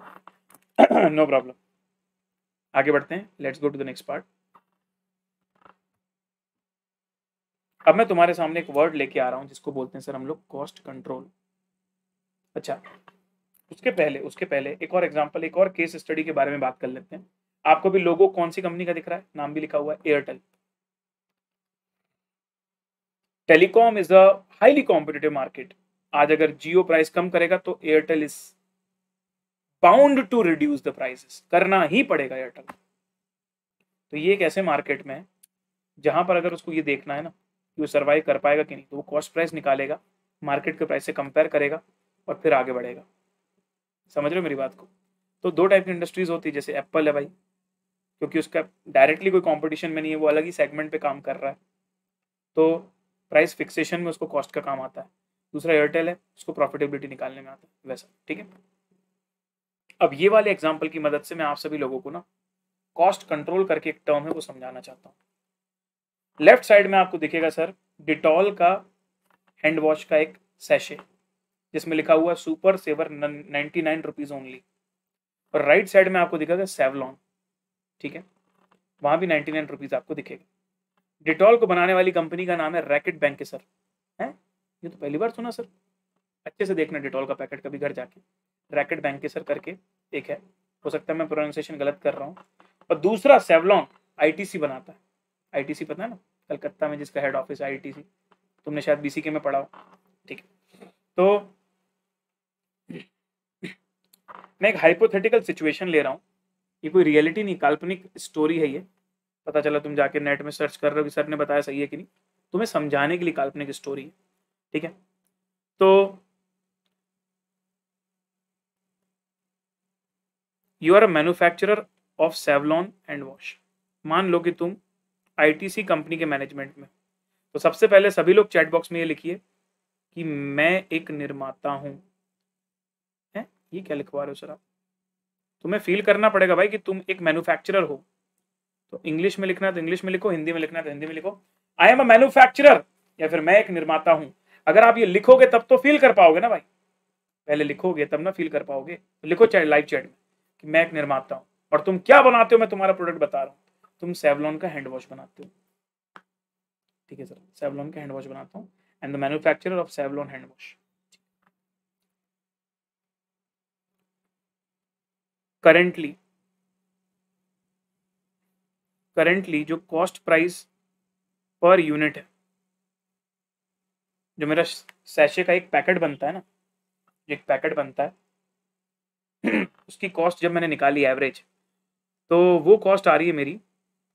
नो प्रॉब्लम आगे बढ़ते हैं। Let's go to the next part अब मैं तुम्हारे सामने एक वर्ड लेके आ रहा हूँ, जिसको बोलते हैं सर हम लोग कॉस्ट कंट्रोल अच्छा उसके पहले उसके पहले एक और एग्जांपल एक और केस स्टडी के बारे में बात कर लेते हैं। आपको भी लोगो कौन सी कंपनी का दिख रहा है? नाम भी लिखा हुआ है Airtel telecom is a highly competitive market आज अगर जियो प्राइस कम करेगा तो Airtel is bound to reduce the prices करना ही पड़ेगा एयरटेल तो ये एक ऐसे मार्केट में है? जहाँ पर अगर उसको ये देखना है ना, कि वो सर्वाइव कर पाएगा कि नहीं तो वो कॉस्ट प्राइस निकालेगा मार्केट के प्राइस से कंपेयर करेगा और फिर आगे बढ़ेगा। समझ रहे हो मेरी बात को? तो दो टाइप की इंडस्ट्रीज़ होती है, जैसे एप्पल है भाई, क्योंकि उसका डायरेक्टली कोई कंपटीशन में नहीं है, वो अलग ही सेगमेंट पे काम कर रहा है। तो प्राइस फिक्सेशन में उसको कॉस्ट का काम आता है। दूसरा एयरटेल है, उसको प्रॉफिटेबिलिटी निकालने में आता है, वैसा, ठीक है? अब ये वाले एग्ज़ाम्पल की मदद से मैं आप सभी लोगों को ना कॉस्ट कंट्रोल करके एक टर्म है, वो समझाना चाहता हूँ। लेफ़्ट साइड में आपको दिखेगा सर डिटॉल का हैंड वॉश का एक सैशे जिसमें लिखा हुआ super saver ninety nine rupees only और राइट साइड में आपको दिखेगा सेवलॉन ठीक है? वहाँ भी नाइनटी नाइन रुपीज़ आपको दिखेगा। डिटॉल को बनाने वाली कंपनी का नाम है रैकेट बैंक के सर है? ये तो पहली बार सुना सर अच्छे से देखना डिटॉल का पैकेट कभी घर जाके। रैकेट बैंक के सर करके, एक है। हो सकता है मैं प्रोनाउंसिएशन गलत कर रहा हूँ। और दूसरा सेवलॉन आईटीसी बनाता है। आईटीसी पता है ना? कलकत्ता में जिसका हेड ऑफ़िस आईटीसी तुमने शायद बीसीके में पढ़ा हो। ठीक है। तो मैं एक हाइपोथेटिकल सिचुएशन ले रहा हूँ। ये कोई रियलिटी नहीं, काल्पनिक स्टोरी है ये। पता चला तुम जाके नेट में सर्च कर रहे हो कि सर ने बताया सही है कि नहीं। तुम्हें समझाने के लिए काल्पनिक स्टोरी है। ठीक है। तो you are a manufacturer of Savlon hand wash मान लो कि तुम आईटीसी कंपनी के मैनेजमेंट में तो सबसे पहले सभी लोग चैट बॉक्स में ये लिखिए कि मैं एक निर्माता हूँ। ये क्या लिखवा रहे हो सर आप? तुम्हें फील करना पड़ेगा भाई कि तुम एक मैन्युफैक्चरर हो। तो इंग्लिश में लिखना है तो इंग्लिश में लिखो, हिंदी में लिखना है तो हिंदी में लिखो। आई एम अ मैन्युफैक्चरर या फिर मैं एक निर्माता हूँ। अगर आप ये लिखोगे तब तो फील कर पाओगे ना भाई? पहले लिखोगे, तब ना फील कर पाओगे। तो लिखो चैट लाइव चैट में। कि मैं एक निर्माता हूँ। और तुम क्या बनाते हो मैं तुम्हारा प्रोडक्ट बता रहा हूँ। तुम सेवलॉन का हैंड वॉश बनाते हो। ठीक है सर सेवलॉन का हैंड वॉश बनाता हूँ। And the manufacturer of Savlon hand wash currently currently जो कॉस्ट प्राइस पर यूनिट है, जो मेरा सैशे का एक पैकेट बनता है ना, एक पैकेट बनता है उसकी कॉस्ट जब मैंने निकाली एवरेज तो वो कॉस्ट आ रही है मेरी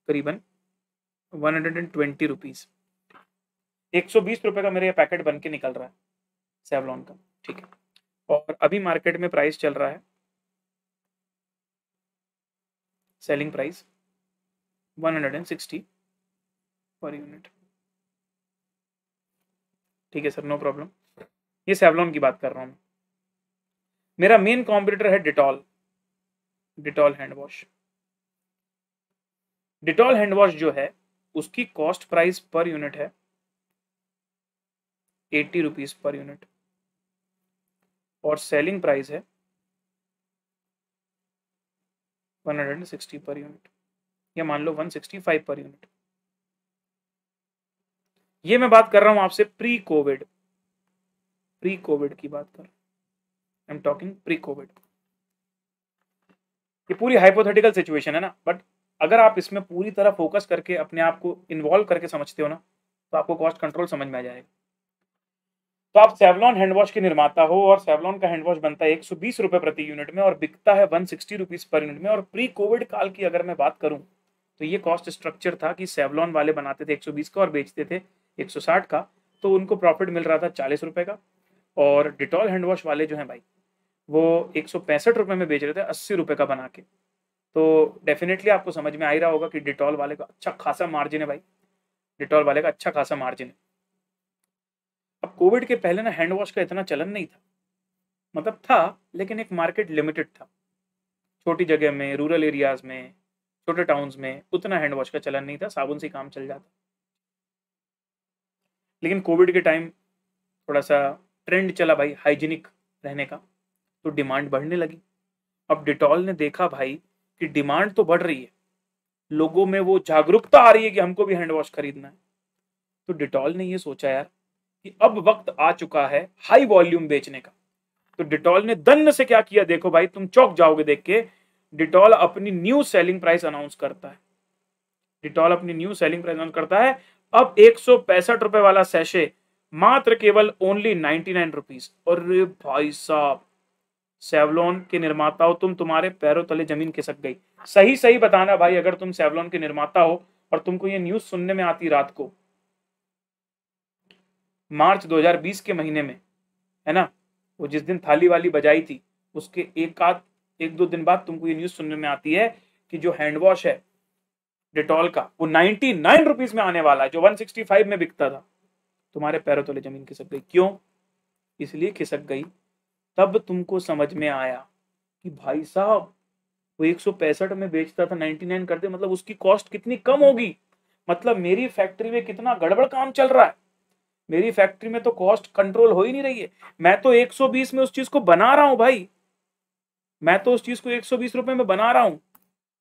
करीबन one hundred and twenty rupees एक सौ बीस रुपये का मेरे पैकेट बन के निकल रहा है सेवलॉन का, ठीक है? और अभी मार्केट में प्राइस चल रहा है। Selling price one hundred and sixty per unit ठीक है सर नो प्रॉब्लम ये सेवलॉन की बात कर रहा हूँ मेरा मेन कॉम्पिटिटर है Dettol Dettol hand wash Dettol hand wash जो है, उसकी कॉस्ट प्राइस पर यूनिट है एट्टी रुपीज़ पर यूनिट और सेलिंग प्राइस है one hundred sixty per unit या मान लो one sixty five per unit ये मैं बात कर रहा हूँ आपसे प्री कोविड प्री कोविड की बात कर I am talking pre covid ये पूरी हाइपोथेटिकल सिचुएशन है ना बट अगर आप इसमें पूरी तरह फोकस करके अपने आप को इन्वॉल्व करके समझते हो ना तो आपको कॉस्ट कंट्रोल समझ में आ जाएगा। तो आप सेवलॉन हैंड वॉश के निर्माता हो और सेवलॉन का हैंड वॉश बनता है एक सौ बीस प्रति यूनिट में और बिकता है वन सिक्सटी पर यूनिट में और प्री कोविड काल की अगर मैं बात करूँ तो ये कॉस्ट स्ट्रक्चर था कि सेवलॉन वाले बनाते थे एक सौ बीस का और बेचते थे एक सौ साठ का तो उनको प्रॉफिट मिल रहा था चालीस रुपए का। और डिटॉल हैंड वॉश वाले जो है भाई वो एक सौ पैंसठ रुपए में बेच रहे थे, अस्सी रुपए का बना के। तो डेफिनेटली आपको समझ में आ ही रहा होगा कि डिटॉल वाले का अच्छा खासा मार्जिन है भाई। डिटॉल वाले का अच्छा खासा मार्जिन है। अब कोविड के पहले ना हैंड वॉश का इतना चलन नहीं था। मतलब था, लेकिन एक मार्केट लिमिटेड था। छोटी जगह में रूरल एरियाज़ में, छोटे टाउन्स में उतना हैंड वॉश का चलन नहीं था, साबुन से काम चल जाता। लेकिन कोविड के टाइम थोड़ा सा ट्रेंड चला भाई हाइजीनिक रहने का। तो डिमांड बढ़ने लगी। अब डिटॉल ने देखा भाई कि डिमांड तो बढ़ रही है। लोगों में वो जागरूकता आ रही है कि हमको भी हैंड वॉश खरीदना है। तो डिटॉल ने ये सोचा यार कि अब वक्त आ चुका है हाई वॉल्यूम बेचने का। तो डिटॉल ने दन्न से क्या किया? देखो भाई, तुम चौक जाओगे देख के। डिटॉल अपनी न्यू सेलिंग प्राइस अनाउंस करता है। डिटॉल अपनी न्यू सेलिंग प्राइस अनाउंस करता है। अब एक सौ पैंसठ रुपए वाला सैशे मात्र केवल ओनली नाइनटी नाइन रुपीज़ और भाई साहब सेवलॉन के निर्माता हो तुम तुम्हारे पैरों तले ज़मीन खिसक गई। सही सही बताना भाई, अगर तुम सेवलॉन के निर्माता हो और तुमको ये न्यूज़ सुनने में आती रात को, मार्च 2020 के महीने में, है ना? वो जिस दिन थाली वाली बजाई थी, उसके एक आध, एक दो दिन बाद तुमको ये न्यूज़ सुनने में आती है कि जो हैंड वॉश है, डिटॉल का, वो नाइनटी नाइन रुपीज़ में आने वाला है, जो वन सिक्सटी फाइव में बिकता था। तुम्हारे पैरों तले ज़मीन खिसक गई। क्यों? इसलिए खिसक गई तब तुमको समझ में आया कि भाई साहब, वो एक सौ पैंसठ में बेचता था नाइनटी नाइन करते मतलब उसकी कॉस्ट कितनी कम होगी? मतलब मेरी फैक्ट्री में कितना गड़बड़ काम चल रहा है? मेरी फैक्ट्री में तो कॉस्ट कंट्रोल हो ही नहीं रही है। मैं तो 120 में उस चीज़ को बना रहा हूँ भाई। मैं तो उस चीज़ को 120 रुपए में बना रहा हूँ।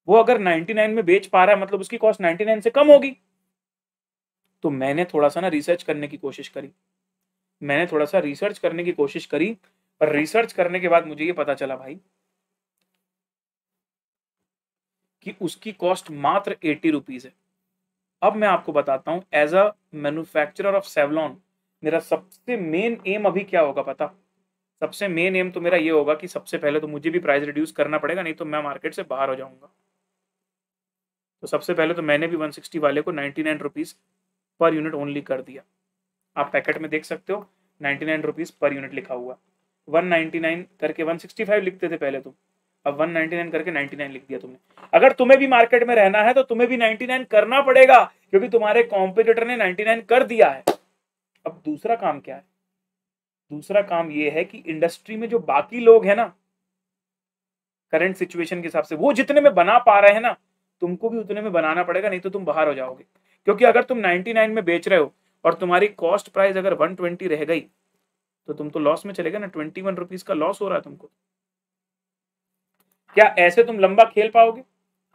वो अगर 99 में बेच पा रहा है मतलब उसकी कॉस्ट 99 से कम होगी। तो मैंने थोड़ा सा ना रिसर्च करने की कोशिश करी। मैंने थोड़ा सा रिसर्च करने की कोशिश करी और रिसर्च करने के बाद मुझे ये पता चला भाई कि उसकी कॉस्ट मात्र एटी रुपीज़ है। अब मैं आपको बताता हूँ as a manufacturer of Savlon मेरा सबसे मेन एम अभी क्या होगा पता? सबसे मेन एम तो मेरा ये होगा कि सबसे पहले तो मुझे भी प्राइस रिड्यूस करना पड़ेगा, नहीं तो मैं मार्केट से बाहर हो जाऊँगा। तो सबसे पहले तो मैंने भी 160 वाले को 99 रुपीस पर यूनिट ओनली कर दिया। आप पैकेट में देख सकते हो 99 रुपीस पर यूनिट लिखा हुआ। 199 करके 165 लिखते थे पहले तुम। अब 199 करके 99 लिख दिया तुमने। अगर तुम्हें भी मार्केट में रहना है तो तुम्हें भी 99 करना पड़ेगा, क्योंकि तुम्हारे कॉम्पिटिटर ने 99 कर दिया है। अब दूसरा काम क्या है? दूसरा काम ये है कि इंडस्ट्री में जो बाकी लोग हैं ना करंट सिचुएशन के हिसाब से, वो जितने में बना पा रहे हैं ना, तुमको भी उतने में बनाना पड़ेगा, नहीं तो तुम बाहर हो जाओगे। क्योंकि अगर तुम 99 में बेच रहे हो और तुम्हारी कॉस्ट प्राइस अगर 120 रह गई तो तुम तो लॉस में चलेगा ना ट्वेंटी वन रुपीज़ का लॉस हो रहा है तुमको। क्या ऐसे तुम लंबा खेल पाओगे?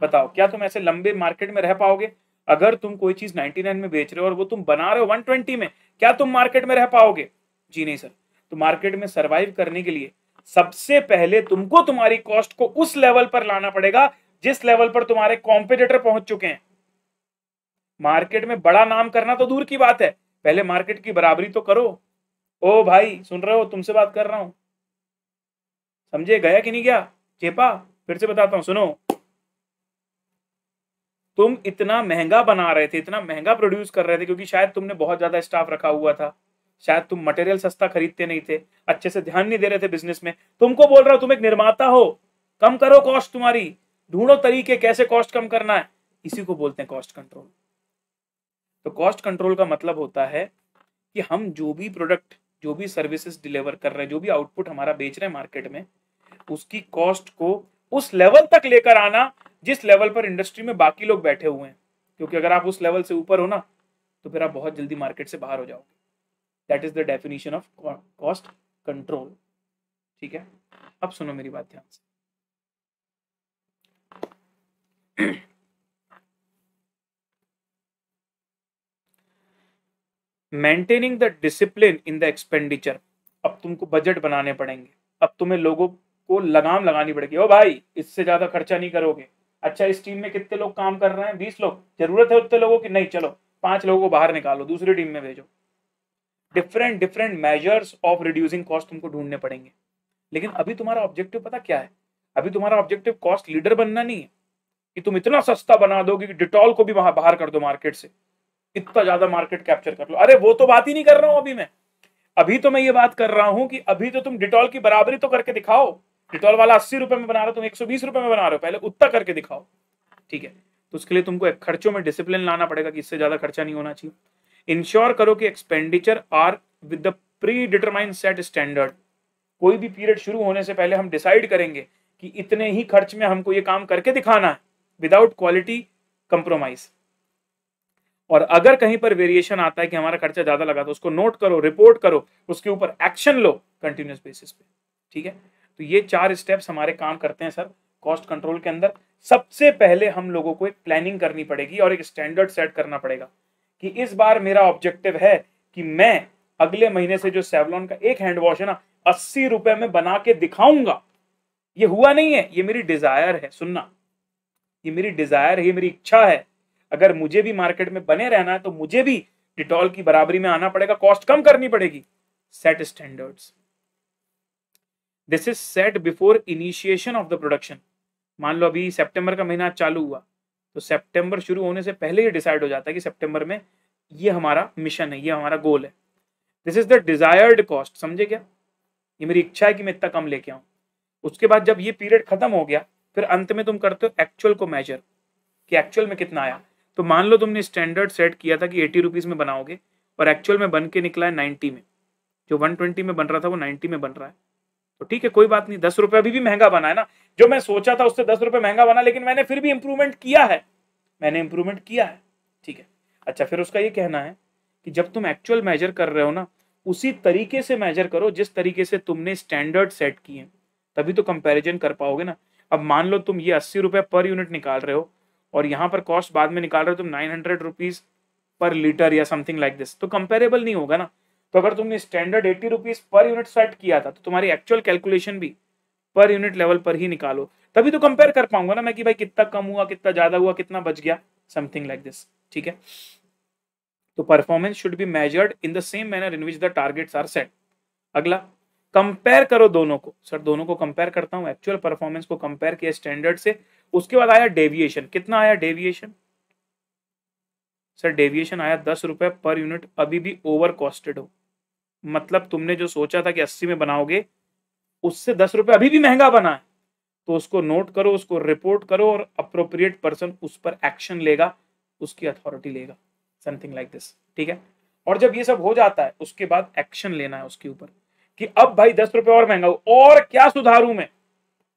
बताओ, क्या तुम ऐसे लंबे मार्केट में रह पाओगे? अगर तुम कोई चीज़ 99 में बेच रहे हो और वो तुम बना रहे हो 120 में, क्या तुम मार्केट में रह पाओगे? जी नहीं सर तो मार्केट में सरवाइव करने के लिए सबसे पहले तुमको तुम्हारी कॉस्ट को उस लेवल पर लाना पड़ेगा, जिस लेवल पर तुम्हारे कॉम्पिटिटर पहुँच चुके हैं। मार्केट में बड़ा नाम करना तो दूर की बात है। पहले मार्केट की बराबरी तो करो। ओ भाई, सुन रहे हो? तुमसे बात कर रहा हूँ। समझे? गया कि नहीं गया? चेपा, फिर से बताता हूँ, सुनो। तुम इतना महँगा बना रहे थे, इतना महँगा प्रोड्यूस कर रहे थे, क्योंकि शायद तुमने बहुत ज़्यादा स्टाफ रखा हुआ था। शायद तुम मटेरियल सस्ता खरीदते नहीं थे, अच्छे से ध्यान नहीं दे रहे थे बिज़नेस में। तुमको बोल रहा हूँ, तुम एक निर्माता हो। कम करो कॉस्ट तुम्हारी। ढूंढो तरीके कैसे कॉस्ट कम करना है। इसी को बोलते हैं कॉस्ट कंट्रोल तो कॉस्ट कंट्रोल का मतलब होता है कि हम जो भी प्रोडक्ट जो भी सर्विसेज़ डिलीवर कर रहे हैं, जो भी आउटपुट हमारा बेच रहे हैं मार्केट में, उसकी कॉस्ट को उस लेवल तक लेकर आना जिस लेवल पर इंडस्ट्री में बाकी लोग बैठे हुए हैं। क्योंकि अगर आप उस लेवल से ऊपर हो ना तो फिर आप बहुत जल्दी मार्केट से बाहर हो जाओगे। That is the definition of cost control ठीक है? अब सुनो मेरी बात ध्यान से। Maintaining the discipline in the expenditure अब तुमको बजट बनाने पड़ेंगे। अब तुम्हें लोगों को लगाम लगानी पड़ेगी। ओ भाई, इससे ज़्यादा खर्चा नहीं करोगे। अच्छा इस टीम में कितने लोग काम कर रहे हैं? बीस लोग। ज़रूरत है उतने लोगों की? नहीं, चलो, पाँच लोगों को बाहर निकालो, दूसरी टीम में भेजो। Different different measures of reducing cost तुमको ढूँढने पड़ेंगे। लेकिन अभी तुम्हारा ऑब्जेक्टिव पता क्या है? अभी तुम्हारा ऑब्जेक्टिव कॉस्ट लीडर बनना नहीं है। कि तुम इतना सस्ता बना दोगे कि डिटॉल को भी वहाँ बाहर कर दो मार्केट से। इतना ज़्यादा मार्केट कैप्चर कर लो। अरे, वो तो बात ही नहीं कर रहा हूँ अभी मैं। अभी तो मैं ये बात कर रहा हूँ कि अभी तो तुम डिटॉल की बराबरी तो करके दिखाओ। डिटॉल वाला अस्सी रुपए में बना रहे हो, तुम एक सौ बीस रुपए में बना रहे हो। पहले उतना करके दिखाओ। ठीक है? तो उसके लिए तुमको खर्चों में डिसिप्लिन लाना पड़ेगा कि इससे ज़्यादा खर्चा नहीं होना चाहिए। इंश्योर करो कि expenditure are with the pre determine set standard कोई भी पीरियड शुरू होने से पहले हम डिसाइड करेंगे कि इतने ही खर्च में हमको ये काम करके दिखाना है। विदाउट क्वालिटी कंप्रोमाइज और अगर कहीं पर वेरिएशन आता है कि हमारा खर्चा ज़्यादा लगा तो उसको नोट करो रिपोर्ट करो, उसके ऊपर एक्शन लो कंटिन्यूस बेसिस पे, ठीक है? तो ये चार स्टेप्स हमारे काम करते हैं, सर कॉस्ट कंट्रोल के अंदर। सबसे पहले हम लोगों को एक प्लानिंग करनी पड़ेगी और एक स्टैंडर्ड सेट करना पड़ेगा कि इस बार मेरा ऑब्जेक्टिव है कि मैं अगले महीने से जो सेवलॉन का एक हैंड वॉश है ना, अस्सी रुपए में बना के दिखाऊँगा। ये हुआ नहीं है, ये मेरी डिज़ायर है, सुनना। ये मेरी डिज़ायर है, ये मेरी इच्छा है। अगर मुझे भी मार्केट में बने रहना है तो मुझे भी डिटॉल की बराबरी में आना पड़ेगा कॉस्ट कम करनी पड़ेगी। Set standards this is set before initiation of the production मान लो अभी सितंबर का महीना चालू हुआ तो सितंबर शुरू होने से पहले ही डिसाइड हो जाता है कि सितंबर में ये हमारा मिशन है, ये हमारा गोल है। This is the desired cost समझे क्या? ये मेरी इच्छा है कि मैं इतना कम लेके आऊँ। उसके बाद जब ये पीरियड खत्म हो गया, फिर अंत में तुम करते हो एक्चुअल को मेजर कि एक्चुअल में कितना आया। तो मान लो तुमने स्टैंडर्ड सेट किया था कि एटी रुपीज़ में बनाओगे, और एक्चुअल में बन के निकला है नाइन्टी में। जो वन ट्वेंटी में बन रहा था वो नाइन्टी में बन रहा है। तो ठीक है, कोई बात नहीं, दस रुपये अभी भी महँगा बना है ना। जो मैं सोचा था उससे दस रुपये महँगा बना, लेकिन मैंने फिर भी इंप्रूवमेंट किया है। मैंने इंप्रूवमेंट किया है। ठीक है। अच्छा फिर उसका ये कहना है कि जब तुम एक्चुअल मेजर कर रहे हो ना, उसी तरीके से मेजर करो जिस तरीके से तुमने स्टैंडर्ड सेट किए तभी तो कंपैरिजन कर पाओगे ना। अब मान लो तुम ये अस्सी रुपए पर यूनिट निकाल रहे हो और यहाँ पर कॉस्ट बाद में निकाल रहे हो तुम nine hundred rupees per litre or something like this तो कंपेरेबल नहीं होगा ना? तो अगर तुमने standard eighty rupees per unit set किया था तो तुम्हारी एक्चुअल कैलकुलेशन भी पर यूनिट लेवल पर ही निकालो। तभी तो कंपेयर कर पाऊँगा ना मैं कि भाई कितना कम हुआ, कितना ज़्यादा हुआ, कितना बच गया समथिंग लाइक दिस ठीक है? तो performance should be measured in the same manner in which the targets are set अगला कंपेयर करो दोनों को। सर, दोनों को कंपेयर करता हूँ एक्चुअल परफॉर्मेंस को कंपेयर किया स्टैंडर्ड से। उसके बाद आया डेविएशन कितना आया डेविएशन सर डेविएशन आया दस रुपए पर यूनिट अभी भी ओवर कॉस्टेड हो। मतलब तुमने जो सोचा था कि अस्सी में बनाओगे, उससे दस रुपए अभी भी महँगा बना है। तो उसको नोट करो, उसको रिपोर्ट करो और अप्रोप्रिएट पर्सन उस पर एक्शन लेगा, उसकी अथॉरिटी लेगा। समथिंग लाइक दिस ठीक है? और जब ये सब हो जाता है, उसके बाद एक्शन लेना है उसके ऊपर। कि अब भाई दस रुपए और महँगा हो और क्या सुधारू मैं?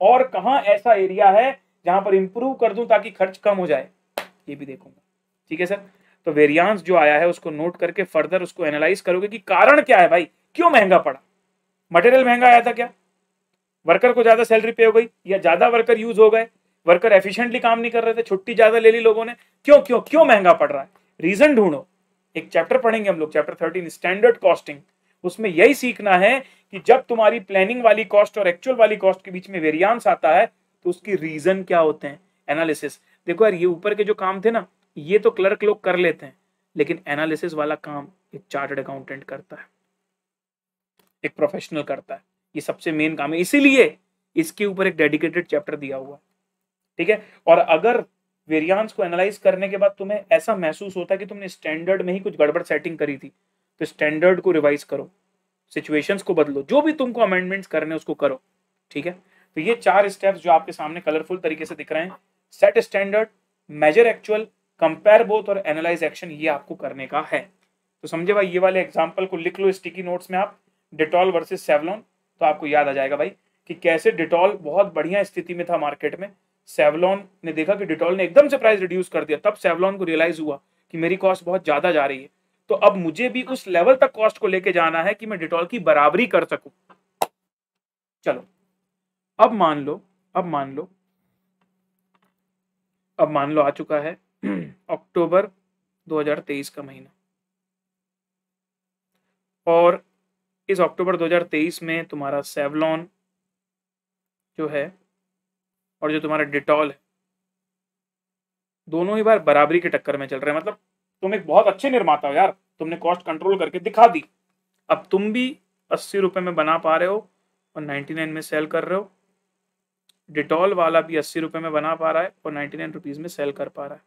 और कहा ऐसा एरिया है जहाँ पर इंप्रूव कर दूँ ताकि खर्च कम हो जाए? ये भी देखूँगा। ठीक है सर? तो वेरियांस जो आया है उसको नोट करके फर्दर उसको एनालाइज करोगे कि कारण क्या है भाई? क्यों महँगा पड़ा? मटेरियल महँगा आया था क्या? वर्कर को ज़्यादा सैलरी पे हो गई या ज़्यादा वर्कर यूज़ हो गए? वर्कर एफिशिएंटली काम नहीं कर रहे थे, छुट्टी ज़्यादा ले ली लोगों ने। क्यों क्यों क्यों महँगा पड़ रहा है? रीजन ढूंढो। एक चैप्टर पढ़ेंगे हम लोग चैप्टर थर्टीन स्टैंडर्ड कॉस्टिंग उसमें यही सीखना है कि जब तुम्हारी प्लानिंग वाली कॉस्ट और एक्चुअल वाली कॉस्ट के बीच में वेरियांस आता है तो उसकी रीजन क्या होते हैं? एनालिसिस देखो यार, ये ऊपर के जो काम थे ना, ये तो क्लर्क लोग कर लेते हैं, लेकिन एनालिसिस वाला काम एक चार्टर्ड अकाउंटेंट करता है। एक प्रोफेशनल करता है। ये सबसे मेन काम है। इसीलिए इसके ऊपर एक डेडिकेटेड चैप्टर दिया हुआ ठीक है? और अगर वेरियांस को एनालाइज करने के बाद तुम्हें ऐसा महसूस होता है कि तुमने स्टैंडर्ड में ही कुछ गड़बड़ सेटिंग करी थी तो स्टैंडर्ड को रिवाइज करो। सिचुएशंस को बदलो। जो भी तुमको अमेंडमेंट्स करने उसको करो, ठीक है? तो ये चार स्टेप्स जो आपके सामने कलरफुल तरीके से दिख रहे हैं। Set standard measure actual compare both और एनालाइज एक्शन ये आपको करने का है। तो समझे भाई, ये वाले एग्ज़ाम्पल को लिख लो स्टिकी नोट्स में आप डिटॉल वर्सेज सेवलॉन तो आपको याद आ जाएगा भाई कि कैसे डिटॉल बहुत बढ़िया स्थिति में था मार्केट में। सेवलॉन ने देखा कि डिटॉल ने एकदम से प्राइस रिड्यूस कर दिया। तब सेवलॉन को रियलाइज़ हुआ कि मेरी कॉस्ट बहुत ज़्यादा जा रही है। तो अब मुझे भी उस लेवल तक कॉस्ट को लेके जाना है कि मैं डिटॉल की बराबरी कर सकूँ। चलो, अब मान लो, अब मान लो, अब मान लो आ चुका है अक्टूबर 2023 का महीना। और इस अक्टूबर 2023 में तुम्हारा सेवलॉन जो है और जो तुम्हारा डिटॉल है, दोनों ही बार बराबरी के टक्कर में चल रहे हैं। मतलब तुम एक बहुत अच्छे निर्माता हो यार। तुमने कॉस्ट कंट्रोल करके दिखा दी। अब तुम भी अस्सी रुपए में बना पा रहे हो और नाइन्टी नाइन में सेल कर रहे हो। डिटॉल वाला भी अस्सी रुपए में बना पा रहा है और नाइन्टी नाइन रुपीज़ में सेल कर पा रहा है।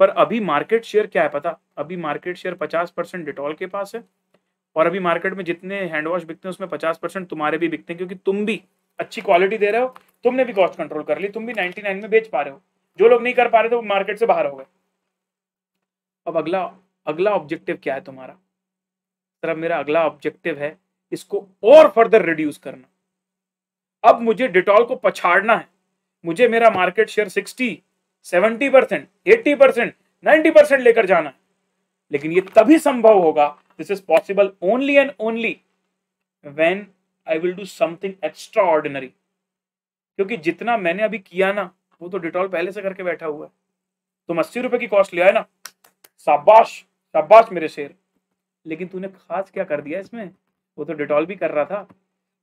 पर अभी मार्केट शेयर क्या है पता? अभी मार्केट शेयर पचास परसेंट डिटॉल के पास है और अभी मार्केट में जितने हैंड वॉश बिकते हैं उसमें पचास परसेंट तुम्हारे भी बिकते हैं क्योंकि तुम भी अच्छी क्वालिटी दे रहे हो। तुमने भी कॉस्ट कंट्रोल कर ली, तुम भी नाइनटी नाइन में बेच पा रहे हो। जो लोग नहीं कर पा रहे थे वो मार्केट से बाहर हो गए। अब अगला अगला ऑब्जेक्टिव क्या है तुम्हारा? तरफ़ मेरा अगला ऑब्जेक्टिव है, इसको और फर्दर रिड्यूस करना। अब मुझे डिटॉल को पछाड़ना है। मुझे मेरा market share sixty seventy percent eighty percent ninety percent लेकर जाना है। लेकिन ये तभी संभव होगा this is possible only and only when I will do something extraordinary क्योंकि जितना मैंने अभी किया ना, वो तो डिटॉल पहले से करके बैठा हुआ है। तुम अस्सी रुपए की कॉस्ट लिया है ना। शाबाश शाबाश मेरे शेर। लेकिन तूने खास क्या कर दिया इसमें? वो तो डिटॉल भी कर रहा था।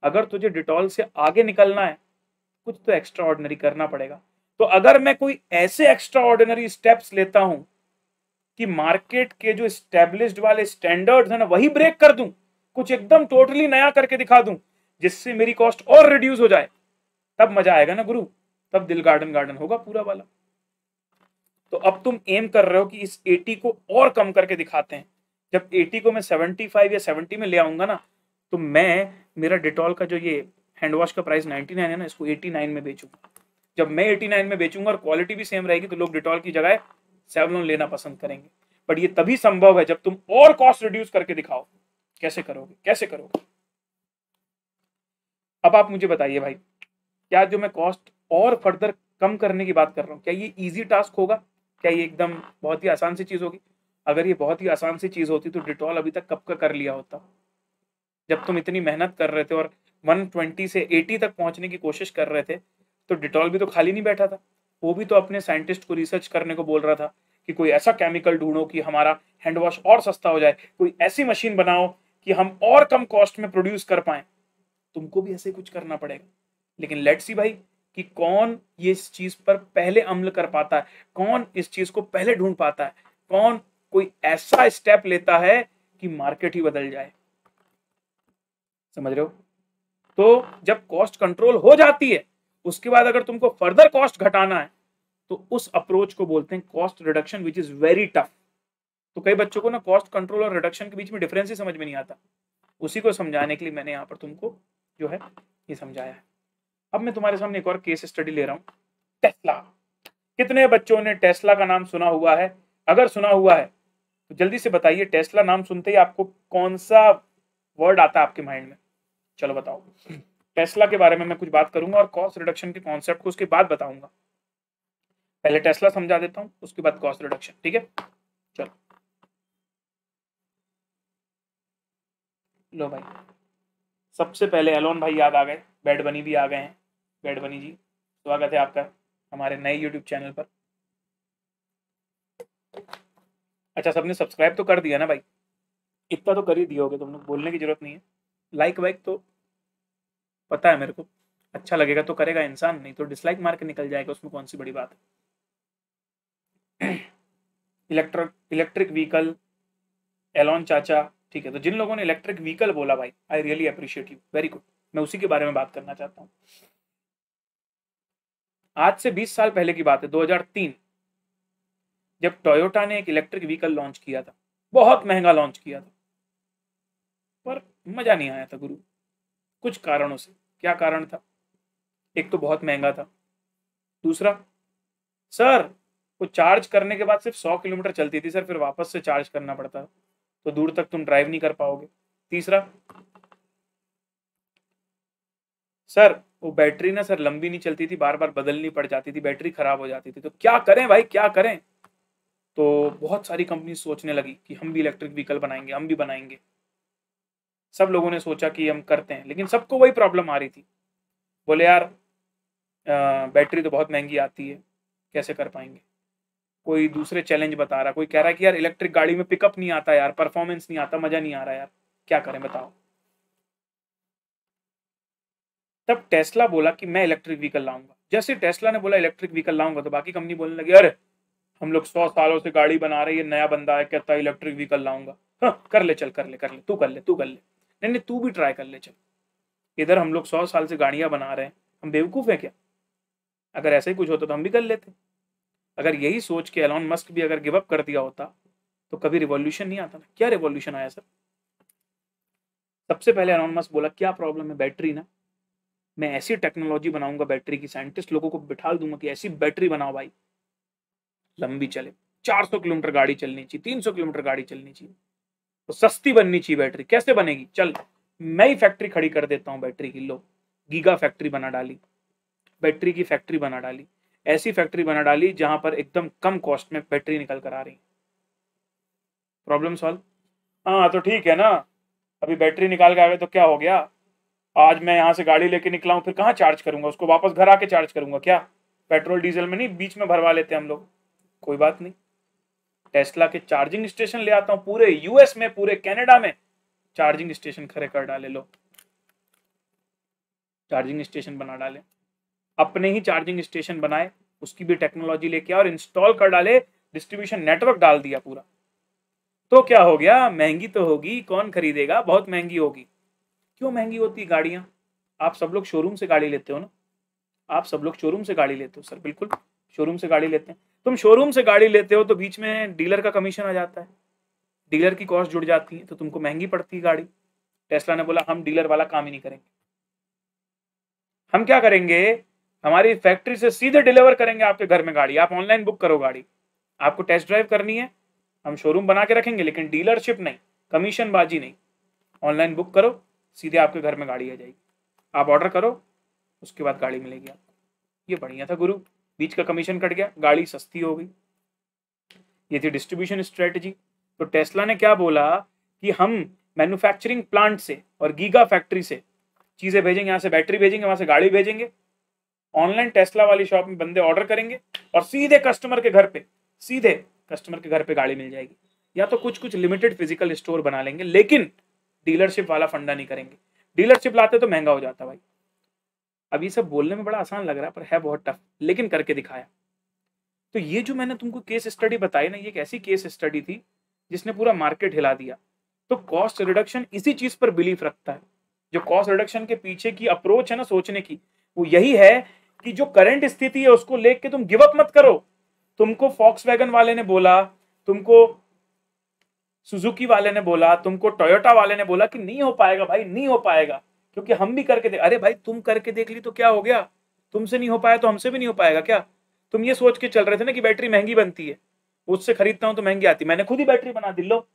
अगर तुझे डिटॉल से आगे निकलना है, कुछ तो एक्स्ट्रा ऑर्डिनरी करना पड़ेगा। तो अगर मैं कोई ऐसे एक्स्ट्रा ऑर्डिनरी स्टेप्स लेता हूँ कि मार्केट के जो स्टेब्लिश्ड वाले स्टैंडर्ड्स है ना, वही ब्रेक कर दूँ, कुछ एकदम टोटली नया करके दिखा दूँ, जिससे मेरी कॉस्ट और रिड्यूस हो जाए, तब मज़ा आएगा ना गुरु? तब दिल गार्डन गार्डन होगा पूरा वाला। तो अब तुम एम कर रहे हो कि इस 80 को और कम करके दिखाते हैं। जब 80 को मैं 75 या 70 में ले आऊँगा ना तो मैं, मेरा डिटॉल का जो ये हैंड वॉश का प्राइस 99 है ना, इसको 89 में बेचूँगा। जब मैं 89 में बेचूँगा और क्वालिटी भी सेम रहेगी तो लोग डिटॉल की जगह सेवलोन लेना पसंद करेंगे। बट ये तभी संभव है जब तुम और कॉस्ट रिड्यूस करके दिखाओ। कैसे करोगे? कैसे करोगे? अब आप मुझे बताइए भाई, क्या जो मैं कॉस्ट और फर्दर कम करने की बात कर रहा हूँ, क्या ये इजी टास्क होगा? क्या ये एकदम बहुत ही आसान सी चीज़ होगी? अगर ये बहुत ही आसान सी चीज़ होती तो डिटॉल अभी तक कब का कर लिया होता? जब तुम इतनी मेहनत कर रहे थे और 120 से 80 तक पहुँचने की कोशिश कर रहे थे तो डिटॉल भी तो खाली नहीं बैठा था। वो भी तो अपने साइंटिस्ट को रिसर्च करने को बोल रहा था कि कोई ऐसा केमिकल ढूंढो कि हमारा हैंड वॉश और सस्ता हो जाए, कोई ऐसी मशीन बनाओ कि हम और कम कॉस्ट में प्रोड्यूस कर पाए। तुमको भी ऐसे कुछ करना पड़ेगा। लेकिन लेट्स सी भाई कि कौन ये इस चीज़ पर पहले अमल कर पाता है? कौन इस चीज़ को पहले ढूंढ पाता है? कौन कोई ऐसा स्टेप लेता है कि मार्केट ही बदल जाए? समझ रहे हो? तो जब कॉस्ट कंट्रोल हो जाती है, उसके बाद अगर तुमको फर्दर कॉस्ट घटाना है तो उस अप्रोच को बोलते हैं cost reduction which is very tough तो कई बच्चों को ना कॉस्ट कंट्रोल और रिडक्शन के बीच में डिफरेंस ही समझ में नहीं आता। उसी को समझाने के लिए मैंने यहाँ पर तुमको जो है ये समझाया है। अब मैं तुम्हारे सामने एक और केस स्टडी ले रहा हूँ। टेस्ला कितने बच्चों ने टेस्ला का नाम सुना हुआ है? अगर सुना हुआ है तो जल्दी से बताइए टेस्ला नाम सुनते ही आपको कौन सा वर्ड आता है आपके माइंड में? चलो बताओ। टेस्ला के बारे में मैं कुछ बात करूँगा और कॉस्ट रिडक्शन के कॉन्सेप्ट को उसके बाद बताऊँगा। पहले टेस्ला समझा देता हूँ, उसके बाद कॉस्ट रिडक्शन ठीक है? चलो। लो भाई। सबसे पहले एलोन भाई याद आ गए बेड बनी भी आ गए हैं। बेड बनी जी। स्वागत है आपका हमारे नए यूट्यूब चैनल पर। अच्छा सबने सब्सक्राइब तो कर दिया ना भाई? इतना तो कर ही दिया होगे तुम लोग बोलने की ज़रूरत नहीं है। लाइक वाइक तो पता है मेरे को अच्छा लगेगा तो करेगा इंसान, नहीं तो डिसलाइक मार के निकल जाएगा, उसमें कौन सी बड़ी बात है? इलेक्ट्रिक इलेक्ट्रिक व्हीकल एलॉन चाचा, ठीक है तो जिन लोगों ने इलेक्ट्रिक व्हीकल बोला भाई I really appreciate you very good मैं उसी के बारे में बात करना चाहता हूँ। आज से 20 साल पहले की बात है 2003 जब टोयोटा ने एक इलेक्ट्रिक व्हीकल लॉन्च किया था। बहुत महँगा लॉन्च किया था। पर मज़ा नहीं आया था, गुरु। कुछ कारणों से। क्या कारण था? एक तो बहुत महँगा था। दूसरा, सर, वो चार्ज करने के बाद सिर्फ़ सौ किलोमीटर चलती थी सर, फिर वापस से चार्ज करना पड़ता तो दूर तक तुम ड्राइव नहीं कर पाओगे। तीसरा, सर वो बैटरी ना सर लंबी नहीं चलती थी बार बार बदलनी पड़ जाती थी, बैटरी खराब हो जाती थी। तो क्या करें भाई, क्या करें? तो बहुत सारी कंपनी सोचने लगी कि हम भी इलेक्ट्रिक व्हीकल बनाएँगे, हम भी बनाएँगे। सब लोगों ने सोचा कि हम करते हैं, लेकिन सबको वही प्रॉब्लम आ रही थी। बोले, यार बैटरी तो बहुत महँगी आती है, कैसे कर पाएँगे? कोई दूसरे चैलेंज बता रहा, कोई कह रहा है कि, यार इलेक्ट्रिक गाड़ी में पिकअप नहीं आता यार परफॉर्मेंस नहीं आता, मज़ा नहीं आ रहा यार, क्या करें, बताओ? तब टेस्ला बोला कि मैं इलेक्ट्रिक व्हीकल लाऊँगा। जैसे टेस्ला ने बोला इलेक्ट्रिक व्हीकल लाऊँगा तो बाकी कंपनी बोलने लगी, अरे, हम लोग सौ सालों से गाड़ी बना रहे हैं नया बंदा है, कहता है इलेक्ट्रिक व्हीकल लाऊँगा। हाँ कर ले, चल, कर ले कर ले, तू कर ले, तू कर ले। नहीं नहीं, तू भी ट्राई कर ले, चल। इधर हम लोग सौ साल से गाड़ियाँ बना रहे हैं। हम बेवकूफ़ हैं क्या? अगर ऐसा ही कुछ होता तो हम भी कर लेते। अगर यही सोच के एलॉन मस्क भी अगर गिव अप कर दिया होता तो कभी रिवॉल्यूशन नहीं आता ना। क्या रिवॉल्यूशन आया सर सबसे पहले एलॉन मस्क बोला, क्या प्रॉब्लम है? बैटरी ना? मैं ऐसी टेक्नोलॉजी बनाऊँगा बैटरी की साइंटिस्ट लोगों को बिठा दूँगा कि ऐसी बैटरी बनाओ भाई। लंबी चले। 400 किलोमीटर गाड़ी चलनी चाहिए 300 किलोमीटर गाड़ी चलनी चाहिए। तो सस्ती बननी चाहिए बैटरी कैसे बनेगी? चल, मैं ही फैक्ट्री खड़ी कर देता हूँ बैटरी की। लो गीगा फैक्ट्री बना डाली। बैटरी की फैक्ट्री बना डाली। ऐसी फैक्ट्री बना डाली जहाँ पर एकदम कम कॉस्ट में बैटरी निकल कर आ रही प्रॉब्लम सॉल्व हाँ तो ठीक है ना। अभी बैटरी निकाल के आ गए तो क्या हो गया? आज मैं यहाँ से गाड़ी लेके निकला हूँ, फिर कहाँ चार्ज करूँगा? उसको वापस घर आके चार्ज करूँगा क्या? पेट्रोल, डीजल में नहीं, बीच में भरवा लेते हम लोग। कोई बात नहीं। टेस्ला के चार्जिंग स्टेशन ले आता हूँ पूरे यूएस में, पूरे कनाडा में। चार्जिंग स्टेशन खड़े कर डाले लो। चार्जिंग स्टेशन बना डाले। अपने ही चार्जिंग स्टेशन बनाए, उसकी भी टेक्नोलॉजी लेके और इंस्टॉल कर डाले डिस्ट्रीब्यूशन नेटवर्क डाल दिया पूरा। तो क्या हो गया? महँगी तो होगी, कौन खरीदेगा? बहुत महँगी होगी। क्यों महँगी होती गाड़ियाँ? आप सब लोग शोरूम से गाड़ी लेते हो ना? आप सब लोग शोरूम से गाड़ी लेते हो सर बिल्कुल। शोरूम से गाड़ी लेते हैं। तुम शोरूम से गाड़ी लेते हो तो बीच में डीलर का कमीशन आ जाता है। डीलर की कॉस्ट जुड़ जाती है तो तुमको महँगी पड़ती है गाड़ी। टेस्ला ने बोला, हम डीलर वाला काम ही नहीं करेंगे। हम क्या करेंगे? हमारी फैक्ट्री से सीधे डिलीवर करेंगे आपके घर में गाड़ी। आप ऑनलाइन बुक करो गाड़ी। आपको टेस्ट ड्राइव करनी है। हम शोरूम बना के रखेंगे, लेकिन डीलरशिप नहीं कमीशन बाजी नहीं। ऑनलाइन बुक करो। सीधे आपके घर में गाड़ी आ जाएगी। आप ऑर्डर करो, उसके बाद गाड़ी मिलेगी आपको। ये बढ़िया था गुरु। बीच का कमीशन कट गया, गाड़ी सस्ती हो गई। ये थी डिस्ट्रीब्यूशन स्ट्रेटजी तो टेस्ला ने क्या बोला कि हम मैन्युफैक्चरिंग प्लांट से और गीगा फैक्ट्री से चीज़ें भेजेंगे, यहाँ से बैटरी भेजेंगे, वहाँ से गाड़ी भेजेंगे। ऑनलाइन टेस्ला वाली शॉप में बंदे ऑर्डर करेंगे और सीधे कस्टमर के घर पे, सीधे कस्टमर के घर पे गाड़ी मिल जाएगी। या तो कुछ कुछ लिमिटेड फ़िज़िकल स्टोर बना लेंगे, लेकिन डीलरशिप वाला फंडा नहीं करेंगे। डीलरशिप लाते तो महँगा हो जाता भाई। अब ये सब बोलने में बड़ा आसान लग रहा है, पर है बहुत टफ लेकिन करके दिखाया। तो ये जो मैंने तुमको केस स्टडी बताई ना, ये एक ऐसी केस स्टडी थी, जिसने पूरा मार्केट हिला दिया। तो कॉस्ट रिडक्शन इसी चीज़ पर बिलीफ रखता है। जो कॉस्ट रिडक्शन के पीछे की अप्रोच है ना सोचने की, वो यही है कि जो करंट स्थिति है, उसको लेके तुम गिव अप मत करो। तुमको फॉक्स वैगन वाले ने बोला, तुमको सुजुकी वाले ने बोला, तुमको टोयोटा वाले ने बोला कि नहीं हो पाएगा भाई, नहीं हो पाएगा। क्योंकि हम भी करके देख अरे भाई, तुम करके देख ली तो क्या हो गया? तुमसे नहीं हो पाया तो हमसे भी नहीं हो पाएगा क्या? तुम ये सोच के चल रहे थे ना कि बैटरी महँगी बनती है। उससे खरीदता हूँ तो महँगी आती मैंने खुद ही बैटरी बना दी, लो।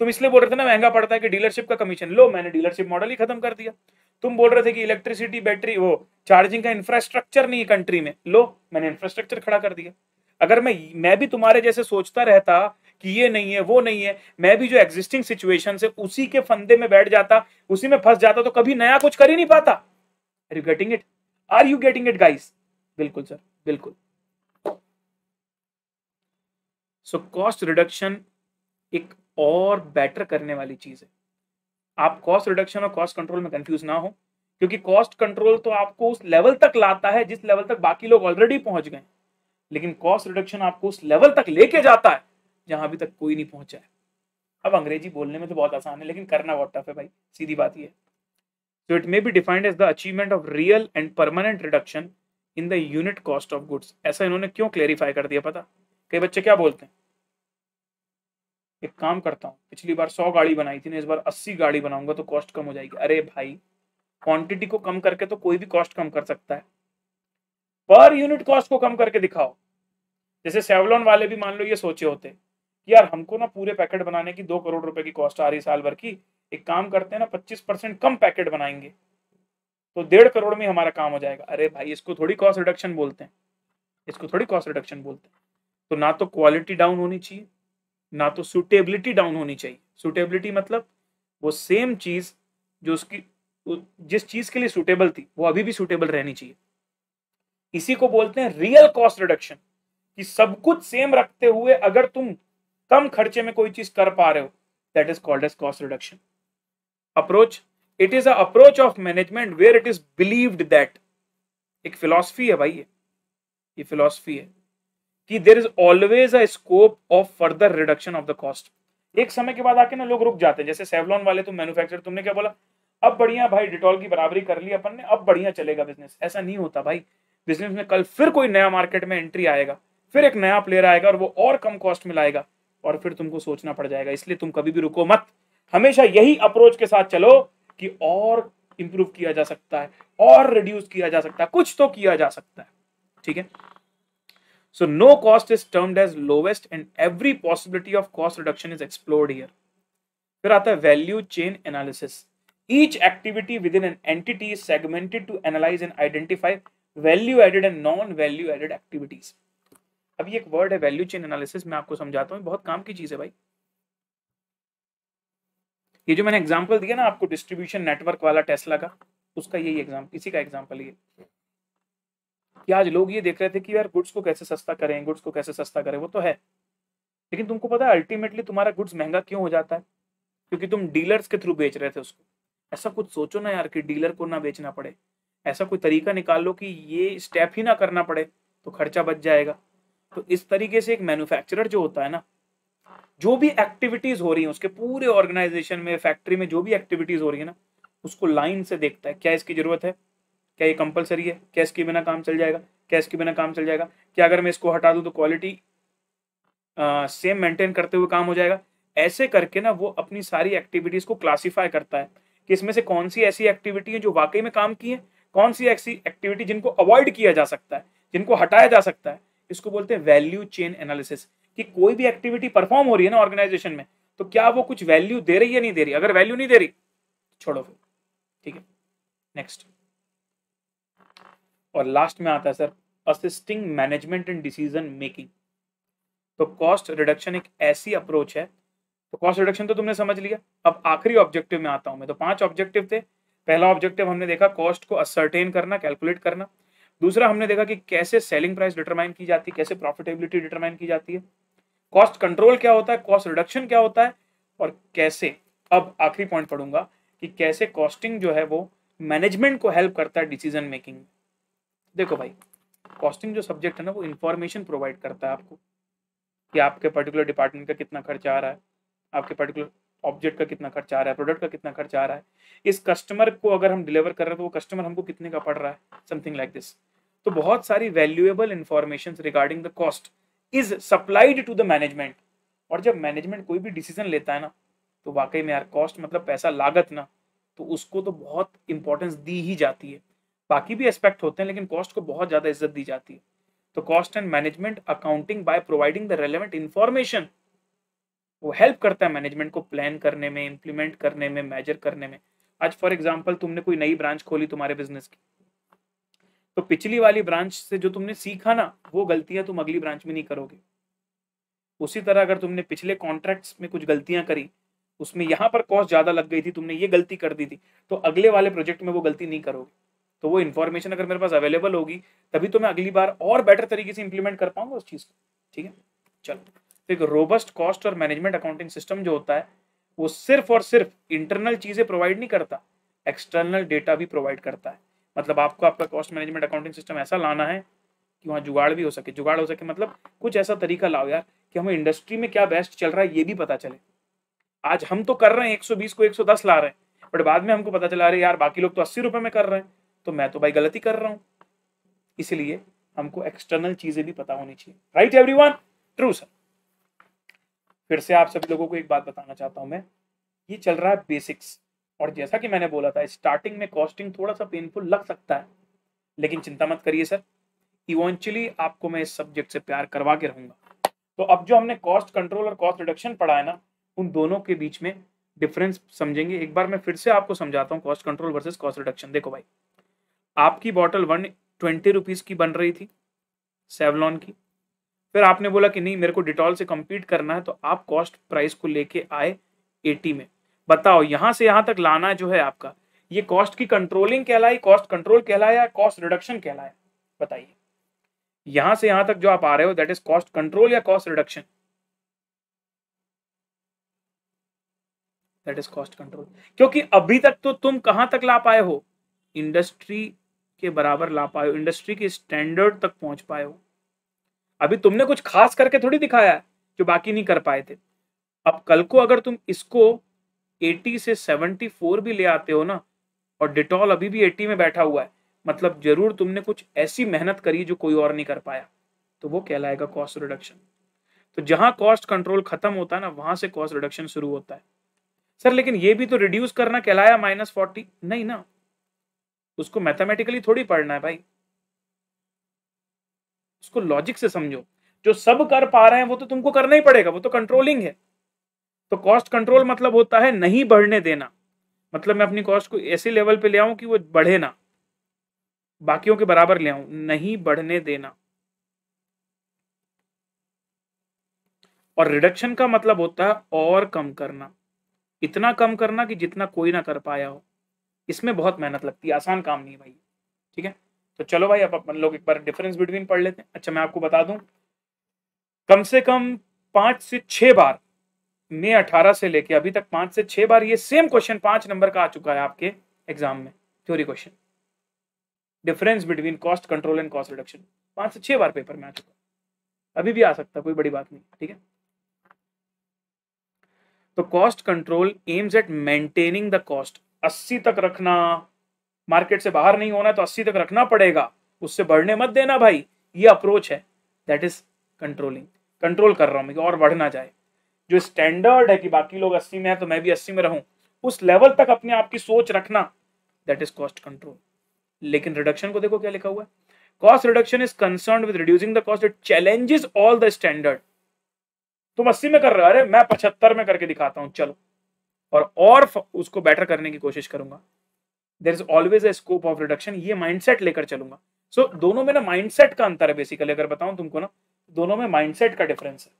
तुम इसलिए बोल रहे थे ना, महँगा पड़ता है कि डीलरशिप का कमीशन लो, मैंने डीलरशिप मॉडल ही खत्म कर दिया। तुम बोल रहे थे कि इलेक्ट्रिसिटी बैटरी वो चार्जिंग का इंफ्रास्ट्रक्चर नहीं है कंट्री में। लो, मैंने इंफ्रास्ट्रक्चर खड़ा कर दिया। अगर मैं मैं भी तुम्हारे जैसे सोचता रहता कि ये नहीं है, वो नहीं है। मैं भी जो एग्जिस्टिंग सिचुएशन से उसी के फंदे में बैठ जाता, उसी में फंस जाता तो कभी नया कुछ कर ही नहीं पाता। Are you getting it are you getting it guys बिल्कुल सर बिल्कुल। सो कॉस्ट रिडक्शन एक और बेटर करने वाली चीज़ है। आप कॉस्ट रिडक्शन और कॉस्ट कंट्रोल में कंफ्यूज ना हो, क्योंकि कॉस्ट कंट्रोल तो आपको उस लेवल तक लाता है जिस लेवल तक बाकी लोग ऑलरेडी पहुँच गए। लेकिन कॉस्ट रिडक्शन आपको उस लेवल तक लेके जाता है। जहाँ अभी तक कोई नहीं पहुँचा है। अब अंग्रेज़ी बोलने में तो बहुत आसान है, लेकिन करना बहुत टफ है भाई, सीधी बात ये so it may be defined as the achievement of real and permanent reduction in the unit cost of goods ऐसा इन्होंने क्यों क्लेरिफाई कर दिया पता? कई बच्चे क्या बोलते हैं? एक काम करता हूँ, पिछली बार सौ गाड़ी बनाई थी ना, इस बार अस्सी गाड़ी बनाऊँगा तो कॉस्ट कम हो जाएगी। अरे भाई क्वांटिटी को कम करके तो कोई भी कॉस्ट कम कर सकता है। पर यूनिट कॉस्ट को कम करके दिखाओ। जैसे सेवलॉन वाले भी मान लो ये सोचे होते कि यार हमको ना पूरे पैकेट बनाने की दो करोड़ रुपए की कॉस्ट आ रही साल भर की। एक काम करते हैं ना, पच्चीस परसेंट कम पैकेट बनाएँगे तो डेढ़ करोड़ में हमारा काम हो जाएगा। अरे भाई, इसको थोड़ी कॉस्ट रिडक्शन बोलते हैं। इसको थोड़ी कॉस्ट रिडक्शन बोलते हैं। तो ना तो क्वालिटी डाउन होनी चाहिए, ना तो सुटेबिलिटी डाउन होनी चाहिए। सुटेबिलिटी मतलब वो सेम चीज़ जो उसकी जिस चीज़ के लिए सुटेबल थी, वो अभी भी सुटेबल रहनी चाहिए। इसी को बोलते हैं रियल कॉस्ट रिडक्शन कि सब कुछ सेम रखते हुए अगर तुम कम खर्चे में कोई चीज़ कर पा रहे हो that is called as cost reduction approach it is approach of management where it is believed that एक फिलॉसफी है भाई ये ये फिलॉसफी है, कि there is always a scope of further reduction of the cost एक समय के बाद आके ना लोग रुक जाते हैं, जैसे सेवलॉन वाले तुम मैन्युफैक्चर तुमने क्या बोला? अब बढ़िया भाई डिटॉल की बराबरी कर ली अपन ने, अब बढ़िया चलेगा बिज़नेस ऐसा नहीं होता भाई। बिज़नेस में कल फिर कोई नया मार्केट में एंट्री आएगा, फिर एक नया प्लेयर आएगा और वो और कम कॉस्ट में लाएगा। और फिर तुमको सोचना पड़ जाएगा, इसलिए तुम कभी भी रुको मत। हमेशा यही अप्रोच के साथ चलो कि और इंप्रूव किया जा सकता है, और रिड्यूस किया जा सकता है, कुछ तो किया जा सकता है, ठीक है? So no cost is termed as lowest and every possibility of cost reduction is explored here फिर आता है value chain analysis each activity within an entity segmented to analyse and identify value added and non value added activities अभी एक word है value chain analysis मैं आपको समझाता हूँ। बहुत काम की चीज़ है भाई। ये जो मैंने एग्ज़ाम्पल दिया ना, आपको डिस्ट्रीब्यूशन नेटवर्क वाला टेस्ला का, उसका यही एग्ज़ाम इसी का एग्ज़ाम्पल ये। कि आज लोग ये देख रहे थे कि यार गुड्स को कैसे सस्ता करें गुड्स को कैसे सस्ता करें, वो तो है। लेकिन तुमको पता है अल्टीमेटली तुम्हारा गुड्स महँगा क्यों हो जाता है? क्योंकि तुम डीलर्स के थ्रू बेच रहे थे उसको। ऐसा कुछ सोचो ना यार कि डीलर को ना बेचना पड़े। ऐसा कोई तरीका निकाल लो कि ये स्टेप ही ना करना पड़े तो खर्चा बच जाएगा। तो इस तरीके से एक मैन्युफैक्चरर जो होता है ना, जो भी एक्टिविटीज़ हो रही है, उसके पूरे ऑर्गेनाइजेशन में फैक्ट्री में जो भी एक्टिविटीज़ हो रही है ना, उसको लाइन से देखता है, क्या इसकी ज़रूरत है, क्या ये कंपलसरी है, क्या इसके बिना काम चल जाएगा, क्या इसके बिना काम चल जाएगा, क्या अगर मैं इसको हटा दूँ तो क्वालिटी सेम मेंटेन करते हुए काम हो जाएगा। ऐसे करके ना वो अपनी सारी एक्टिविटीज़ को क्लासीफाई करता है कि इसमें से कौन सी ऐसी एक्टिविटी है जो वाकई में काम की है, कौन सी ऐसी एक्टिविटी जिनको अवॉइड किया जा सकता है, जिनको हटाया जा सकता है। इसको बोलते हैं वैल्यू चेन एनालिसिस कि कोई भी एक्टिविटी परफॉर्म हो रही है ना ऑर्गेनाइजेशन में तो क्या वो कुछ वैल्यू दे रही है नहीं दे रही? अगर वैल्यू नहीं दे रही छोड़ो फिर, ठीक है? नेक्स्ट और लास्ट में आता है sir assisting management and decision making तो कॉस्ट रिडक्शन एक ऐसी अप्रोच है तो कॉस्ट रिडक्शन तो तुमने समझ लिया। अब आखिरी ऑब्जेक्टिव में आता हूँ मैं तो पाँच ऑब्जेक्टिव थे। पहला ऑब्जेक्टिव हमने देखा कॉस्ट को असर्टेन करना कैलकुलेट करना। दूसरा, हमने देखा कि कैसे सेलिंग प्राइस डिटरमाइन की जाती है, कैसे प्रॉफिटेबिलिटी डिटरमाइन की जाती है। कॉस्ट कंट्रोल क्या होता है? कॉस्ट रिडक्शन क्या होता है? और कैसे? अब आखिरी पॉइंट पढ़ूँगा कि कैसे कॉस्टिंग जो है वो मैनेजमेंट को हेल्प करता है डिसीज़न मेकिंग देखो भाई कॉस्टिंग जो सब्जेक्ट है ना, वो इन्फॉर्मेशन प्रोवाइड करता है आपको कि आपके पर्टिकुलर डिपार्टमेंट का कितना खर्चा आ रहा है, आपके पर्टिकुलर ऑब्जेक्ट का कितना खर्चा आ रहा है प्रोडक्ट का कितना खर्चा आ रहा है। इस कस्टमर को अगर हम डिलीवर कर रहे हैं तो वो कस्टमर हमको कितने का पड़ रहा है? समथिंग लाइक दिस तो बहुत सारी valuable information regarding the cost is supplied to the management और जब मैनेजमेंट कोई भी डिसीज़न लेता है ना तो वाकई में यार कॉस्ट मतलब पैसा लागत ना तो उसको तो बहुत इंपॉर्टेंस दी ही जाती है। बाकी भी एस्पेक्ट होते हैं, लेकिन कॉस्ट को बहुत ज़्यादा इज़्ज़त दी जाती है। तो cost and management accounting by providing the relevant information वो हेल्प करता है मैनेजमेंट को प्लान करने में इंप्लीमेंट करने में मेजर करने में। आज फॉर एग्ज़ाम्पल तुमने कोई नई ब्रांच खोली तुम्हारे बिज़नेस की। तो पिछली वाली ब्रांच से जो तुमने सीखा ना, वो गलतियाँ तुम अगली ब्रांच में नहीं करोगे। उसी तरह अगर तुमने पिछले कॉन्ट्रैक्ट्स में कुछ गलतियाँ करी, उसमें यहाँ पर कॉस्ट ज़्यादा लग गई थी, तुमने ये गलती कर दी थी तो अगले वाले प्रोजेक्ट में वो गलती नहीं करोगे। तो वो इन्फॉर्मेशन अगर मेरे पास अवेलेबल होगी, तभी तो मैं अगली बार और बेटर तरीके से इंप्लीमेंट कर पाऊँगा उस चीज़ को, ठीक है? चलो तो एक रोबस्ट कॉस्ट और मैनेजमेंट अकाउंटिंग सिस्टम जो होता है, वो सिर्फ़ और सिर्फ़ इंटरनल चीज़ें प्रोवाइड नहीं करता एक्सटर्नल डेटा भी प्रोवाइड करता है। मतलब आपको आपका कॉस्ट मैनेजमेंट अकाउंटिंग सिस्टम ऐसा लाना है कि वहाँ जुगाड़ भी हो सके। जुगाड़ हो सके मतलब कुछ ऐसा तरीका लाओ यार कि हमें इंडस्ट्री में क्या बेस्ट चल रहा है ये भी पता चले। आज हम तो कर रहे हैं 120 को 110 ला रहे हैं बट बाद में हमको पता चला रहे यार बाकी लोग तो अस्सी रुपए में कर रहे हैं तो मैं तो भाई गलती कर रहा हूँ। इसलिए हमको एक्सटर्नल चीज़ें भी पता होनी चाहिए। राइट एवरीवन ट्रू सर फिर से आप सभी लोगों को एक बात बताना चाहता हूँ मैं। ये चल रहा है बेसिक्स और जैसा कि मैंने बोला था स्टार्टिंग में कॉस्टिंग थोड़ा सा पेनफुल लग सकता है। लेकिन चिंता मत करिए सर। इवेंचुअली आपको मैं इस सब्जेक्ट से प्यार करवा के रहूँगा। तो अब जो हमने कॉस्ट कंट्रोल और कॉस्ट रिडक्शन पढ़ा है ना, उन दोनों के बीच में डिफरेंस समझेंगे। एक बार मैं फिर से आपको समझाता हूँ cost control versus cost reduction देखो भाई, आपकी बॉटल वन ट्वेंटी रुपीज़ की बन रही थी सेवलॉन की। फिर आपने बोला कि नहीं, मेरे को डिटॉल से कम्पीट करना है तो आप कॉस्ट प्राइस को लेके आए एटी में। बताओ, यहाँ से यहाँ तक लाना जो है आपका, ये कॉस्ट की कंट्रोलिंग कहलाई कॉस्ट कंट्रोल कहलाया कॉस्ट रिडक्शन कहलाया बताइए। यहाँ से यहाँ तक जो आप आ रहे हो दैट इज़ कॉस्ट कंट्रोल या cost reduction that is cost control क्योंकि अभी तक तो तुम कहाँ तक ला पाए हो? इंडस्ट्री के बराबर ला पाए हो इंडस्ट्री के स्टैंडर्ड तक पहुँच पाए हो। अभी तुमने कुछ खास करके थोड़ी दिखाया जो बाकी नहीं कर पाए थे। अब कल को अगर तुम इसको 80 से 74 भी ले आते हो ना, और डिटॉल अभी भी 80 में बैठा हुआ है मतलब ज़रूर तुमने कुछ ऐसी मेहनत करी जो कोई और नहीं कर पाया। तो वो कहलाएगा कॉस्ट रिडक्शन तो जहाँ कॉस्ट कंट्रोल खत्म होता है ना, वहाँ से कॉस्ट रिडक्शन शुरू होता है। सर, लेकिन ये भी तो रिड्यूस करना कहलाया माइनस फोर्टी नहीं ना। उसको मैथमेटिकली थोड़ी पढ़ना है भाई। उसको लॉजिक से समझो। जो सब कर पा रहे हैं, वो तो तुमको करना ही पड़ेगा, वो तो कंट्रोलिंग है। तो कॉस्ट कंट्रोल मतलब होता है नहीं बढ़ने देना। मतलब मैं अपनी कॉस्ट को ऐसे लेवल पे ले आऊँ कि वो बढ़े ना। बाकियों के बराबर ले आऊँ, नहीं बढ़ने देना। और रिडक्शन का मतलब होता है और कम करना। इतना कम करना कि जितना कोई ना कर पाया हो। इसमें बहुत मेहनत लगती है, आसान काम नहीं भाई। ठीक है? तो चलो भाई, अब अपन लोग एक बार डिफरेंस बिटवीन पढ़ लेते हैं। अच्छा मैं आपको बता दूँ। कम से कम पाँच से छह बार मे अठारह से लेके अभी तक पाँच से छह बार ये सेम क्वेश्चन पाँच नंबर का आ चुका है आपके एग्ज़ाम में theory question difference between cost control and cost reduction पाँच से छह बार पेपर में आ चुका अभी भी आ सकता, कोई बड़ी बात नहीं, ठीक है? तो cost control aims at maintaining the cost 80 तक रखना मार्केट से बाहर नहीं होना तो 80 तक रखना पड़ेगा। उससे बढ़ने मत देना भाई, ये अप्रोच है। दैट इज़ कंट्रोलिंग कंट्रोल कर रहा हूँ मैं और बढ़ना जाए। जो स्टैंडर्ड है कि बाकी लोग 80 में है तो मैं भी 80 में रहूँ उस लेवल तक अपने आप की सोच रखना दैट इज़ कॉस्ट कंट्रोल लेकिन रिडक्शन को देखो क्या लिखा हुआ है? Cost reduction is concern with reducing the cost it challenges all the standard तुम अस्सी में कर रहे हो अरे मैं पचहत्तर में करके दिखाता हूँ चलो। और और उसको बेटर करने की कोशिश करूँगा। There is always a scope of reduction ये माइंडसेट लेकर चलूँगा। सो so, दोनों में ना माइंडसेट का अंतर है बेसिकली अगर बताऊँ तुमको ना दोनों में माइंडसेट का डिफरेंस है।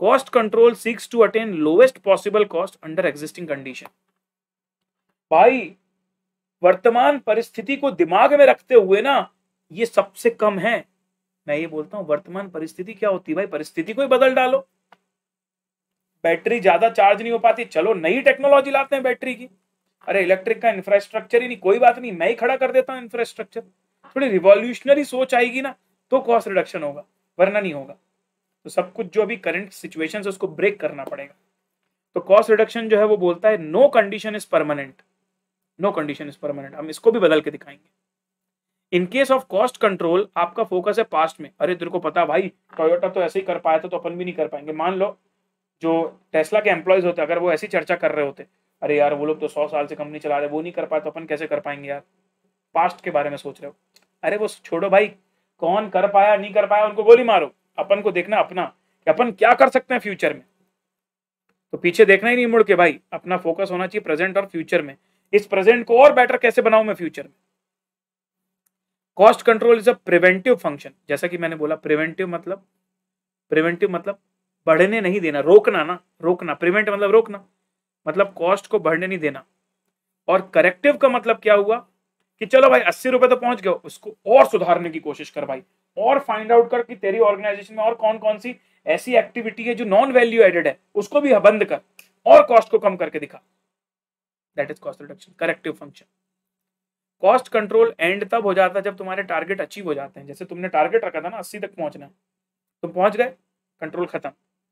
Cost control seeks to attain lowest possible cost under existing condition भाई, वर्तमान परिस्थिति को दिमाग में रखते हुए ना, ये सबसे कम है। मैं ये बोलता हूँ, वर्तमान परिस्थिति क्या होती है भाई? परिस्थिति को ही बदल डालो। बैटरी ज़्यादा चार्ज नहीं हो पाती। चलो, नई टेक्नोलॉजी लाते हैं बैटरी की। अरे इलेक्ट्रिक का इंफ्रास्ट्रक्चर ही नहीं, कोई बात नहीं, मैं ही खड़ा कर देता हूँ इंफ्रास्ट्रक्चर थोड़ी रिवॉल्यूशनरी सोच आएगी ना तो कॉस्ट रिडक्शन होगा, वरना नहीं होगा। तो सब कुछ जो अभी करंट सिचुएशन है, उसको ब्रेक करना पड़ेगा। तो कॉस्ट रिडक्शन जो है, वो बोलता है no condition is permanent no condition is permanent हम इसको भी बदल के दिखाएँगे। In case of cost control आपका फोकस है पास्ट में। अरे, तेरे को पता, भाई टोयोटा तो ऐसे ही कर पाया था तो अपन भी नहीं कर पाएँगे। मान लो, जो टेस्ला के एम्प्लॉयज़ होते, अगर वो ऐसी चर्चा कर रहे होते, अरे यार, वो लोग तो सौ साल से कंपनी चला रहे वो नहीं कर पाए तो अपन कैसे कर पाएँगे यार? पास्ट के बारे में सोच रहे हो। अरे, वो छोड़ो भाई, कौन कर पाया, नहीं कर पाया, उनको गोली मारो। अपन को देखना अपना, कि अपन क्या कर सकते हैं फ्यूचर में। तो पीछे देखना ही नहीं मुड़ के भाई, अपना फोकस होना चाहिए प्रेजेंट और फ्यूचर में। इस प्रेजेंट को और बेटर कैसे बनाऊँ मैं फ्यूचर में? Cost control is a preventive function जैसा कि मैंने बोला प्रिवेंटिव मतलब प्रिवेंटिव मतलब बढ़ने नहीं देना, रोकना ना, रोकना प्रिवेंट मतलब रोकना। मतलब कॉस्ट को बढ़ने नहीं देना। और करेक्टिव का मतलब क्या हुआ? कि चलो भाई, अस्सी रुपए तो पहुँच गए, उसको और सुधारने की कोशिश कर भाई। और फाइंड आउट कर कि तेरी ऑर्गेनाइजेशन में और कौन कौन सी ऐसी एक्टिविटी है जो नॉन वैल्यू एडेड है, उसको भी बंद कर और कॉस्ट को कम करके दिखा। That is cost reduction corrective function cost control and तब हो जाता है जब तुम्हारे टारगेट अचीव हो जाते हैं। जैसे तुमने टारगेट रखा था ना, अस्सी तक पहुँचना है, तुम पहुँच गए कंट्रोल खत्म।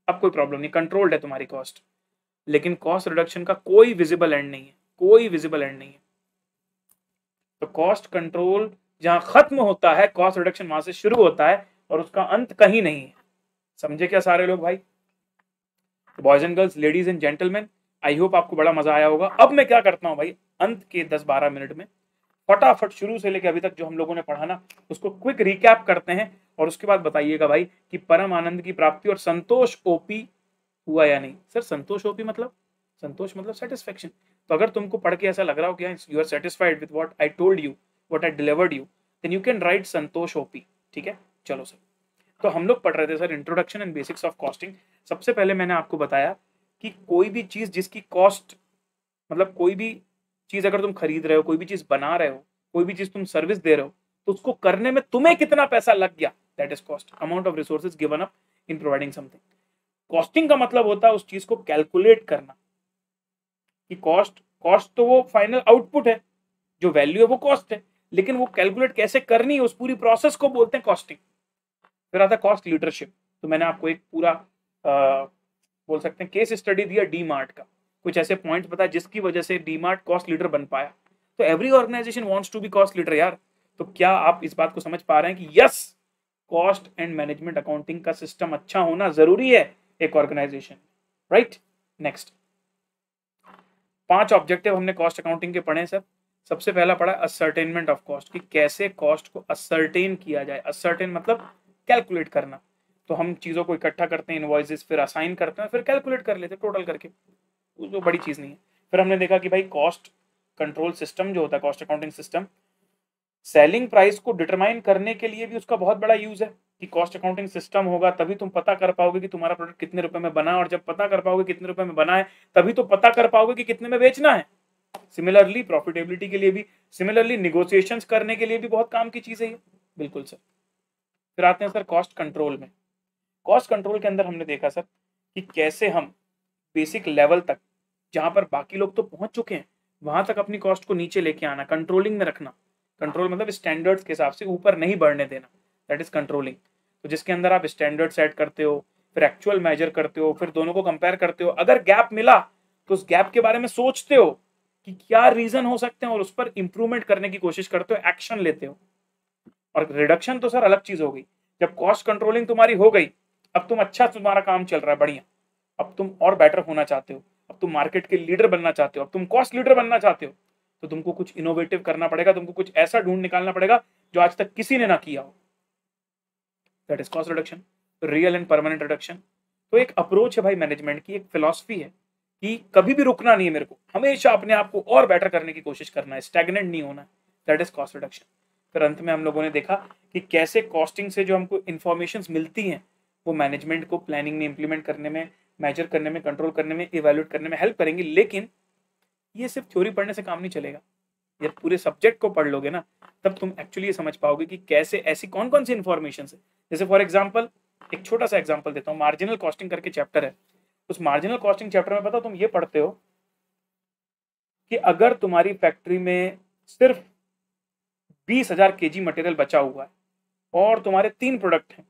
अब कोई प्रॉब्लम नहीं कंट्रोल्ड है तुम्हारी कॉस्ट लेकिन कॉस्ट रिडक्शन का कोई विजिबल एंड नहीं है, कोई विजिबल एंड नहीं है। तो कॉस्ट कंट्रोल जहाँ खत्म होता है कॉस्ट रिडक्शन वहाँ से शुरू होता है और उसका अंत कहीं नहीं है। समझे क्या सारे लोग भाई? Boys and girls ladies and gentleman I hope आपको बड़ा मज़ा आया होगा। अब मैं क्या करता हूँ भाई? अंत के 10-12 मिनट में फटाफट शुरू से लेकर अभी तक जो हम लोगों ने पढ़ा ना, उसको क्विक रिकैप करते हैं और उसके बाद बताइएगा भाई कि परम आनंद की प्राप्ति और संतोष ओपी हुआ या नहीं। सर, संतोष ओपी मतलब? संतोष मतलब सेटिस्फेक्शन तो अगर तुमको पढ़ के ऐसा लग रहा हो कि you are satisfied with what I told you what I delivered you then you can write Santosh OP ठीक है? चलो सर। तो हम लोग पढ़ रहे थे sir introduction and basics of costing सबसे पहले मैंने आपको बताया कि कोई भी चीज़ जिसकी कॉस्ट मतलब कोई भी चीज़ अगर तुम खरीद रहे हो, कोई भी चीज़ बना रहे हो, कोई भी चीज़ तुम सर्विस दे रहे हो तो उसको करने में तुम्हें कितना पैसा लग गया? That is cost amount of resources given up in providing something costing का मतलब होता है उस चीज़ को कैलकुलेट करना। कि कॉस्ट कॉस्ट तो वो फाइनल आउटपुट है। जो वैल्यू है वो कॉस्ट है। लेकिन वो कैलकुलेट कैसे करनी है उस पूरी प्रोसेस को बोलते हैं कॉस्टिंग फिर आता कॉस्ट लीडरशिप तो मैंने आपको एक पूरा आ, बोल सकते हैं केस स्टडी दिया डी मार्ट का। कुछ ऐसे पॉइंट्स बताया जिसकी वजह से डी मार्ट कॉस्ट लीडर बन पाया। तो every organisation wants to be cost leader यार। तो क्या आप इस बात को समझ पा रहे हैं कि yes cost and management accounting का सिस्टम अच्छा होना ज़रूरी है एक ऑर्गेनाइजेशन राइट नेक्स्ट पाँच ऑब्जेक्टिव हमने कॉस्ट अकाउंटिंग के पढ़े सर सबसे पहला पढ़ा असर्टेनमेंट ऑफ़ कॉस्ट कि कैसे कॉस्ट को असर्टेन किया जाए। असर्टेन मतलब कैलकुलेट करना। तो हम चीज़ों को इकट्ठा करते हैं इन्वॉइसेस फिर असाइन करते हैं, फिर कैलकुलेट कर लेते हैं टोटल करके। वो बड़ी चीज़ नहीं है। फिर हमने देखा कि भाई कॉस्ट कंट्रोल सिस्टम जो होता है cost accounting system selling price को डिटरमाइन करने के लिए भी उसका बहुत बड़ा यूज़ है कि कॉस्ट अकाउंटिंग सिस्टम होगा, तभी तुम पता कर पाओगे कि तुम्हारा प्रोडक्ट कितने रुपए में बना और जब पता कर पाओगे कितने रुपए में बना है, तभी तो पता कर पाओगे कि कितने में बेचना है। सिमिलरली प्रॉफिटेबिलिटी के लिए भी सिमिलरली निगोसिएशंस करने के लिए भी बहुत काम की चीज़ है। ये बिल्कुल सर। फिर आते हैं सर कॉस्ट कंट्रोल में। कॉस्ट कंट्रोल के अंदर हमने देखा सर कि कैसे हम बेसिक लेवल तक, जहाँ पर बाकी लोग तो पहुँच चुके हैं, वहाँ तक अपनी कॉस्ट को नीचे लेके आना कंट्रोलिंग में रखना। कंट्रोल मतलब स्टैंडर्ड्स के हिसाब से ऊपर नहीं बढ़ने देना। दैट इज़ कंट्रोलिंग तो जिसके अंदर आप स्टैंडर्ड सेट करते हो, फिर एक्चुअल मेजर करते हो, फिर दोनों को कंपेयर करते हो, अगर गैप मिला तो उस गैप के बारे में सोचते हो कि क्या रीजन हो सकते हैं और उस पर इंप्रूवमेंट करने की कोशिश करते हो एक्शन लेते हो। और रिडक्शन तो सर अलग चीज़ हो गई। जब कॉस्ट कंट्रोलिंग तुम्हारी हो गई, अब तुम अच्छा तुम्हारा काम चल रहा है, बढ़िया। अब तुम और बेटर होना चाहते हो। अब तुम मार्केट के लीडर बनना चाहते हो। अब तुम कॉस्ट लीडर बनना चाहते हो। तो तुमको कुछ इनोवेटिव करना पड़ेगा, तुमको कुछ ऐसा ढूंढ निकालना पड़ेगा, जो आज तक किसी ने ना किया हो। That is cost reduction real and permanent reduction तो एक अप्रोच है भाई मैनेजमेंट की, एक फिलोसफी है। कि कभी भी रुकना नहीं है मेरे को। हमेशा अपने आप को और बेटर करने की कोशिश करना है। स्टेगनेंट नहीं होना। दैट इज़ कॉस्ट रिडक्शन फिर अंत में हम लोगों ने देखा कि कैसे कॉस्टिंग से जो हमको इन्फॉर्मेशन मिलती हैं, वो मैनेजमेंट को प्लानिंग में इंप्लीमेंट करने में मेजर करने में कंट्रोल करने में इवेल्यूट करने में हेल्प करेंगे। लेकिन ये सिर्फ़ थ्योरी पढ़ने से काम नहीं चलेगा। जब पूरे सब्जेक्ट को पढ़ लोगे ना, तब तुम एक्चुअली ये समझ पाओगे कि कैसे ऐसी कौन कौन सी इन्फॉर्मेशन है। जैसे फॉर एग्ज़ाम्पल एक छोटा सा एग्ज़ाम्पल देता हूँ। मार्जिनल कॉस्टिंग करके चैप्टर है। उस मार्जिनल कॉस्टिंग चैप्टर में पता तुम ये पढ़ते हो कि अगर तुम्हारी फैक्ट्री में सिर्फ़ बीस हज़ार के जी मटेरियल बचा हुआ है और तुम्हारे तीन प्रोडक्ट हैं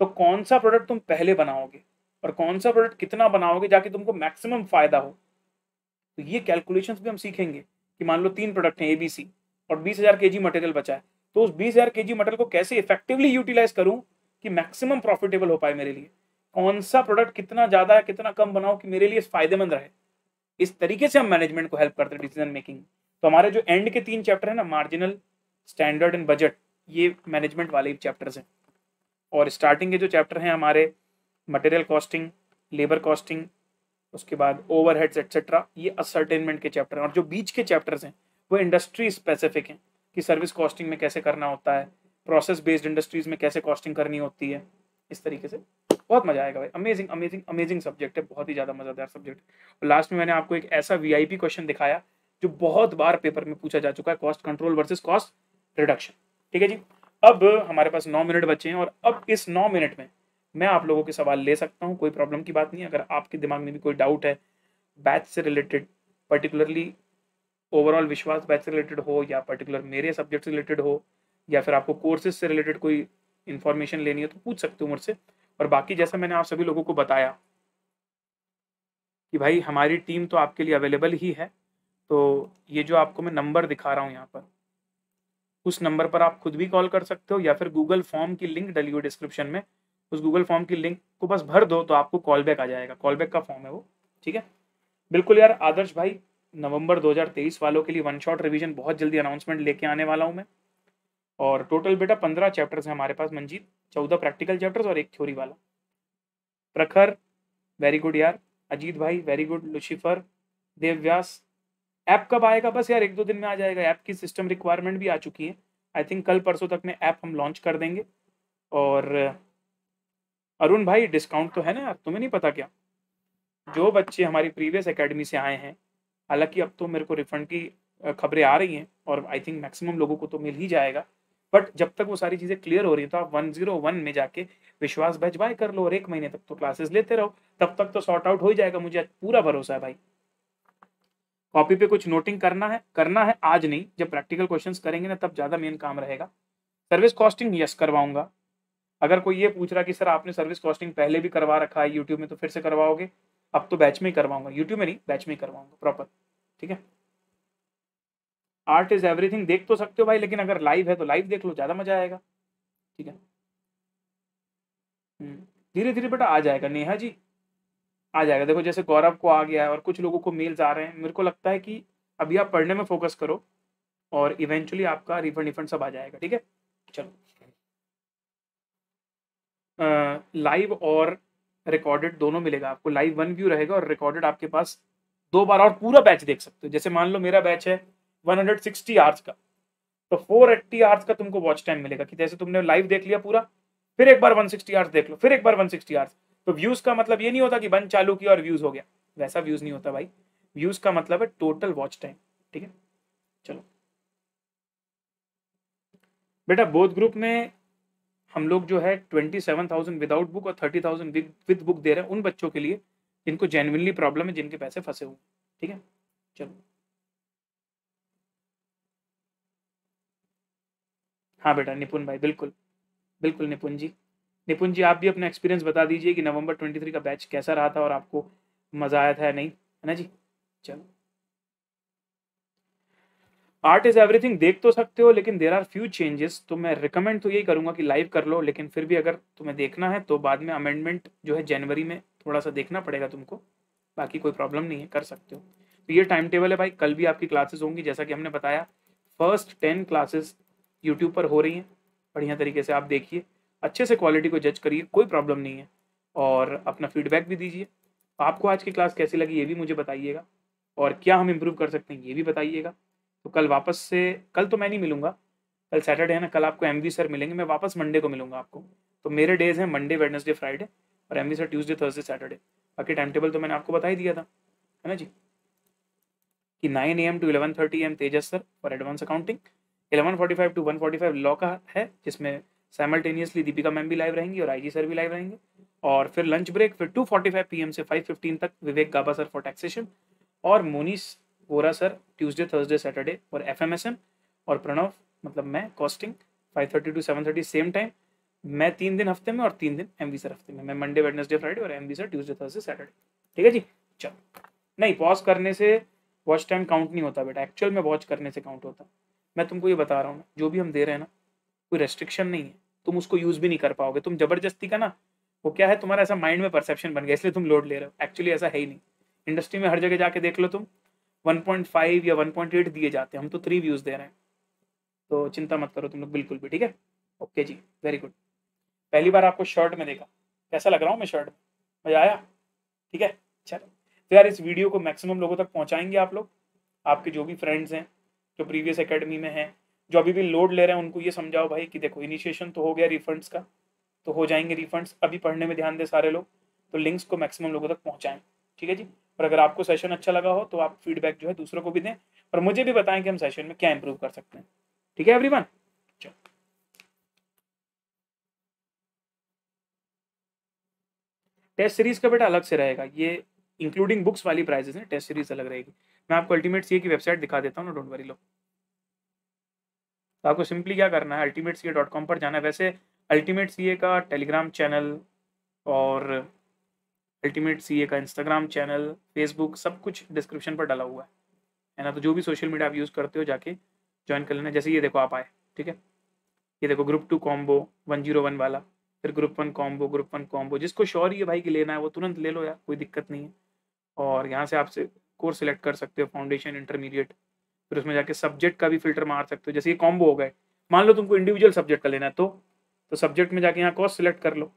तो कौन सा प्रोडक्ट तुम पहले बनाओगे और कौन सा प्रोडक्ट कितना बनाओगे जाके तुमको मैक्सिमम फ़ायदा हो? तो ये कैलकुलेशंस भी हम सीखेंगे कि मान लो तीन प्रोडक्ट हैं एबीसी और बीस हज़ार के जी मटेरियल बचा है। तो उस बीस हज़ार के जी मटेरियल को कैसे इफेक्टिवली यूटिलाइज करूँ कि मैक्सिमम प्रॉफिटेबल हो पाए मेरे लिए? कौन सा प्रोडक्ट कितना ज़्यादा है, कितना कम बनाओ कि मेरे लिए फ़ायदेमंद रहे? इस तरीके से हम मैनेजमेंट को हेल्प करते हैं डिसीज़न मेकिंग तो हमारे जो एंड के तीन चैप्टर है ना मार्जिनल स्टैंडर्ड एंड बजट ये मैनेजमेंट वाले चैप्टर्स हैं। और स्टार्टिंग के जो चैप्टर हैं हमारे मटेरियल कॉस्टिंग लेबर कॉस्टिंग उसके बाद ओवरहेड्स एटसेट्रा ये असरटेनमेंट के चैप्टर हैं। और जो बीच के चैप्टर्स हैं, वो इंडस्ट्री स्पेसिफिक हैं कि सर्विस कॉस्टिंग में कैसे करना होता है प्रोसेस बेस्ड इंडस्ट्रीज़ में कैसे कॉस्टिंग करनी होती है, इस तरीके से। बहुत मज़ा आएगा भाई। अमेजिंग अमेजिंग अमेजिंग सब्जेक्ट है, बहुत ही ज़्यादा मज़ेदार सब्जेक्ट और लास्ट में मैंने आपको एक ऐसा वी क्वेश्चन दिखाया, जो बहुत बार पेपर में पूछा जा चुका है cost control versus cost reduction ठीक है जी? अब हमारे पास नौ मिनट बचे हैं, और अब इस नौ मिनट में मैं आप लोगों के सवाल ले सकता हूँ, कोई प्रॉब्लम की बात नहीं अगर आपके दिमाग में भी कोई डाउट है बैच से related particularly overall Vishwas batch से रिलेटेड हो, या पर्टिकुलर मेरे सब्जेक्ट से रिलेटेड हो, या फिर आपको कोर्सेज से रिलेटेड कोई इन्फॉर्मेशन लेनी है तो पूछ सकते हो मुझसे। और बाकी जैसा मैंने आप सभी लोगों को बताया कि भाई हमारी टीम तो आपके लिए अवेलेबल ही है तो ये जो आपको मैं नंबर दिखा रहा हूँ यहाँ पर, उस नंबर पर आप खुद भी कॉल कर सकते हो या फिर गूगल फॉर्म की लिंक डली हुई डिस्क्रिप्शन में, उस गूगल फॉर्म की लिंक को बस भर दो तो आपको कॉल बैक आ जाएगा। कॉल बैक का फॉर्म है वो, ठीक है? बिल्कुल यार, आदर्श भाई, नवंबर 2023 वालों के लिए वन शॉट रिवीजन बहुत जल्दी अनाउंसमेंट लेके आने वाला हूँ मैं। और टोटल बेटा पंद्रह चैप्टर्स हैं हमारे पास, मंजीत। चौदह प्रैक्टिकल चैप्टर्स और एक थ्योरी वाला। प्रखर वेरी गुड यार। अजीत भाई very good Lucifer Devvyas app कब आएगा? बस यार, एक दो दिन में आ जाएगा। ऐप की सिस्टम रिक्वायरमेंट भी आ चुकी है। आई थिंक कल परसों तक में ऐप हम लॉन्च कर देंगे। और, अरुण भाई डिस्काउंट तो है ना यार? तुम्हें नहीं पता क्या? जो बच्चे हमारी प्रीवियस एकेडमी से आए हैं, हालाँकि अब तो मेरे को रिफंड की खबरें आ रही हैं और आई थिंक मैक्सिमम लोगों को तो मिल ही जाएगा। बट जब तक वो सारी चीज़ें क्लियर हो रही है तो आप वन ज़ीरो वन में जाके विश्वास बैच बाय कर लो और एक महीने तक तो क्लासेस लेते रहो। तब तक तो सॉर्ट आउट हो ही जाएगा। मुझे पूरा भरोसा है भाई। कॉपी पे कुछ नोटिंग करना है करना है, आज नहीं। जब प्रैक्टिकल क्वेश्चंस करेंगे ना, तब ज़्यादा मेन काम रहेगा। सर्विस कॉस्टिंग यस करवाऊँगा। अगर कोई ये पूछ रहा कि, सर, आपने सर्विस कॉस्टिंग पहले भी करवा रखा है यूट्यूब में तो फिर से करवाओगे? अब तो बैच में ही करवाऊँगा। यूट्यूब में नहीं बैच में ही करवाऊँगा प्रॉपर ठीक है? आर्ट इज़ एवरीथिंग देख तो सकते हो भाई लेकिन अगर लाइव है तो लाइव देख लो ज़्यादा मज़ा आएगा। ठीक है? हम्म, धीरे धीरे बेटा आ जाएगा नेहा जी। आ जाएगा। देखो जैसे गौरव को आ गया है और कुछ लोगों को मेल्स आ रहे हैं मेरे को लगता है कि अभी आप पढ़ने में फोकस करो और इवेंचुअली आपका रिफंड रिफंड सब आ जाएगा ठीक है? चलो। लाइव और रिकॉर्डेड दोनों मिलेगा आपको। लाइव वन व्यू रहेगा और रिकॉर्डेड आपके पास दो बार और पूरा बैच देख सकते हो। जैसे मान लो मेरा बैच है 160 आवर्स का। तो 480 आवर्स का तुमको वॉच टाइम मिलेगा कि जैसे तुमने लाइव देख लिया पूरा, फिर एक बार 160 आवर्स देख लो, फिर एक बार 160 आवर्स तो व्यूज़ का मतलब ये नहीं होता कि बंद चालू किया और व्यूज़ हो गया। वैसा व्यूज़ नहीं होता भाई। व्यूज़ का मतलब है टोटल वॉच टाइम ठीक है? चलो। बेटा बोध ग्रुप में हम लोग जो है twenty seven thousand without book और थर्टी थाउज़ेंड विद बुक दे रहे हैं उन बच्चों के लिए, जिनको जेनविनली प्रॉब्लम है, जिनके पैसे फंसे हुए ठीक है? चलो। हाँ बेटा, निपुण भाई, बिल्कुल। बिल्कुल निपुण जी। निपुण जी, आप भी अपना एक्सपीरियंस बता दीजिए कि नवंबर ट्वेंटी थ्री का बैच कैसा रहा था और आपको मज़ा आया था या नहीं, है ना जी? चलो। आर्ट इज़ एवरीथिंग देख तो सकते हो, लेकिन देर आर फ्यू चेंजेस तो मैं रिकमेंड तो यही करूँगा कि लाइव कर लो, लेकिन फिर भी अगर तुम्हें देखना है तो बाद में अमेंडमेंट जो है जनवरी में थोड़ा सा देखना पड़ेगा तुमको, बाकी कोई प्रॉब्लम नहीं है, कर सकते हो। तो ये टाइम टेबल है भाई, कल भी आपकी क्लासेस होंगी, जैसा कि हमने बताया फ़र्स्ट टेन क्लासेस यूट्यूब पर हो रही हैं। बढ़िया तरीके से आप देखिए। अच्छे से क्वालिटी को जज करिए, कोई प्रॉब्लम नहीं है। और अपना फीडबैक भी दीजिए। आपको आज की क्लास कैसी लगी ये भी मुझे बताइएगा। और क्या हम इम्प्रूव कर सकते हैं ये भी बताइएगा। तो कल वापस से, कल तो मैं नहीं मिलूँगा। कल सैटरडे है ना, कल आपको एमवी सर मिलेंगे। मैं वापस मंडे को मिलूँगा आपको। तो मेरे डेज़ हैं मंडे वेडनेसडे फ्राइडे और MV sir Tuesday Thursday Saturday बाकी टाइम टेबल तो मैंने आपको बता ही दिया था। है ना जी? कि nine A M to eleven thirty M Tejas sir for advance accounting eleven forty five to one forty five law का है, जिसमें साइमल्टेनियसली दीपिका मैम भी लाइव रहेंगी और आई जी सर भी लाइव रहेंगे। और फिर लंच ब्रेक फिर two forty five P M से फाइव फिफ्टीन तक Vivek Gaba sir for taxation और Monis Vora sir Tuesday Thursday Saturday और एफ़ एम एस एम और प्रणव मतलब मैं costing five thirty to seven thirty same time मैं तीन दिन हफ़्ते में और तीन दिन एमवी सर हफ़्ते में। मैं मंडे वेडनेसडे फ्राइडे और MV sir Tuesday Thursday Saturday ठीक है जी? चलो। नहीं पॉज करने से वॉच टाइम काउंट नहीं होता बेटा। एक्चुअल में वॉच करने से काउंट होता। मैं तुमको ये बता रहा हूँ जो भी हम दे रहे हैं ना, कोई रेस्ट्रिक्शन नहीं है। तुम उसको यूज़ भी नहीं कर पाओगे। तुम ज़बरदस्ती का ना, वो क्या है, तुम्हारा ऐसा माइंड में परसेप्शन बन गया, इसलिए तुम लोड ले रहे हो। एक्चुअली ऐसा है ही नहीं। इंडस्ट्री में हर जगह जाके देख लो तुम 1.5 या 1.8 दिए जाते हैं। हम तो थ्री व्यूज़ दे रहे हैं। तो चिंता मत करो तुम लोग, बिल्कुल भी, ठीक है? ओके जी वेरी गुड पहली बार आपको शर्ट में देखा। कैसा लग रहा हूँ मैं शर्ट मज़ा आया? ठीक है, चलो। तो यार इस वीडियो को मैक्सिमम लोगों तक पहुँचाएँगे आप लोग। आपके जो भी फ्रेंड्स हैं जो प्रीवियस एकेडमी में हैं। जो अभी भी लोड ले रहे हैं, उनको ये समझाओ भाई कि देखो इनिशिएशन तो हो गया रिफंड्स का तो हो जाएँगे रिफंड्स अभी पढ़ने में ध्यान दे सारे लोग तो लिंक्स को मैक्सिमम लोगों तक पहुँचाएँ। ठीक है जी? और अगर आपको सेशन अच्छा लगा हो तो आप फीडबैक जो है दूसरों को भी दें, और मुझे भी बताएँ कि हम सेशन में क्या इंप्रूव कर सकते हैं। ठीक है एवरीवन टेस्ट सीरीज़ का बेटा अलग से रहेगा। ये इंक्लूडिंग बुक्स वाली प्राइजेस हैं टेस्ट सीरीज़ अलग रहेगी। मैं आपको अल्टीमेट सीए की वेबसाइट दिखा देता हूँ ना डोंट वरी लो। तो आपको सिंपली क्या करना है अल्टीमेट सीए डॉट कॉम पर जाना है। वैसे अल्टीमेट सीए का टेलीग्राम चैनल और अल्टीमेट सीए का इंस्टाग्राम चैनल फेसबुक सब कुछ डिस्क्रिप्शन पर डाला हुआ है। है ना? तो जो भी सोशल मीडिया आप यूज़ करते हो जाके ज्वाइन कर लेना। जैसे ये देखो आप आए, ठीक है? ये देखो group two combo one zero one वाला, फिर group one combo group one combo जिसको श्योर ही है भाई कि लेना है, वो तुरंत ले लो यार, कोई दिक्कत नहीं है। और यहाँ से आपसे कोर्स सिलेक्ट कर सकते हो फाउंडेशन इंटरमीडिएट फिर उसमें जाके सब्जेक्ट का भी फ़िल्टर मार सकते हो, जैसे ये कॉम्बो हो गए। मान लो तुमको इंडिविजुअल सब्जेक्ट का लेना है तो तो सब्जेक्ट में जाके यहाँ कॉस्ट सिलेक्ट कर लो।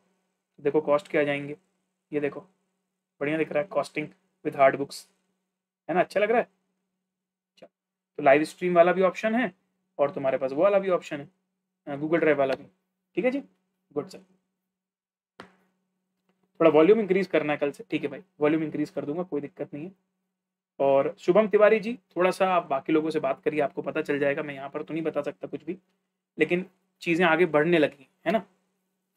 देखो कॉस्ट क्या जाएँगे। ये देखो, बढ़िया दिख रहा है कॉस्टिंग विथ हार्ड बुक्स है ना अच्छा लग रहा है? अच्छा तो लाइव स्ट्रीम वाला भी ऑप्शन है और तुम्हारे पास वो वाला भी ऑप्शन है गूगल ड्राइव वाला भी। ठीक है जी? गुड सर थोड़ा वॉल्यूम इंक्रीज करना है कल से। ठीक है भाई वॉल्यूम इंक्रीज कर दूँगा, कोई दिक्कत नहीं है। और शुभम तिवारी जी, थोड़ा सा आप बाकी लोगों से बात करिए, आपको पता चल जाएगा, मैं यहाँ पर तो नहीं बता सकता कुछ भी, लेकिन चीज़ें आगे बढ़ने लगी है ना?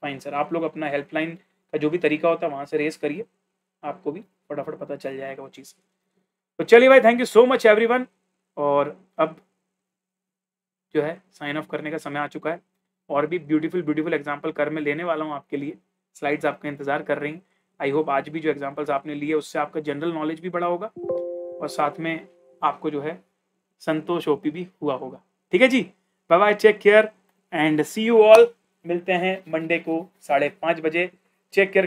फाइन सर आप लोग अपना हेल्पलाइन का जो भी तरीका होता है, वहाँ से रेस करिए, आपको भी फटाफट पता चल जाएगा वो चीज़। तो चलिए भाई thank you so much everyone और अब जो है साइन ऑफ़ करने का समय आ चुका है। और भी ब्यूटीफुल ब्यूटीफुल एग्ज़ाम्पल कर मैं लेने वाला हूँ आपके लिए। स्लाइड्स आपका इंतज़ार कर रही आई होप आज भी जो एग्जाम्पल्स आपने लिए, उससे आपका जनरल नॉलेज भी बड़ा होगा और साथ में आपको जो है संतोष ओपी भी हुआ होगा। ठीक है जी? Bye bye take care and see you all मिलते हैं मंडे को साढ़े पाँच बजे। Check care